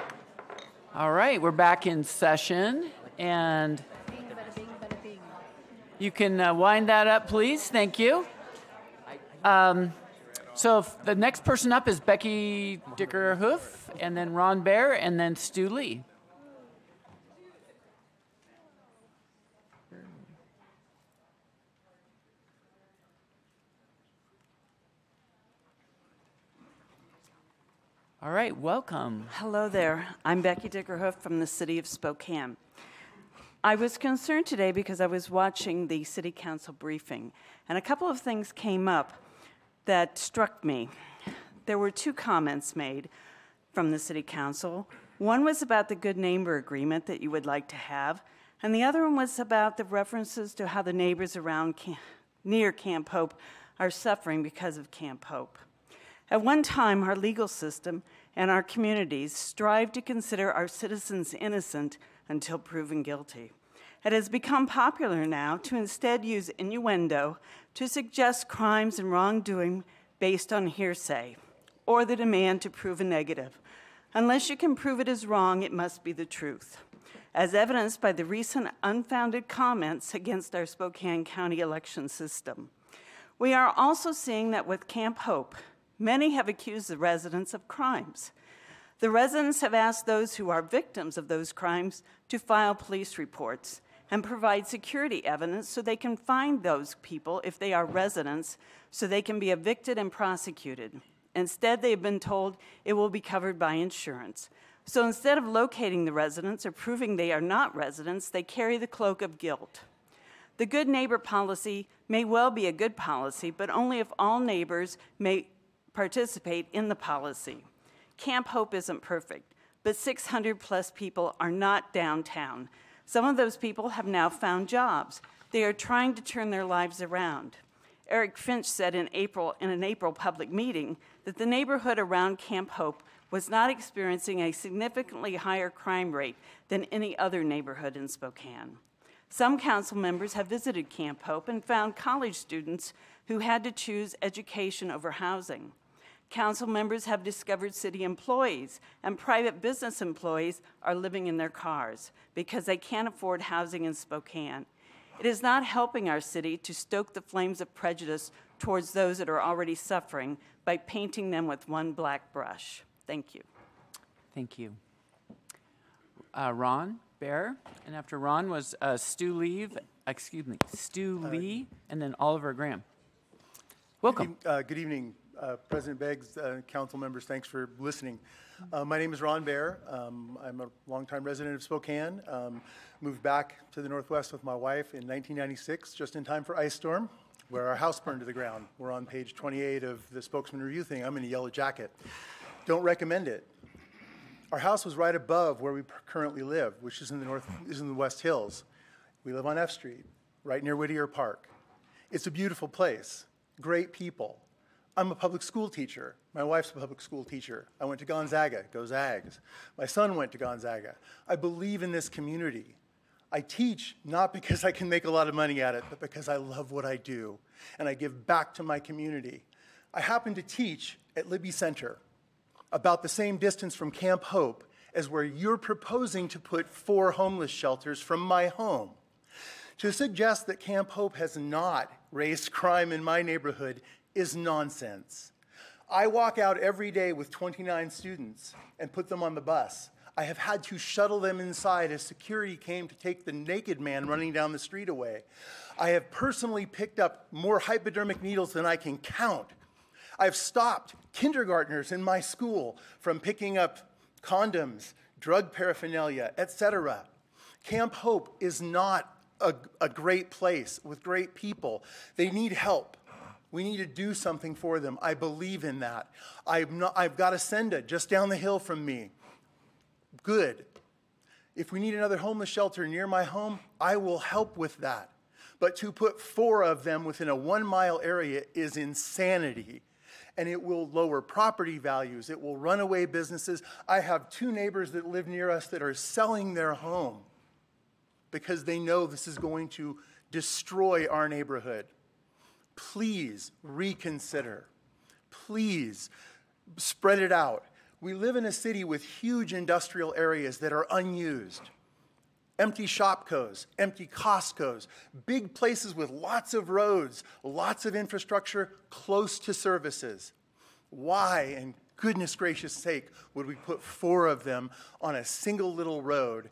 All right, we're back in session, and you can uh, wind that up, please. Thank you. Um, so the next person up is Becky Dickerhoof, and then Ron Bear, and then Stu Lee. All right, welcome. Hello there. I'm Becky Dickerhoof from the city of Spokane. I was concerned today because I was watching the city council briefing, and a couple of things came up that struck me. There were two comments made from the city council. One was about the good neighbor agreement that you would like to have, and the other one was about the references to how the neighbors around Camp, near Camp Hope are suffering because of Camp Hope. At one time, our legal system and our communities strive to consider our citizens innocent until proven guilty. It has become popular now to instead use innuendo to suggest crimes and wrongdoing based on hearsay or the demand to prove a negative. Unless you can prove it is wrong, it must be the truth. As evidenced by the recent unfounded comments against our Spokane County election system. We are also seeing that with Camp Hope, Many have accused the residents of crimes. The residents have asked those who are victims of those crimes to file police reports and provide security evidence so they can find those people if they are residents so they can be evicted and prosecuted. Instead, they've been told it will be covered by insurance. So instead of locating the residents or proving they are not residents, they carry the cloak of guilt. The good neighbor policy may well be a good policy, but only if all neighbors may participate in the policy. Camp Hope isn't perfect, but 600 plus people are not downtown. Some of those people have now found jobs. They are trying to turn their lives around. Eric Finch said in April in an April public meeting that the neighborhood around Camp Hope was not experiencing a significantly higher crime rate than any other neighborhood in Spokane. Some council members have visited Camp Hope and found college students who had to choose education over housing. Council members have discovered city employees and private business employees are living in their cars because they can't afford housing in Spokane. It is not helping our city to stoke the flames of prejudice towards those that are already suffering by painting them with one black brush. Thank you. Thank you. Uh, Ron Bear, and after Ron was uh, Stu Lee, excuse me, Stu Lee, and then Oliver Graham. Welcome. Good, e- uh, good evening, uh, President Beggs, uh, council members, thanks for listening. Uh, my name is Ron Bear. Um, I'm a longtime resident of Spokane. Um, moved back to the Northwest with my wife in 1996, just in time for ice storm, where our house burned to the ground. We're on page 28 of the spokesman review thing. I'm in a yellow jacket. Don't recommend it. Our house was right above where we currently live, which is in the north, is in the West Hills. We live on F Street, right near Whittier Park. It's a beautiful place, great people. I'm a public school teacher. My wife's a public school teacher. I went to Gonzaga, go Zags. My son went to Gonzaga. I believe in this community. I teach not because I can make a lot of money at it, but because I love what I do and I give back to my community. I happen to teach at Libby Center, about the same distance from Camp Hope as where you're proposing to put four homeless shelters from my home. To suggest that Camp Hope has not raised crime in my neighborhood is nonsense. I walk out every day with 29 students and put them on the bus. I have had to shuttle them inside as security came to take the naked man running down the street away. I have personally picked up more hypodermic needles than I can count. I've stopped kindergartners in my school from picking up condoms, drug paraphernalia, etc. Camp Hope is not a, a great place with great people. They need help. We need to do something for them. I believe in that. I've, not, I've got Ascenda just down the hill from me. Good. If we need another homeless shelter near my home, I will help with that. But to put four of them within a one mile area is insanity. And it will lower property values. It will run away businesses. I have two neighbors that live near us that are selling their home because they know this is going to destroy our neighborhood please reconsider. Please spread it out. We live in a city with huge industrial areas that are unused. Empty Shopkos, empty Costco's, big places with lots of roads, lots of infrastructure close to services. Why, in goodness gracious sake, would we put four of them on a single little road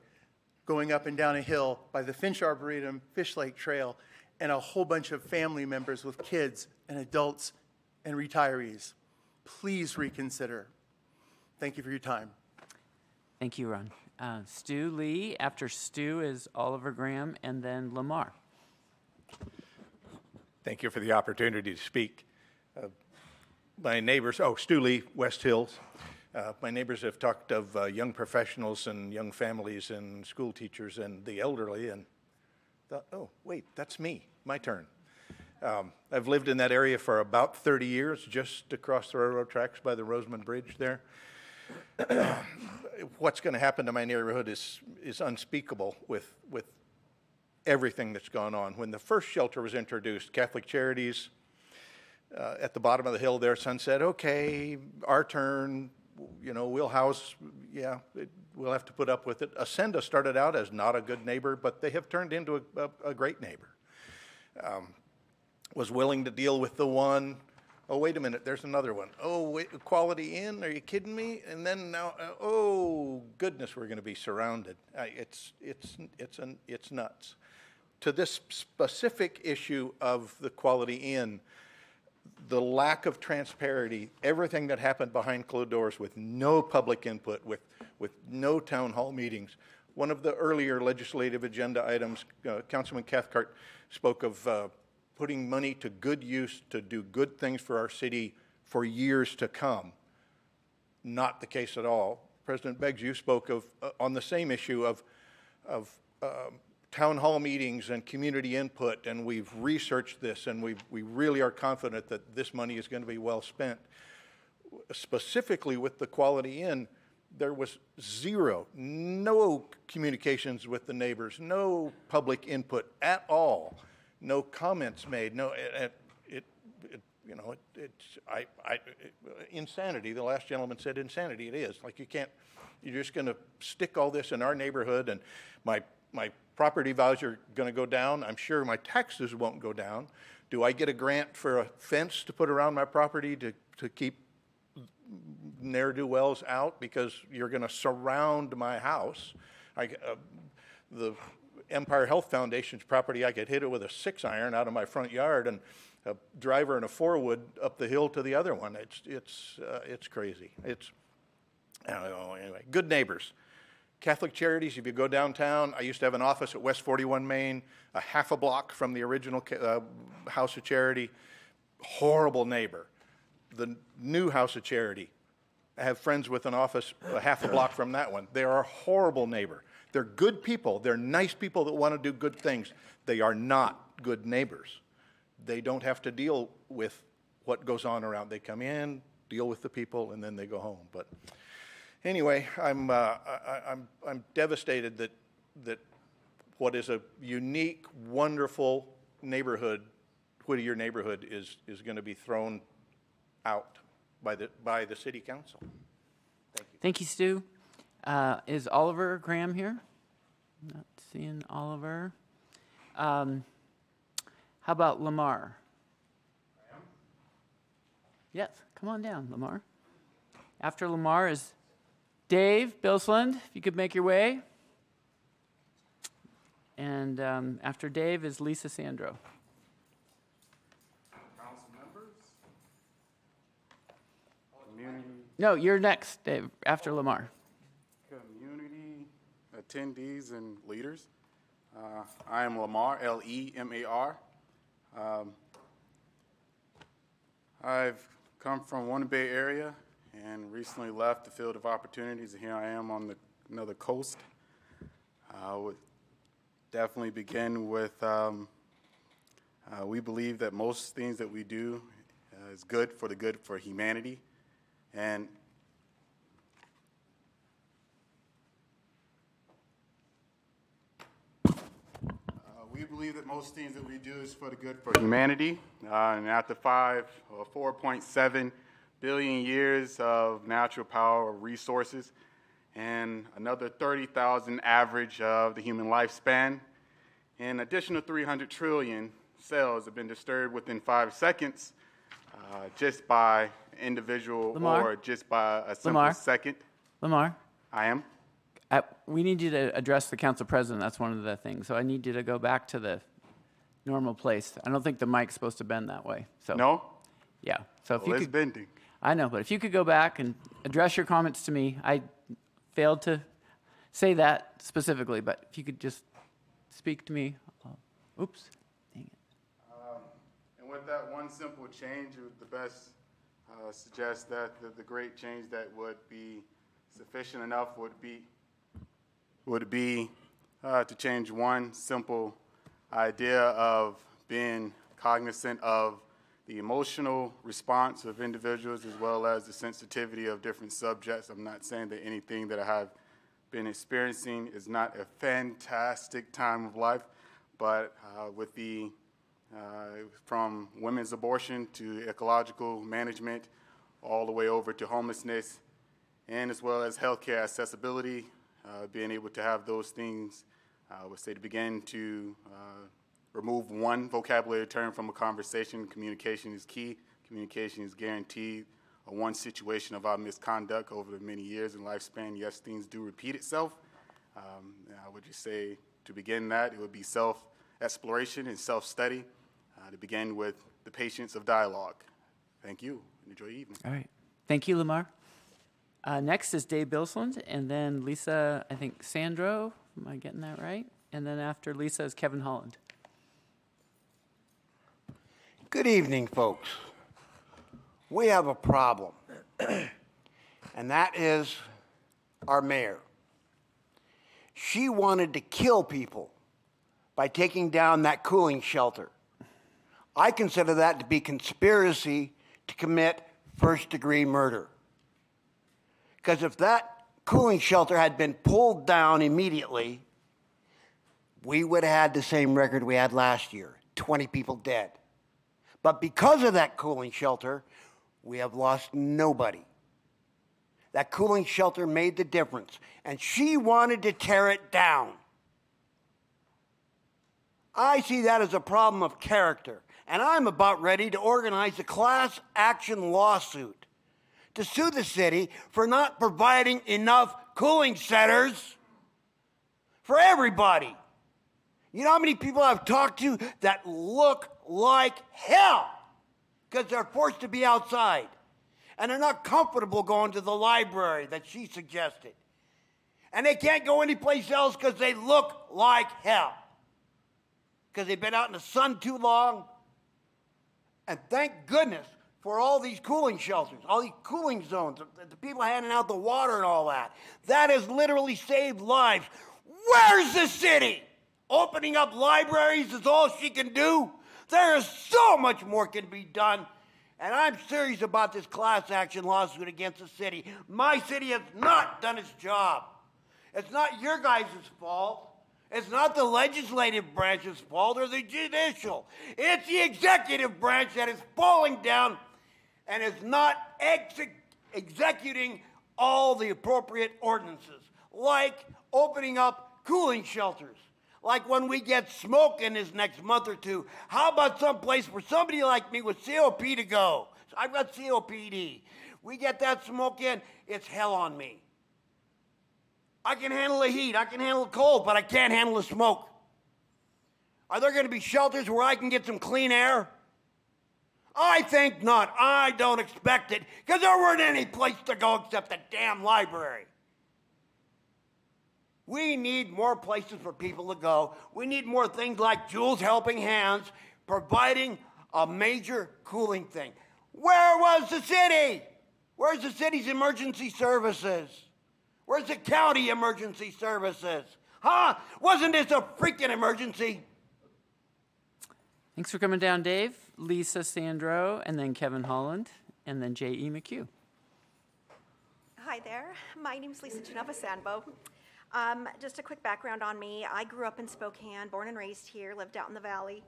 going up and down a hill by the Finch Arboretum, Fish Lake Trail, and a whole bunch of family members with kids and adults and retirees? Please reconsider. Thank you for your time. Thank you, Ron. Uh, Stu Lee. After Stu is Oliver Graham, and then Lemar. Thank you for the opportunity to speak. Uh, my neighbors, oh, Stu Lee, West Hills. Uh, my neighbors have talked of uh, young professionals and young families and school teachers and the elderly, and thought, oh, wait, that's me, my turn. Um, I've lived in that area for about 30 years, just across the railroad tracks by the Rosamond Bridge there. <coughs> what's going to happen to my neighborhood is, is unspeakable with, with everything that's gone on. When the first shelter was introduced, Catholic Charities uh, at the bottom of the hill there, Sun said, okay, our turn, you know, we'll house, yeah, we'll have to put up with it. Ascenda started out as not a good neighbor, but they have turned into a, a, a great neighbor. Um, was willing to deal with the one Oh, wait a minute, there's another one. Oh, wait, Quality Inn, are you kidding me? And then now, uh, oh, goodness, we're going to be surrounded. Uh, it's, it's, it's, an, it's nuts. To this specific issue of the Quality Inn, the lack of transparency, everything that happened behind closed doors with no public input, with, with no town hall meetings. One of the earlier legislative agenda items, uh, Councilman Cathcart spoke of uh, putting money to good use to do good things for our city for years to come. Not the case at all. President Beggs, you spoke of uh, on the same issue of, of uh, town hall meetings and community input, and we've researched this, and we we really are confident that this money is going to be well spent. Specifically with the Quality Inn, there was zero, no communications with the neighbors, no public input at all no comments made, no, it, it, it you know, it, it's, I, I, it, insanity. The last gentleman said insanity. It is. Like you can't, you're just going to stick all this in our neighborhood and my, my property values are going to go down. I'm sure my taxes won't go down. Do I get a grant for a fence to put around my property to, to keep ne'er-do-wells out because you're going to surround my house? I, uh, the Empire Health Foundation's property, I could hit it with a six iron out of my front yard and a driver and a four wood up the hill to the other one. It's, it's, uh, it's crazy. It's, I don't know, anyway. Good neighbors. Catholic Charities, if you go downtown, I used to have an office at West 41 Main, a half a block from the original uh, House of Charity. Horrible neighbor. The new House of Charity, I have friends with an office a half a block from that one. They are a horrible neighbor. They're good people. They're nice people that want to do good things. They are not good neighbors. They don't have to deal with what goes on around. They come in, deal with the people, and then they go home. But anyway, I'm, uh, I, I'm, I'm devastated that, that what is a unique, wonderful neighborhood, Whittier neighborhood, is, is going to be thrown out by the, by the city council. Thank you. Thank you, Stu. Uh, is Oliver Graham here? Not seeing Oliver. Um, how about Lemar? Yes, come on down, Lemar. After Lemar is Dave Bilsland, if you could make your way. And um, after Dave is Lisa Sandro. Council members? Community. No, you're next, Dave, after Lemar Community attendees and leaders. Uh, I am Lemar, L E M A R. Um, I've come from one Bay Area and recently left the field of opportunities, and here I am on the, another coast. I would definitely begin with um, uh, we believe that most things that we do uh, is good for the good for humanity. And we believe that most things that we do is for the good for humanity. Uh, and after five or 4.7 billion years of natural power resources and another 30,000 average of the human lifespan. An additional 300 trillion cells have been disturbed within five seconds uh, just by individual Lemar? or just by a simple Lemar? second. Lemar? I am. I, we need you to address the council president. That's one of the things. So I need you to go back to the normal place. I don't think the mic's supposed to bend that way. So No? Yeah. So if Well, you it's could, bending. I know, but if you could go back and address your comments to me, I failed to say that specifically, but if you could just speak to me. Oops. With that one simple change, it would the best uh, suggest that the, the great change that would be sufficient enough would be would be uh, to change one simple idea of being cognizant of the emotional response of individuals as well as the sensitivity of different subjects. I'm not saying that anything that I have been experiencing is not a fantastic time of life, but uh, with the uh, from women's abortion to ecological management, all the way over to homelessness, and as well as healthcare accessibility, uh, being able to have those things, I would say to begin to uh, remove one vocabulary term from a conversation. Communication is key. Communication is guaranteed. Uh, one situation of our misconduct over the many years and lifespan, yes, things do repeat itself. Um, I would just say to begin that, it would be self exploration and self study to begin with the patience of dialogue. Thank you and enjoy your evening. All right. Thank you, Lemar. Uh, next is Dave Bilsland, and then Lisa, I think Sandro. Am I getting that right? And then after Lisa is Kevin Holland. Good evening, folks. We have a problem, <clears throat> and that is our mayor. She wanted to kill people by taking down that cooling shelter. I consider that to be conspiracy to commit first degree murder. Because if that cooling shelter had been pulled down immediately, we would have had the same record we had last year 20 people dead. But because of that cooling shelter, we have lost nobody. That cooling shelter made the difference, and she wanted to tear it down. I see that as a problem of character, and I'm about ready to organize a class action lawsuit to sue the city for not providing enough cooling centers for everybody. You know how many people I've talked to that look like hell because they're forced to be outside and they're not comfortable going to the library that she suggested. And they can't go anyplace else because they look like hell because they've been out in the sun too long. And thank goodness for all these cooling shelters, all these cooling zones, the, people handing out the water and all that. That has literally saved lives. Where's the city? Opening up libraries is all she can do. There is so much more can be done. And I'm serious about this class action lawsuit against the city. My city has not done its job. It's not your guys' fault. It's not the legislative branch's fault or the judicial. It's the executive branch that is falling down and is not exe- executing all the appropriate ordinances, like opening up cooling shelters. Like when we get smoke in this next month or two, how about some place for somebody like me with COP to go? I've got COPD. We get that smoke in, it's hell on me. I can handle the heat, I can handle the cold, but I can't handle the smoke. Are there going to be shelters where I can get some clean air? I think not. I don't expect it because there weren't any place to go except the damn library. We need more places for people to go. We need more things like Jewels Helping Hands providing a major cooling thing. Where was the city? Where's the city's emergency services? Where's the county emergency services? Huh? Wasn't this a freaking emergency? Thanks for coming down, Dave. Lisa Sandro, and then Kevin Holland, and then J.E. McHugh. Hi there. My name is Lisa Genova Sandbo. Um, just a quick background on me. I grew up in Spokane, born and raised here, lived out in the valley.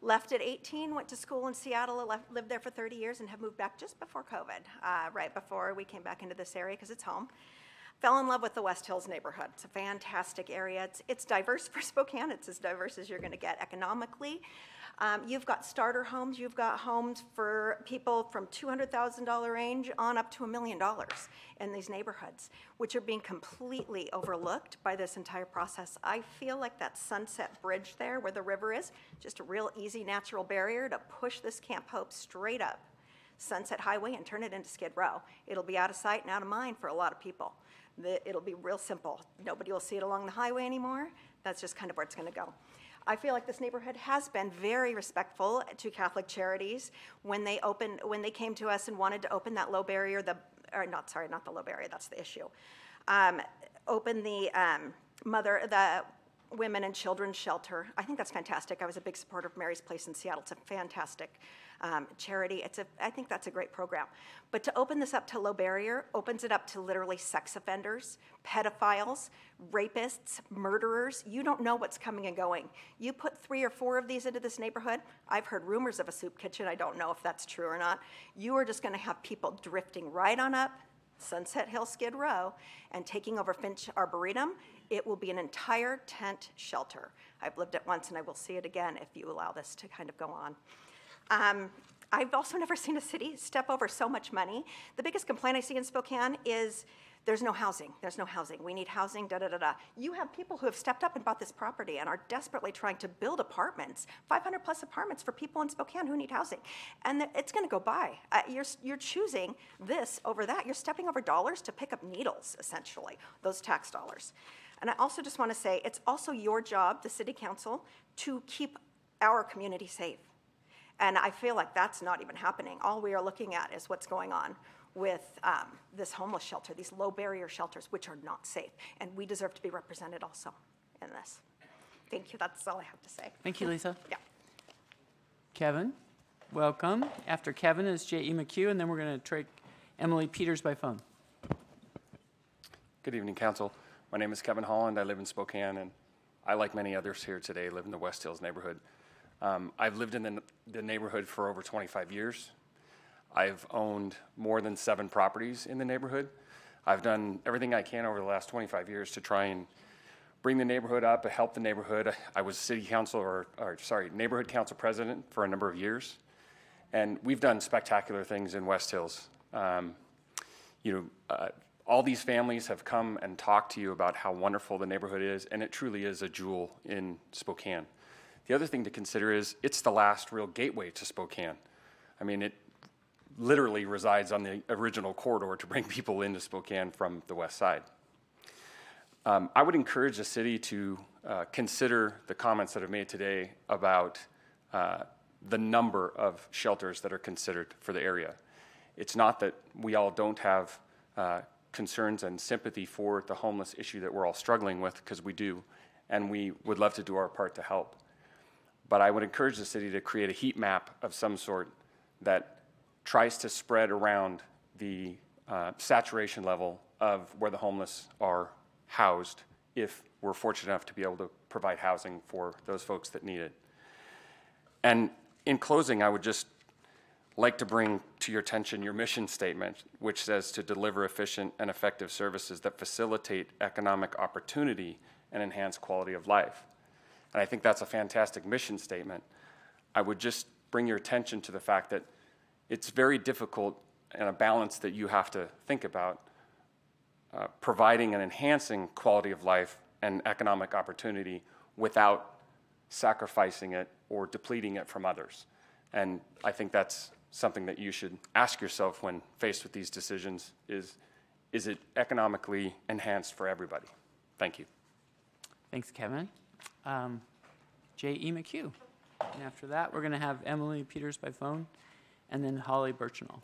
Left at 18, went to school in Seattle, left, lived there for 30 years, and have moved back just before COVID, uh, right before we came back into this area because it's home. Fell in love with the West Hills neighborhood. It's a fantastic area. It's, it's diverse for <laughs> Spokane. It's as diverse as you're going to get economically. Um, you've got starter homes. You've got homes for people from $200,000 range on up to a million dollars in these neighborhoods, which are being completely overlooked by this entire process. I feel like that Sunset Bridge there where the river is, just a real easy natural barrier to push this Camp Hope straight up Sunset Highway and turn it into Skid Row. It'll be out of sight and out of mind for a lot of people. The, it'll be real simple. Nobody will see it along the highway anymore. That's just kind of where it's going to go. I feel like this neighborhood has been very respectful to Catholic Charities when they opened, when they came to us and wanted to open that low barrier, the, or not, sorry, not the low barrier, that's the issue. Um, open the um, mother, the women and children's shelter. I think that's fantastic. I was a big supporter of Mary's Place in Seattle. It's a fantastic um, charity. It's a, I think that's a great program. But to open this up to low barrier opens it up to literally sex offenders, pedophiles, rapists, murderers. You don't know what's coming and going. You put three or four of these into this neighborhood. I've heard rumors of a soup kitchen. I don't know if that's true or not. You are just going to have people drifting right on up Sunset Hill Skid Row and taking over Finch Arboretum. It will be an entire tent shelter. I've lived it once and I will see it again if you allow this to kind of go on. Um, I've also never seen a city step over so much money. The biggest complaint I see in Spokane is there's no housing. There's no housing. We need housing, da da da da. You have people who have stepped up and bought this property and are desperately trying to build apartments, 500 plus apartments for people in Spokane who need housing. And it's going to go by. Uh, you're, you're choosing this over that. You're stepping over dollars to pick up needles, essentially, those tax dollars. And I also just want to say it's also your job, the city council, to keep our community safe. And I feel like that's not even happening. All we are looking at is what's going on with um, this homeless shelter, these low barrier shelters, which are not safe. And we deserve to be represented also in this. Thank you. That's all I have to say. Thank you, Lisa. <laughs> yeah. Kevin, welcome. After Kevin is J.E. McHugh, and then we're going to take Emily Peters by phone. Good evening, Council. My name is Kevin Holland. I live in Spokane, and I, like many others here today, live in the West Hills neighborhood. Um, I've lived in the, the neighborhood for over 25 years. I've owned more than seven properties in the neighborhood. I've done everything I can over the last 25 years to try and bring the neighborhood up, help the neighborhood. I was city council or, or sorry, neighborhood council president for a number of years. And we've done spectacular things in West Hills. Um, you know, uh, all these families have come and talked to you about how wonderful the neighborhood is, and it truly is a jewel in Spokane. The other thing to consider is it's the last real gateway to Spokane. I mean, it literally resides on the original corridor to bring <laughs> people into Spokane from the west side. Um, I would encourage the city to uh, consider the comments that I've made today about uh, the number of shelters that are considered for the area. It's not that we all don't have uh, concerns and sympathy for the homeless issue that we're all struggling with, because we do, and we would love to do our part to help. But I would encourage the city to create a heat map of some sort that tries to spread around the uh, saturation level of where the homeless are housed if we're fortunate enough to be able to provide housing for those folks that need it. And in closing, I would just like to bring to your attention your mission statement, which says to deliver efficient and effective services that facilitate economic opportunity and enhance quality of life. And I think that's a fantastic mission statement. I would just bring your attention to the fact that it's very difficult and a balance that you have to think about uh, providing and enhancing quality of life and economic opportunity without sacrificing it or depleting it from others. And I think that's something that you should ask yourself when faced with these decisions is, is it economically enhanced for everybody? Thank you. Thanks, Kevin um, J.E. McHugh. And after that, we're going to have Emily Peters by phone and then Holly Birchnall.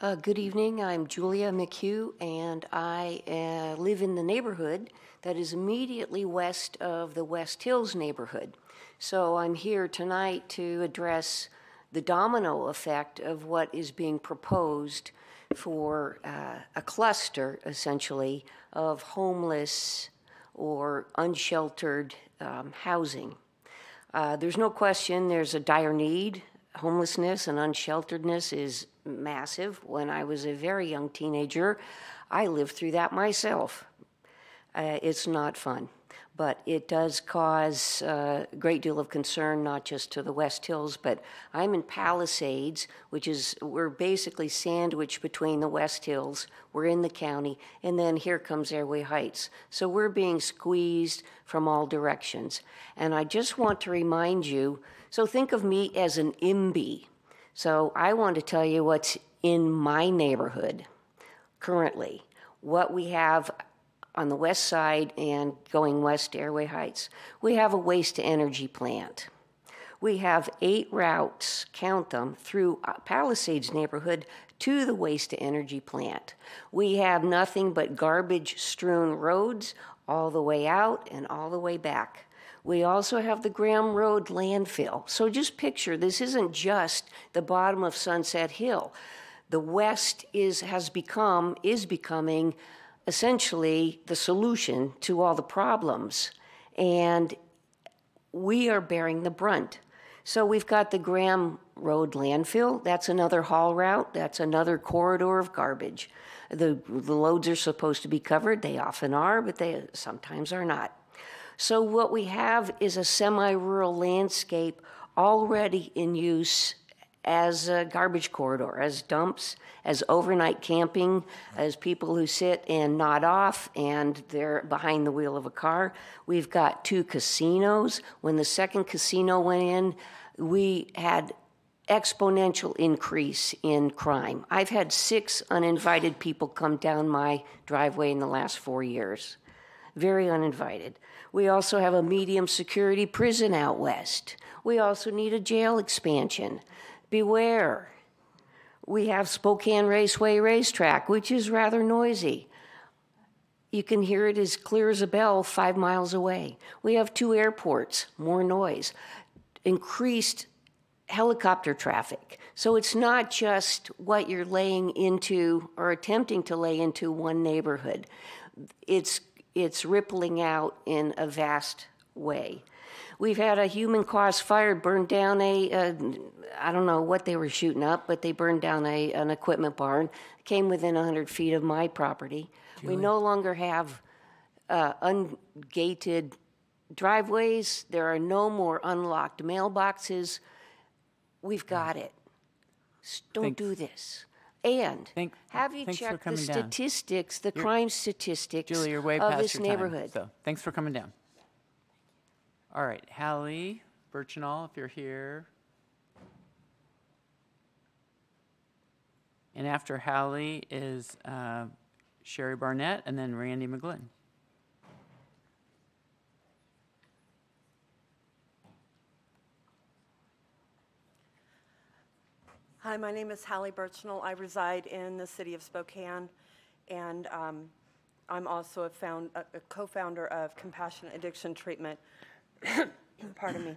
Uh, good evening. I'm Julia McHugh, and I uh, live in the neighborhood that is immediately west of the West Hills neighborhood. So I'm here tonight to address the domino effect of what is being proposed for uh, a cluster, essentially, of homeless or unsheltered um, housing Uh, there's no question there's a dire need. Homelessness and unshelteredness is massive. When I was a very young teenager, I lived through that myself. Uh, it's not fun, but it does cause uh, a great deal of concern, not just to the West Hills, but I'm in Palisades, which is, we're basically sandwiched between the West Hills. We're in the county, and then here comes Airway Heights. So we're being squeezed from all directions. And I just want to remind you so think of me as an IMBY. So I want to tell you what's in my neighborhood currently, what we have on the west side and going west to Airway Heights. We have a waste to energy plant. We have eight routes, count them, through uh, Palisades neighborhood to the waste to energy plant. We have nothing but garbage strewn roads all the way out and all the way back. We also have the Graham Road landfill. So just picture this isn't just the bottom of Sunset Hill. The West is has become is becoming essentially the solution to all the problems. And we are bearing the brunt. So we've got the Graham Road landfill. That's another haul route. That's another corridor of garbage. The, the loads are supposed to be covered. They often are, but they sometimes are not. So what we have is a semi-rural landscape already in use as a garbage corridor, as dumps, as overnight camping, as people who sit and nod off and they're behind the wheel of a car. We've got two casinos. When the second casino went in, we had exponential increase in crime. I've had six uninvited people come down my driveway in the last four years. Very uninvited. We also have a medium security prison out west. We also need a jail expansion. Beware. We have Spokane Raceway Racetrack, which is rather noisy. You can hear it as clear as a bell five miles away. We have two airports, more noise, increased helicopter traffic. So it's not just what you're laying into or attempting to lay into one neighborhood. It's it's rippling out in a vast way. We've had a human caused fire burn down a, a I don't know what they were shooting up, but they burned down a, an equipment barn. Came within 100 feet of my property. We no longer have uh, ungated driveways. There are no more unlocked mailboxes. We've got it. Don't Thanks. do this. And Thank, have you checked the down. statistics, the You're- crime statistics Julie, of this your time. neighborhood? So thanks for coming down. All right, Hallie Birchinall, if you're here. And after Hallie is uh, Sherry Barnett and then Randy McGlynn. Hi, my name is Hallie Birchnell. I reside in the city of Spokane, and um, I'm also a, found, a, a co-founder of Compassionate Addiction Treatment. <coughs> Pardon me.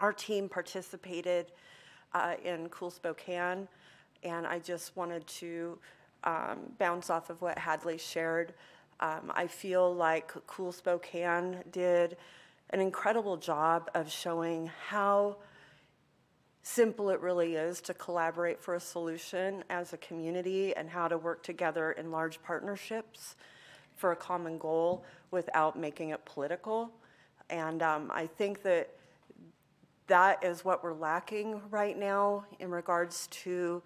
Our team participated uh, in Cool Spokane, and I just wanted to um, bounce off of what Hadley shared. Um, I feel like Cool Spokane did an incredible job of showing how simple it really is to collaborate for a solution as a community and how to work together in large partnerships for a common goal without making it political. And um, I think that that is what we're lacking right now in regards to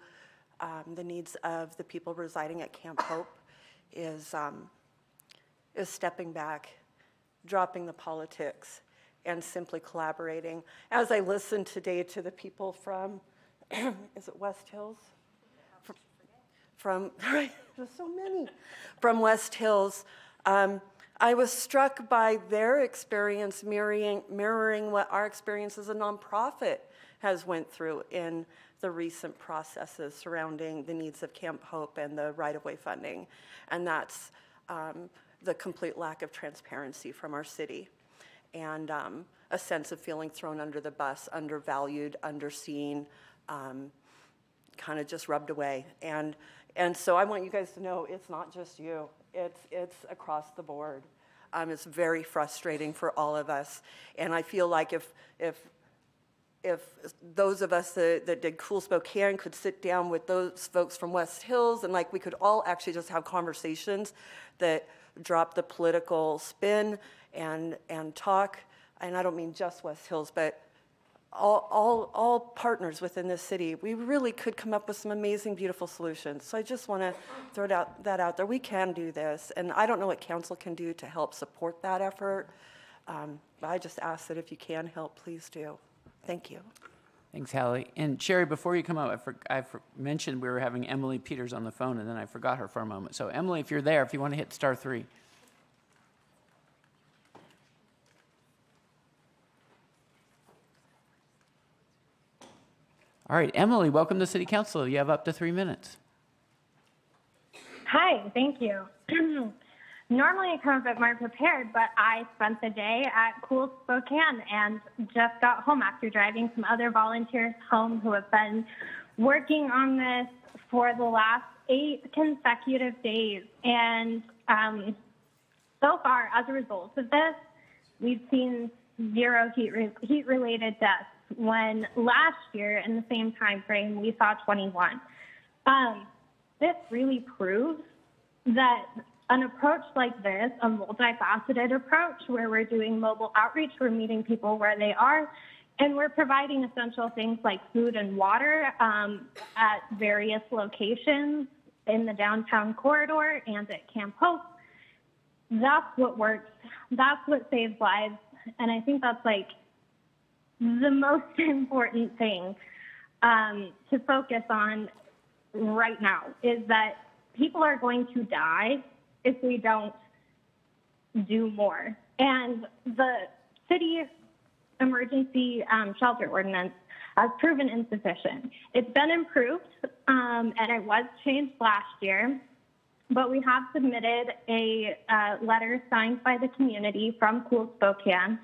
um, the needs of the people residing at Camp Hope is, um, is stepping back, dropping the politics, and simply collaborating. As I listened today to the people from, <clears throat> is it West Hills? From, from <laughs> right, there's so many, from West Hills, um, I was struck by their experience mirroring, mirroring what our experience as a nonprofit has went through in the recent processes surrounding the needs of Camp Hope and the right-of-way funding. And that's um, the complete lack of transparency from our city and um, a sense of feeling thrown under the bus, undervalued, underseen, um, kind of just rubbed away. And, and so I want you guys to know it's not just you, it's, it's across the board. Um, it's very frustrating for all of us. And I feel like if, if, if those of us that, that did Cool Spokane could sit down with those folks from West Hills and like we could all actually just have conversations that drop the political spin and, and talk. And I don't mean just West Hills, but all, all, all partners within this city, we really could come up with some amazing, beautiful solutions. So I just want to throw that out, that out there. We can do this, and I don't know what council can do to help support that effort. Um, I just ask that if you can help, please do. Thank you. Thanks, Hallie. And Sherry, before you come up, I, for, I for, mentioned we were having Emily Peters on the phone, and then I forgot her for a moment. So, Emily, if you're there, if you want to hit star three. All right, Emily, welcome to City Council. You have up to three minutes. Hi, thank you. <clears throat> Normally I come a bit more prepared, but I spent the day at Cool Spokane and just got home after driving some other volunteers home who have been working on this for the last eight consecutive days. And um, so far, as a result of this, we've seen zero heat, re- heat related deaths when last year in the same time frame we saw 21. Um, this really proves that an approach like this, a multifaceted approach where we're doing mobile outreach, we're meeting people where they are, and we're providing essential things like food and water um, at various locations in the downtown corridor and at Camp Hope. That's what works. That's what saves lives. And I think that's like the most <laughs> important thing um, to focus on right now is that people are going to die if we don't do more. And the city emergency um, shelter ordinance has proven insufficient. It's been improved, um, and it was changed last year, but we have submitted a uh, letter signed by the community from Cool Spokane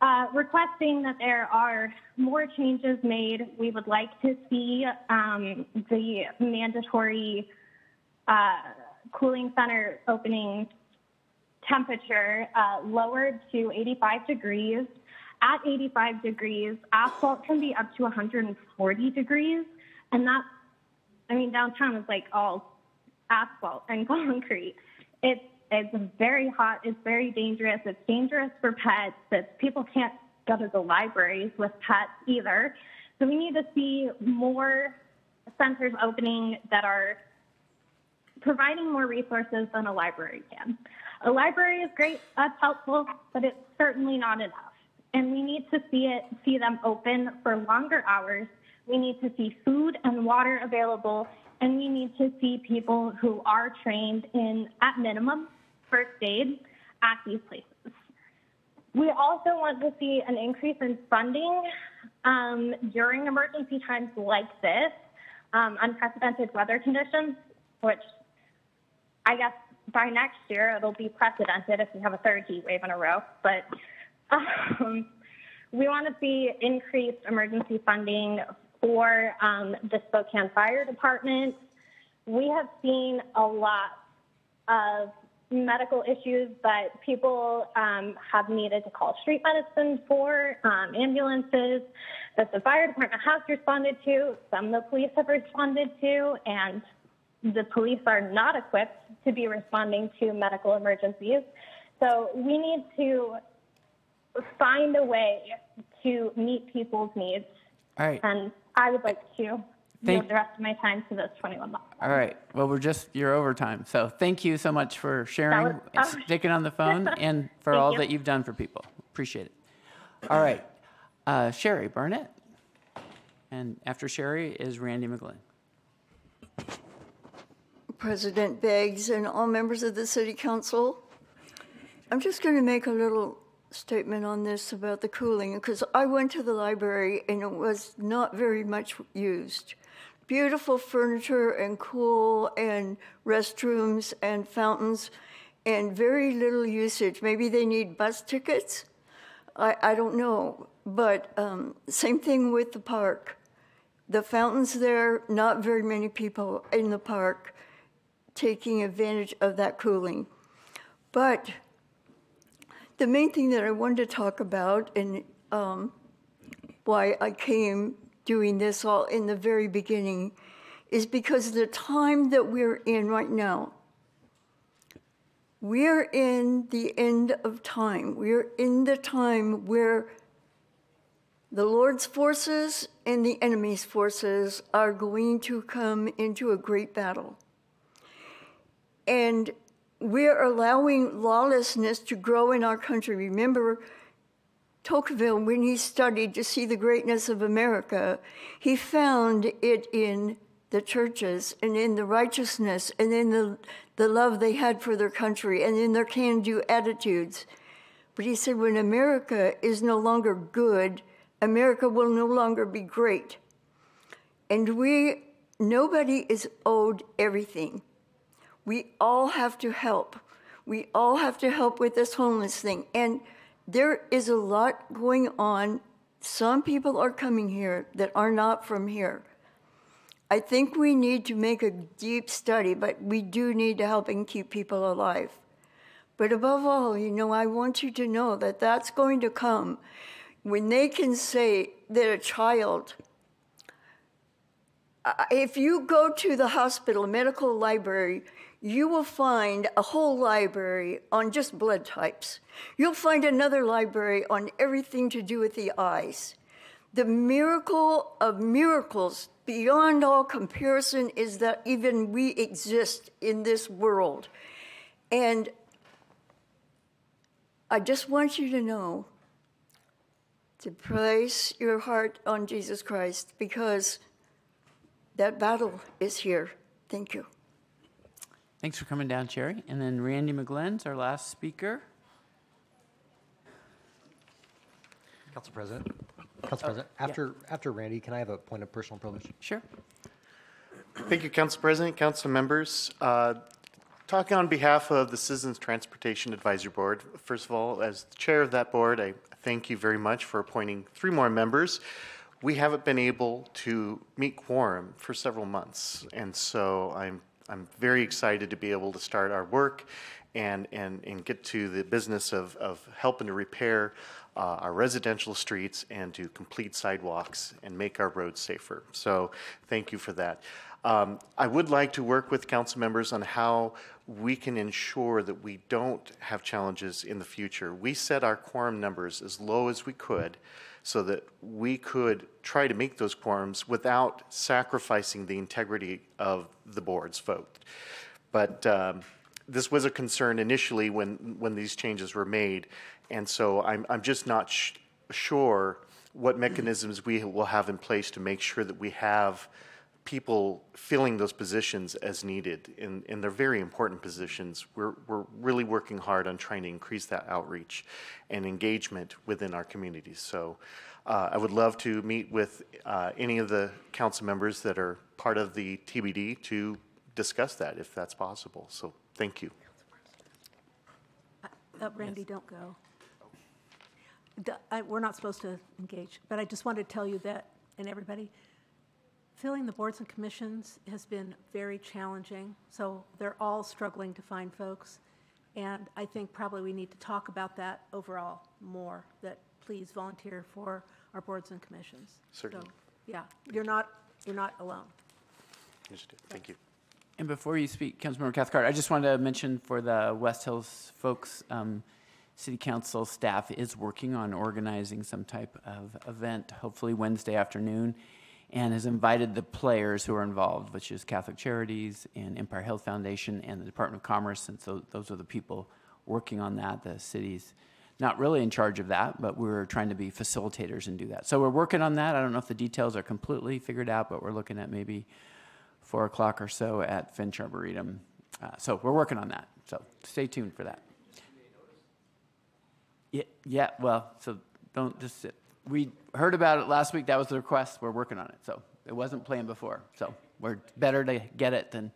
uh, requesting that there are more changes made. We would like to see um, the mandatory uh, cooling center opening temperature uh, lowered to 85 degrees. At 85 degrees, asphalt can be up to 140 degrees, and that's, I mean, downtown is like all asphalt and <laughs> concrete. It's it's very hot. It's very dangerous. It's dangerous for pets. People can't go to the libraries with pets either. So we need to see more centers opening that are providing more resources than a library can. A library is great. That's helpful, but it's certainly not enough. And we need to see it, see them open for longer hours. We need to see food and water available, and we need to see people who are trained in, at minimum, first aid at these places. We also want to see an increase in funding um, during emergency times like this, um, unprecedented weather conditions, which I guess by next year it'll be precedented if we have a third heat wave in a row. But um, we want to see increased emergency funding for um, the Spokane Fire Department. We have seen a lot of medical issues but people um, have needed to call street medicine for, um, ambulances that the fire department has responded to, some the police have responded to, and the police are not equipped to be responding to medical emergencies. So we need to find a way to meet people's needs. All right. And I would like to Thank- yield the rest of my time to those 21 laws. All right. Well, we're just, you're overtime. So thank you so much for sharing, was- and sticking on the phone, <laughs> and for all you. that you've done for people. Appreciate it. All right. Uh, Sherry Barnett. And after Sherry is Randy McGlynn. President Beggs and all members of the City Council. I'm just going to make a little statement on this about the cooling because I went to the library and it was not very much used. Beautiful furniture and cool and restrooms and fountains and very little usage. Maybe they need bus tickets. I, I don't know. But um, same thing with the park. The fountains there, not very many people in the park taking advantage of that cooling. But the main thing that I wanted to talk about and um, why I came doing this all in the very beginning is because the time that we're in right now, we're in the end of time. We're in the time where the Lord's forces and the enemy's forces are going to come into a great battle. And we're allowing lawlessness to grow in our country. Remember, Tocqueville, when he studied to see the greatness of America, he found it in the churches and in the righteousness and in the, the love they had for their country and in their can do attitudes. But he said, when America is no longer good, America will no longer be great. And we, nobody is owed everything. We all have to help. We all have to help with this homeless thing. And there is a lot going on. Some people are coming here that are not from here. I think we need to make a deep study, but we do need to help and keep people alive. But above all, you know, I want you to know that that's going to come when they can say that a child, uh, if you go to the hospital, medical library, you will find a whole library on just blood types. You'll find another library on everything to do with the eyes. The miracle of miracles, beyond all comparison, is that even we exist in this world. And I just want you to know to place your heart on Jesus Christ because that battle is here. Thank you. Thanks for coming down, Sherry. And then Randy McGlynn's our last speaker. Council President. Council President, after, after Randy, can I have a point of personal privilege? Sure. Thank you, Council President, Council members. Uh, Talking on behalf of the Citizens Transportation Advisory Board, first of all, as the chair of that board, I thank you very much for appointing three more members. We haven't been able to meet quorum for several months, and so I'm I'm very excited to be able to start our work and, and, and get to the business of, of helping to repair uh, our residential streets and to complete sidewalks and make our roads safer. So thank you for that. Um, I would like to work with council members on how we can ensure that we don't have challenges in the future. We set our quorum numbers as low as we could so that we could try to make those quorums without sacrificing the integrity of the board's vote. But um, this was a concern initially when, when these changes were made, and so I'm, I'm just not sure what mechanisms we will have in place to make sure that we have people filling those positions as needed, and, and they're very important positions. We're, we're really working hard on trying to increase that outreach and engagement within our communities. So uh, I would love to meet with uh, any of the council members that are part of the TBD to discuss that if that's possible. So thank you. Uh, Randy, don't go. D- I- We're not supposed to engage, but I just wanted to tell you that, and everybody, filling the boards and commissions has been very challenging. So they're all struggling to find folks. And I think probably we need to talk about that overall more, that please volunteer for our boards and commissions. Certainly. So, Yeah, you're not, you're not alone. Understood. Thank you. And before you speak, Councilmember Cathcart, I just wanted to mention for the West Hills folks, um, City Council staff is working on organizing some type of event, hopefully Wednesday afternoon, and has invited the players who are involved, which is Catholic Charities and Empire Health Foundation and the Department of Commerce, and so those are the people working on that. The city's not really in charge of that, but we're trying to be facilitators and do that. So we're working on that. I don't know if the details are completely figured out, but we're looking at maybe four o'clock or so at Finch Arboretum. Uh, so we're working on that. So stay tuned for that. Yeah, yeah. Well, so don't just sit. We heard about it last week. That was the request. We're working on it. So it wasn't planned before. So we're better to get it than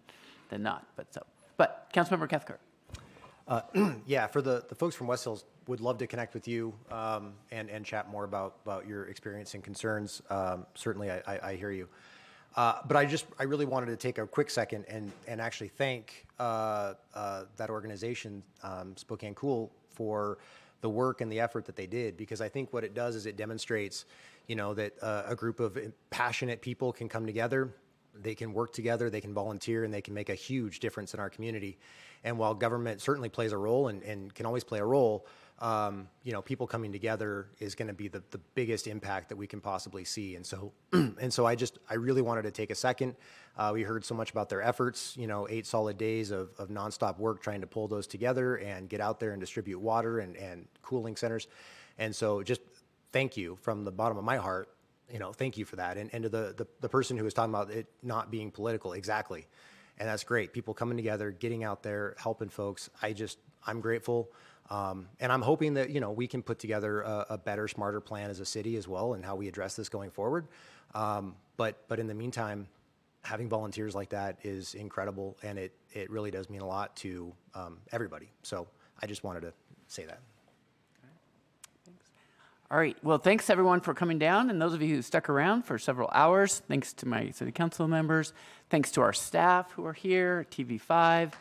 than not. But so, but Councilmember Cathcart. Uh, <clears throat> yeah, for the, the folks from West Hills, would love to connect with you um, and, and chat more about, about your experience and concerns. Um, certainly, I, I, I hear you. Uh, but I just, I really wanted to take a quick second and, and actually thank uh, uh, that organization, um, Spokane Cool, for the work and the effort that they did because I think what it does is it demonstrates, you know, that uh, a group of passionate people can come together, they can work together, they can volunteer, and they can make a huge difference in our community. And while government certainly plays a role and, and can always play a role, um, you know, people coming together is going to be the, the biggest impact that we can possibly see. And so, <clears throat> and so I just, I really wanted to take a second. Uh, we heard so much about their efforts, you know, eight solid days of, of nonstop work trying to pull those together and get out there and distribute water and, and cooling centers. And so just thank you from the bottom of my heart. You know, thank you for that. And, and to the, the, the person who was talking about it not being political, exactly. And that's great. People coming together, getting out there, helping folks. I just, I'm grateful. Um, and I'm hoping that you know we can put together a, a, better, smarter plan as a city as well, and how we address this going forward. Um, but but in the meantime, having volunteers like that is incredible, and it it really does mean a lot to um, everybody. So I just wanted to say that. All right. Well, thanks everyone for coming down, and those of you who stuck around for several hours. Thanks to my city council members. Thanks to our staff who are here, TV5,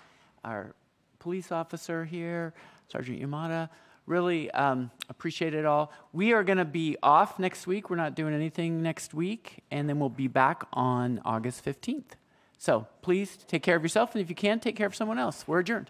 our police officer here. Sergeant Yamada. Really um, appreciate it all. We are going to be off next week. We're not doing anything next week, and then we'll be back on August 15th. So please take care of yourself, and if you can, take care of someone else. We're adjourned.